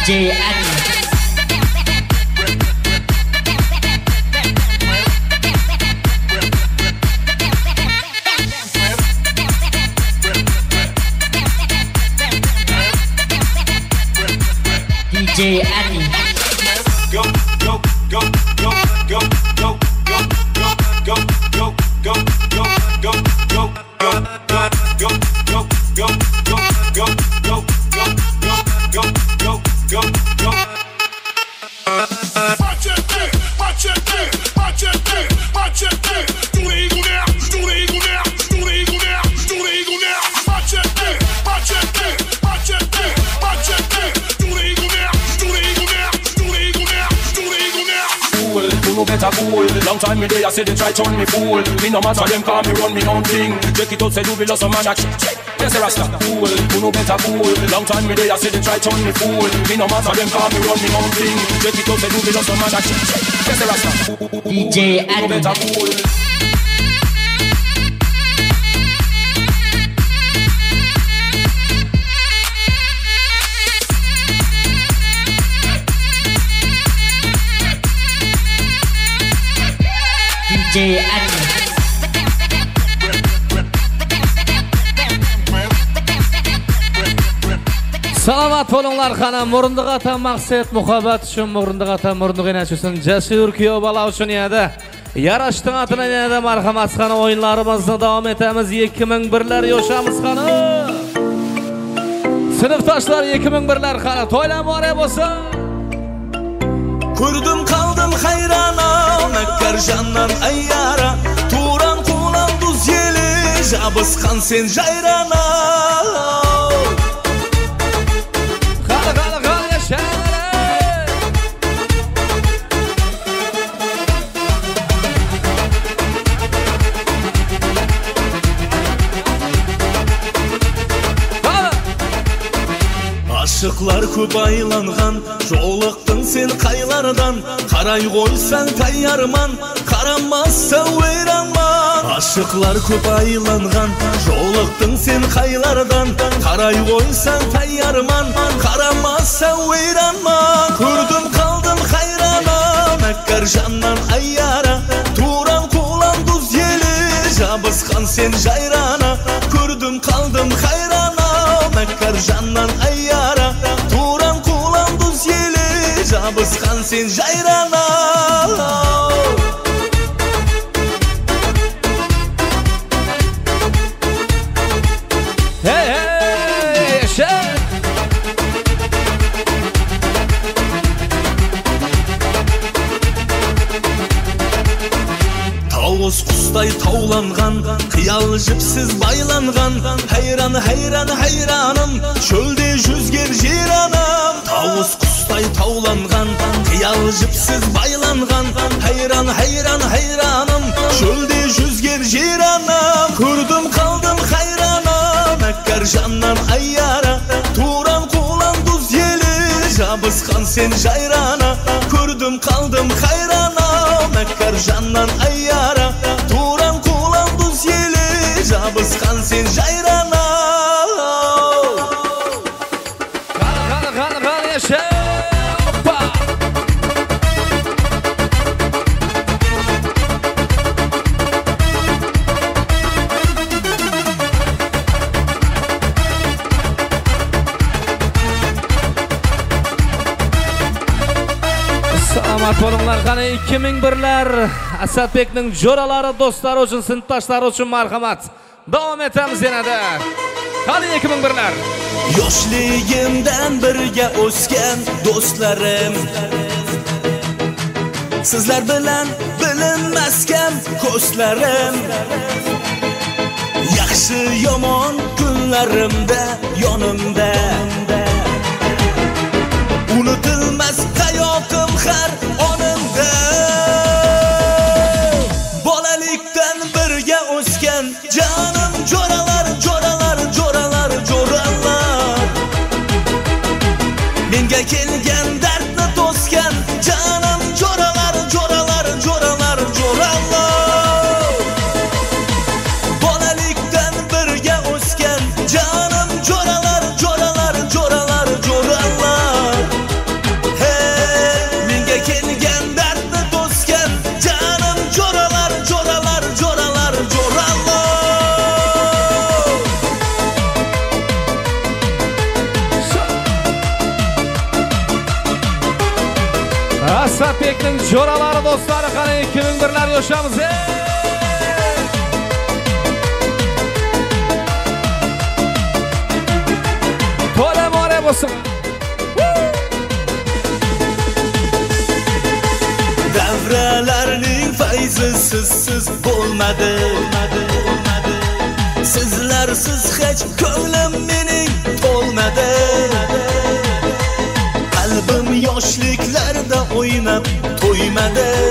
DJ Annie. at cool. Long time me day, I say they try turn me fool. Me no matter them call me run me own thing. Check it out, say do be lost some man a check check. Yes, a rasta cool. Who no better cool. Long time me day, I say they try turn me fool. Me no matter them call me run me own thing. Check it out, say do be lost some man a check check. Yes, a rasta. DJ Who no better bo'linglar qani Murundiq ota maqsad muhabbat uchun Murundiq ota Murundiq enachi uchun jasur kuyov bola uchun yana Yarashdi atına yanada marhamat qani o'yinlarimizni davom etamiz. 2001lar yoshamiz qani. Sinfdoshlar 2001lar qani to'ylar muore bo'lsin. Ko'rdim qoldim hayrona мәккар жаннан айяра туран қулан тұз елі жабысқан сен жайрана. Ашықлар көп айланған жолық сен қайлардан қарай қойсаң тай арман қарамас сәуір Ашықлар көп айланған жолықтың сен қайлардан қарай қойсаң тай арман қарамас сәуір көрдім қалдым қайрана мәккар жаннан айяра туран құлан тұз елі жабысқан сен жайрана көрдім қалдым қайрана мәккар жаннан ай gelsin cayrana Hey hey yaşa Tavus kusday tavlangan Kıyal jipsiz baylangan. Heyran heyran heyranım Çölde yüzger jiranım Tavus Тауыз құстай тауланған Қиял жіпсіз байланған. Хайран, хайран, хайраным Шөлде жүзгер жер анам. Көрдім қалдым хайрана Мәккар жаннан айяра Туран қулан дуз елі Жабысқан сен жайрана. Көрдім қалдым хайрана Мәккар жаннан айяра Туран қулан дуз елі Жабысқан сен жайрана. Bo'linglar qani 2001lar Asadbekning jo'ralari, do'stlari uchun, sinfdoshlari uchun marhamat. Davom etamiz yanada. Qani 2001lar. Yoshligimdan birga o'sgan do'stlarim Sizlar bilan bilinmaskan ko'zlarim Yaxshi yomon kunlarimda yonimda Unutilmas hayotim har jo'ralari, do'stlari qani 2001lar yoshamiz. To'la more bo'lsin. Davralarning fayzi sizsiz bo'lmadi Sizlarsiz hech ko'nglim mening to'lmadi Qalbim yoshliklarda o'ynab my day.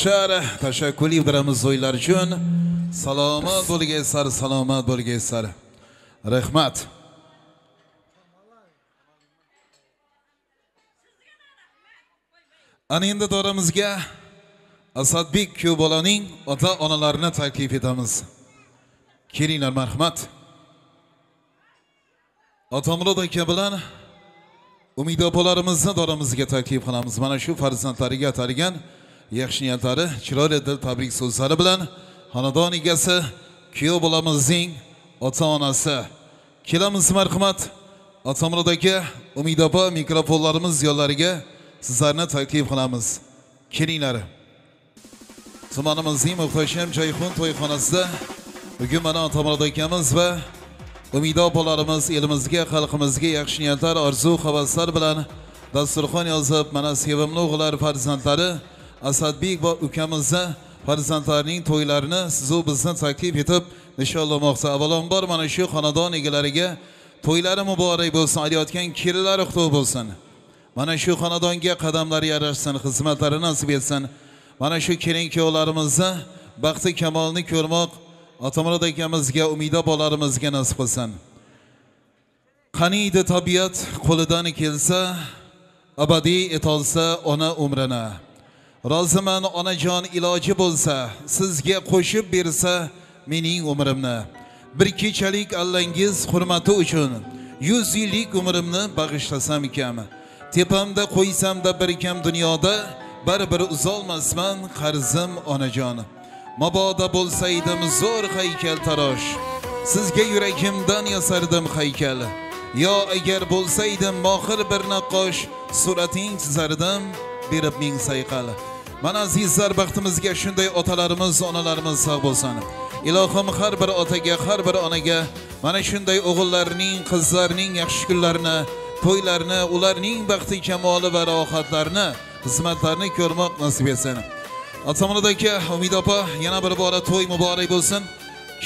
Yoshlar tashakkur bildiramiz o'ylar uchun. Salomat bo'lgaysizlar salomat bo'lgaysizlar rahmat. Ana endi doramizga asadbek kuyov bolaning ota onalarini taklif etamiz. Kelinglar marhamat. Otamurod aka bilan umida opalarimizni doramizga taklif qilamiz. Mana shu farzandlariga atalgan yaxshi niyatlari chiroyli dil tabrik so'zlari bilan xonadon egasi kuyov bolamizning ota onasi kelamiz marhamat. Otamurod aka umid opa mikrofonlarimiz yonlariga sizlarni taklif qilamiz. Kelinglar. Tumanimizning muhtasham jayhun to'yxonasida bugun mana otamurod akamiz va umida opalarimiz elimizga xalqimizga yaxshi niyatlar orzu havaslar bilan dasturxon yozib mana sevimli o'g'illar farzandlari asadbek va ukamizni farzandlarining to'ylarini sizu bizni taklif etib nishonlamoqda avvalambor mana shu xonadon egalariga to'ylari muborak bo'lsin aytayotgan kelinlari qutlug' bo'lsin. Mana shu xonadonga qadamlari yarashsin xizmatlari nasib etsin. Mana shu kelin kuyovlarimizni baxti kamolni ko'rmoq otamurod akamizga umida bolalarimizga nasib qilsin. Qaniydi tabiat qo'lidan kelsa abadiy etolsa ona umrini roziman onajon iloji bo'lsa sizga qo'shib bersa mening umrimni. Bir kechalik allangiz hurmati uchun yuz yillik umrimni bag'ishlasam ekan. Tepamda qo'ysamda bir kam dunyoda baribir uzolmasman qarzim onajon. Mabodo bo'lsaydim zo'r haykaltarosh sizga yuragimdan yasardim haykal. Yo agar bo'lsaydim mohir bir naqqosh surating chizardim berib ming sayqal. Mana azizlar baxtimizga shunday otalarimiz onalarimiz sog' bo'lsin. Ilohim har bir otaga har bir onaga mana shunday o'g'illarning qizlarning yaxshi kunlarini to'ylarini ularning baxti kamoli va rohatlarini xizmatlarini ko'rmoq nasib etsin. Otamurod aka umid opa yana bir bora to'y muborak bo'lsin.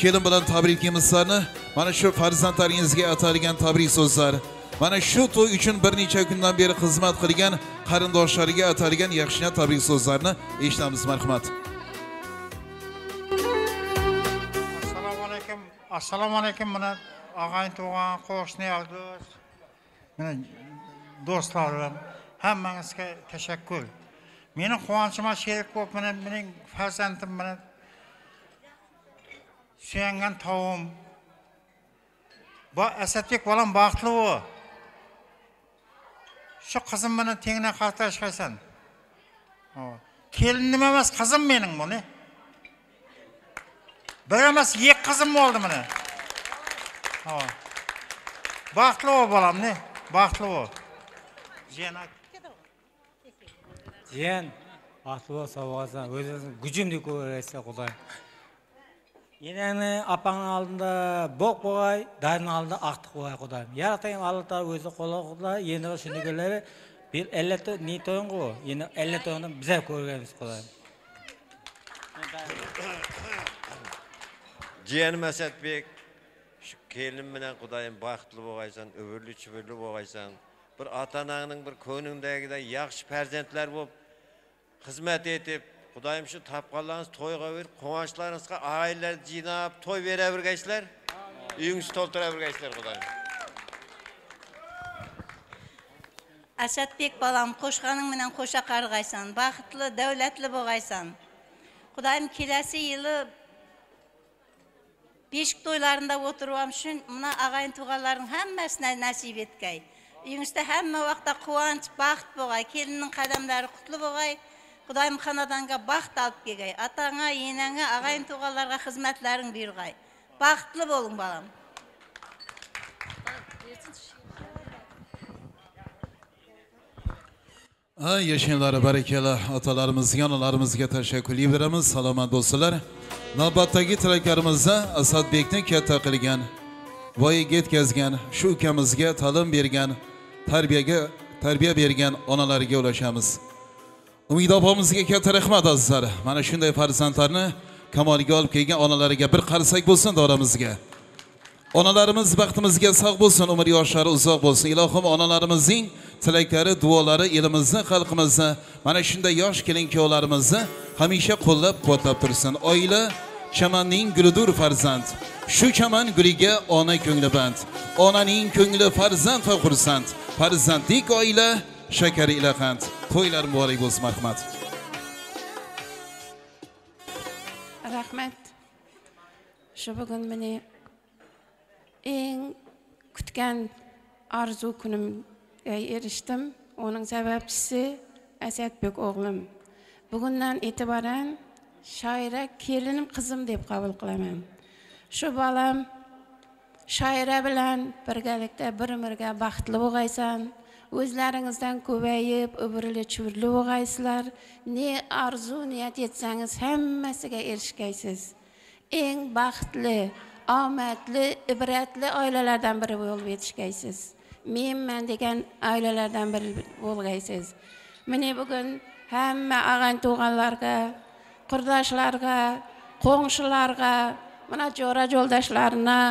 Kelin bilan tabriklaymiz sizlarni. Mana shu farzandlaringizga atalgan tabrik so'zlar. Mana shu to'y uchun bir necha kundan beri xizmat qilgan qarindoshlariga atalgan yaxshina tabrik so'zlarini eshitamiz marhamat assalomu alaykum assalomu alaykum mana og'ayin tug'an qo'shni do'st mana do'stlarim hammangizga tashakkur. Meni quvonchima sherik bo'lib mana mening farzandim mana suyangan tavuğum bu asadbek bolam baxtli u шу қызымменен теңіне қатар шайсан келінім емес қызым менің мұны бір емес екі қызым болды міне бақытлы бол балам не бақытлы бол жиен жиен бақытлы бол сау болғансың өзіңіздің құдай Енені апаңның алдында боқ болғай дайының алдында ақтық болғай құдайым. Яратайын алла өзі қолы құда енді түсінігілері бір әлі не тойын ғой енді әлі тойынды біз көргеміз құдайым. Жиенім әсетбек келім мінен құдайым бақытлы болғайсың өбірлі чүбірлі болғайсың бір ата анаңның бір көңіліңдегідей жақсы перзентлер болып қызмет етіп құдайымшы тапқанларыңыз тойға беріп қуанышларыңызға айларды жинап той бере бергейсіздер үйіңіз толтыра бергейсіздер құдайым. Әсәтбек балам қошқаның менен қоша қарғайсың бақытлы дәулетлі болғайсың. Құдайым келесі жылы бешік тойларында отыруым үшін мына ағайын туғанлардың һәммәсіне нәсіп еткей үйіңізде һәммә уақытта қуаныш бақыт болғай келіннің қадамдары құтлы болғай. Құдайым ханаданға бақыт baxt olib атаңа otangga ағайын og'ayin қызметлерің xizmatlaring бақытлы baxtli bo'ling bolam ay yashanglar barakalla otalarimizga onalarimizga tashakkur bildiramiz salomat bo'lsinlar navbatdagi tilaklarimizda asadbekni katta qilgan voyaga yetkazgan shu ukamizga ta'lim bergan tarbiyaga tarbiya bergan onalariga ulashamiz umid opamizga katta rahmat azizlar. Mana shunday farzandlarni kamoliga olib kelgan onalariga bir qarasak bo'lsin doramizga. Onalarimiz baxtimizga sog' bo'lsin umr yoshlari uzoq bo'lsin. Ilohim onalarimizning tilaklari duolari elimizni xalqimizni mana shunday yosh kelin kuyovlarimizni hamisha qo'llab quvvatlab tursin. Oila chamanning gulidur farzand. Shu chaman guliga ona ko'ngli band. Onaning ko'ngli farzand va xursand. Farzandlik oila shakar ila qand. To'ylar muborak bo'lsin marhamat rahmat. Shu bugun meni eng kutgan orzu kunimga erishdim. Uning sababchisi asadbek o'g'lim. Bugundan e'tiboran shoira kelinim qizim deb qabul qilaman. Shu bolam shoira bilan birgalikda bir biriga baxtli bo'lg'aysan. O'zlaringizdan ko'payib o'birli chuvrli bo'lg'aysizlar. Ne orzu niyat etsangiz hammasiga erishgaysiz. Eng baxtli omadli ibratli oilalardan biri bo'lib yetishgaysiz. Menman degan oilalardan biri bo'lgaysiz. Mana bugun hamma og'ayn to'g'anlarga qurdoshlarga qo'ng'shilarga mana jo'ra jo'ldoshlarini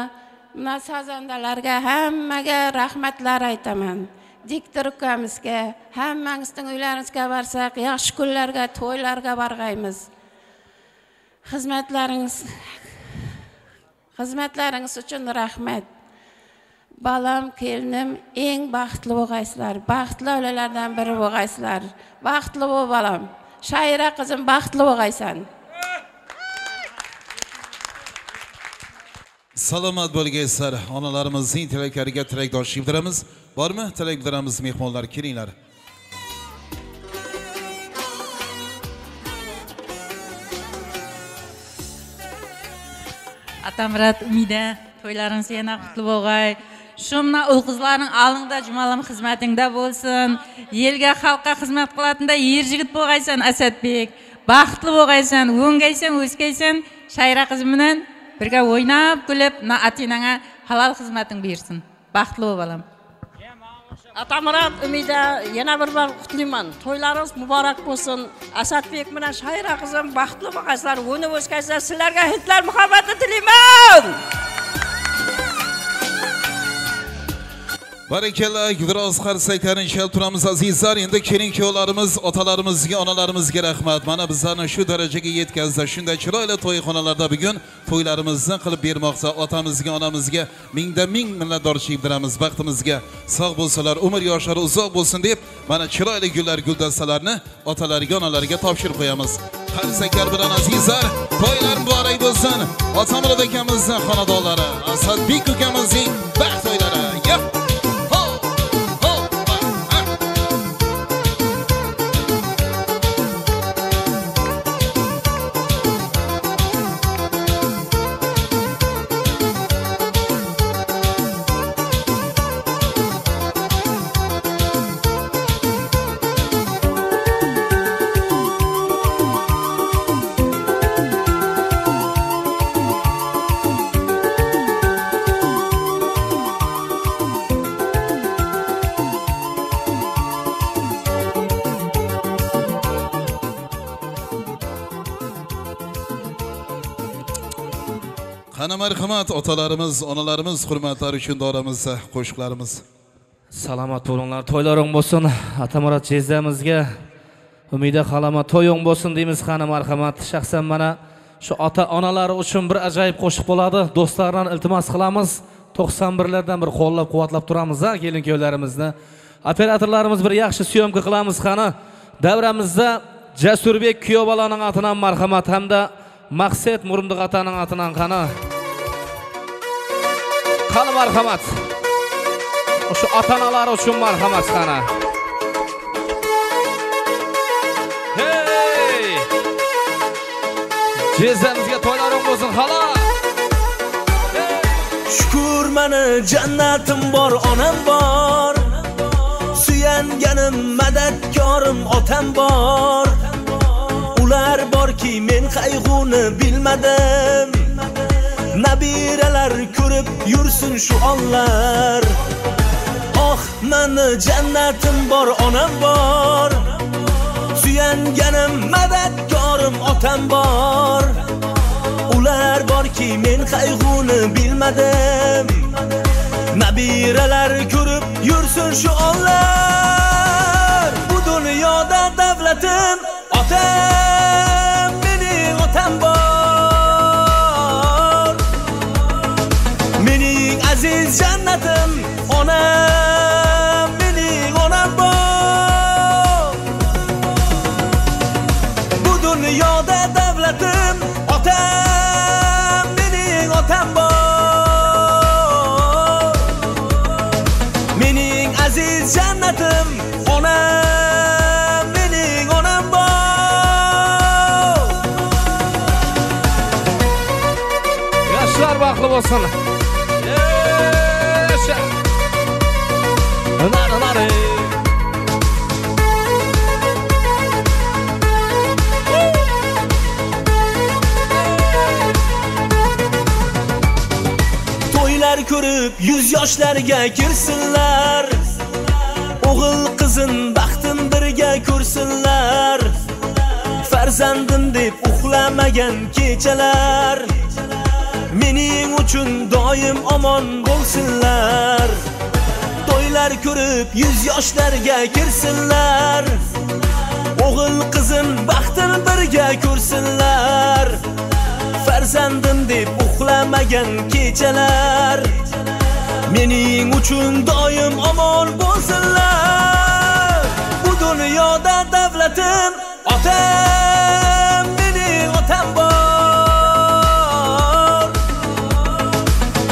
mana sazandalarga hammaga rahmatlar aytaman. Diktor ukamizga hammangizning uylaringizga borsak yaxshi kunlarga to'ylarga borg'aymiz xizmatlaringiz xizmatlaringiz uchun rahmat bolam kelinim eng baxtli bo'lg'aysizlar baxtli oilalardan biri bo'lg'aysizlar baxtli bo'l bolam shoira qizim baxtli bo'lg'aysan bo'lgaysizlar onalarimizning tilaklariga tilakdoshlik bildiramiz bormi tilak bildiramiz mehmonlar kelinglar Atamurat Umida to'ylaringiz yana qutlug' bo'lg'ay. Shu mana ul qizlarning alingda jumalam xizmatingda bo'lsin. Elga xalqqa xizmat qilatında yer yigit bo'lg'aysan Asadbek. Baxtli bo'lg'aysan, o'ngaysan, o'skaysan. Shayra qiz bilan бірге ойнап күліп мына ата енеңе халал қызметің бұйырсын. Бақытлы бол балам. Атамұрат үмида яна бір бар құтлиман тойларыңыз мұбарак болсын. Асатбек мына шайра қызым бақытлы болғансыздар өніп өскенсіздер сіздерге хитлер мұхаббаты тілеймін! Barakalla biroz qarsaklarini chalib turamiz azizlar. Endi kelin kuyovlarimiz otalarimizga onalarimizga rahmat. Mana bizlarni shu darajaga yetkazdi shunday chiroyli to'yxonalarda bugun to'ylarimizni qilib bermoqda. Otamizga onamizga mingdan ming minnatdorchilik bildiramiz baxtimizga. Sog' bo'lsalar umr yoshlari uzoq bo'lsin deb mana chiroyli gullar guldastalarini otalariga onalariga topshirib qo'yamiz. Qarsaklar bilan azizlar to'ylar muborak bo'lsin. Otamurod akamizni xonadonlari asadbek ukamizning baxt to'ylari. Marhamat otalarimiz onalarimiz hurmatlari uchun doramizda qo'shiqlarimiz. Salomat bo'linglar to'ylaring bo'lsin. Atamurat jezdamizga umida xalama to'ying bo'lsin deymiz qani marhamat. Shaxsan mana shu ota onalari uchun bir ajoyib qo'shiq bo'ladi. Do'stlardan iltimos qilamiz. To'qson birlardan bir qo'llab quvvatlab turamiz a kelin kuyovlarimizni operatorlarimiz bir yaxshi syomka qilamiz qani. Davramizda jasurbek kuyov bolaning atidan marhamat hamda maqsad murundiq otaning atidan qani. Qani marhamat? O'sha ota onalar uchun marhamat qani? Hey! Jezdamizga to'ylaring bo'lsin xolos shukur mani jannatim bor onam bor. Suyanganim madadkorim otam bor. Ular borki men qayg'uni bilmadim. Nabiralar ko'rib yursin shu onlar. Oh mani jannatim bor onam bor. Suyanganim madadkorim otam bor. Ular borki men qayg'uni bilmadim. Nabiralar ko'rib yursin shu onlar. Bu dunyoda davlatim otam mening otam bor. Mening onam bor bu davlatim otam bor mening aziz jannatim onam mening onam bor yoshlar baxtli ko'rib yuz yoshlarga kirsinlar. O'g'il qizin baxtin birga ko'rsinlar. Farzandim deb uxlamagan kechalar. Mening uchun doim omon bo'lsinlar. To'ylar ko'rib yuz yoshlarga kirsinlar. O'g'il qizim baxtin birga ko'rsinlar. Farzandim deb uxlamagan kechalar. Mening uchun doim omon bo'lsinlar. Bu dunyoda davlatim otam mening otam bor.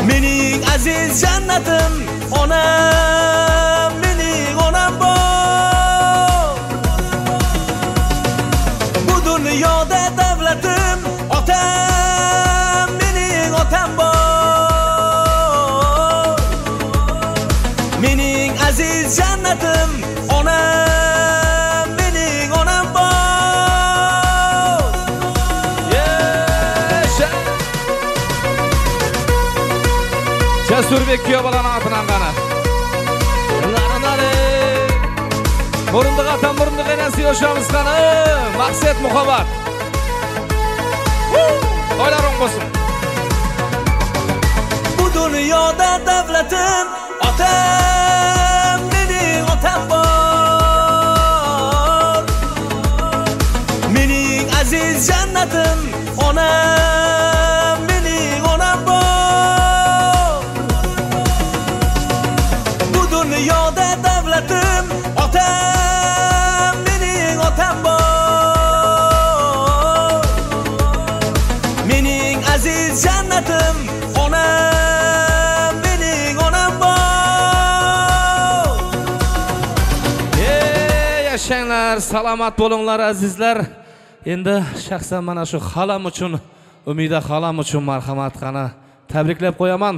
Mening aziz jannatim onam. Burundiq qani. Maqsad muhabbat. Oylaring bo'lsin. bu dunyoda davlatim otam mening otam bor mening aziz jannatim onam mening onam bor bu dunyoda davlatim otam salomat bo'linglar azizlar. Endi shaxsan mana shu xalam uchun, Umida xalam uchun marhamat qani tabriklab qo'yaman.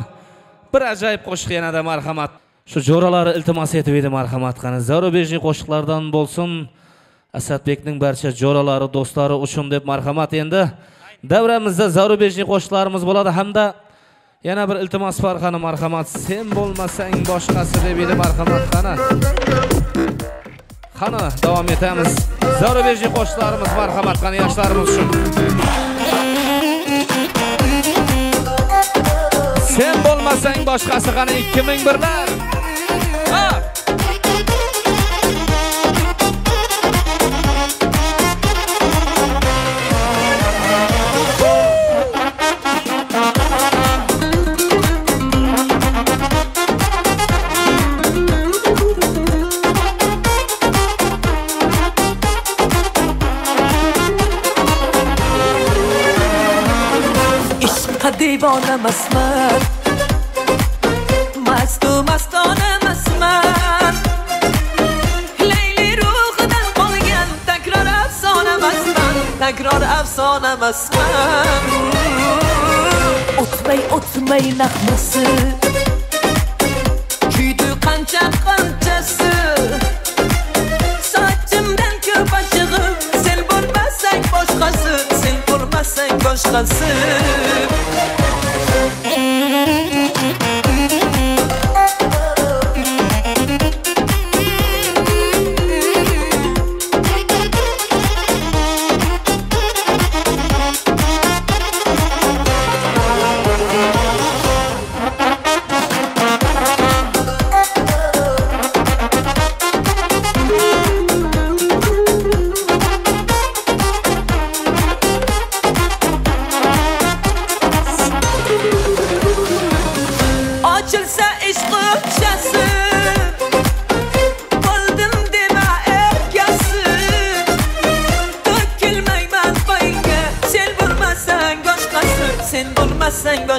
Bir ajoyib qo'shiq yanada marhamat. Shu jo'ralari iltimos etib edi marhamat qani. Zarubejniy qo'shiqlardan bo'lsin. Asadbekning barcha jo'ralari, do'stlari uchun deb marhamat endi davramizda zarubejniy qo'shiqlarimiz bo'ladi hamda yana bir iltimos bor qani marhamat. Sen bo'lmasang boshqasi deb edi marhamat qani. Qani davom etamiz. Zarubejniy qo'shiqlarimiz marhamat qani yoshlarimiz uchun. Sen bo'lmasang boshqasi qani 2001lar. birlar ishqqa devonamasman mastu mastonamasman layli ruhidan qolgan takror afsonamasman takror afsonamasman o'tmay o'tmay naqmasi kuydi qancha qanchasi sochimdan ko'p achig'im sen bo'lmasang boshqasi sen bo'lmasang boshqasi bulmasang boshqasi ochilsa ishq qunchasi bo'ldim başkası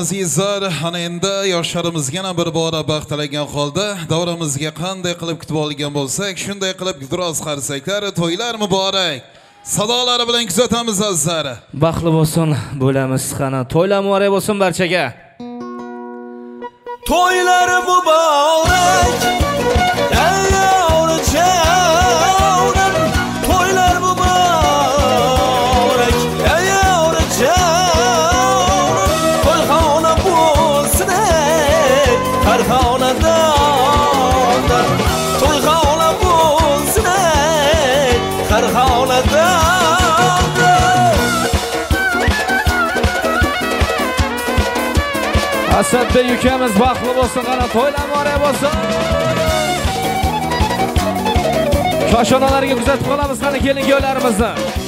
azizlar, ana endi yoshlarimizga yana bir bora baxt tilagan holda davramizga qanday qilib kutib olgan bo'lsak, shunday qilib biroz qarsaklar, to'ylar muborak. Sadolari bilan kuzatamiz azizlar. baxtli bo'lsin bo'lamiz qani to'ylar muborak bo'lsin barchaga Toylar mübarek asadbek ukamiz baxtli bo'lsin qani to'ylar muborak bo'lsin. Koshonalarga kuzatib qolamiz qani kelin kuyovlarimizni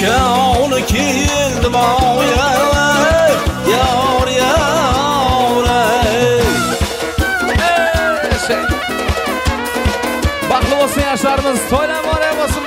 Şahını kildi bağya Yar yar Baklı olsun yaşlarımız Toylan var ev olsun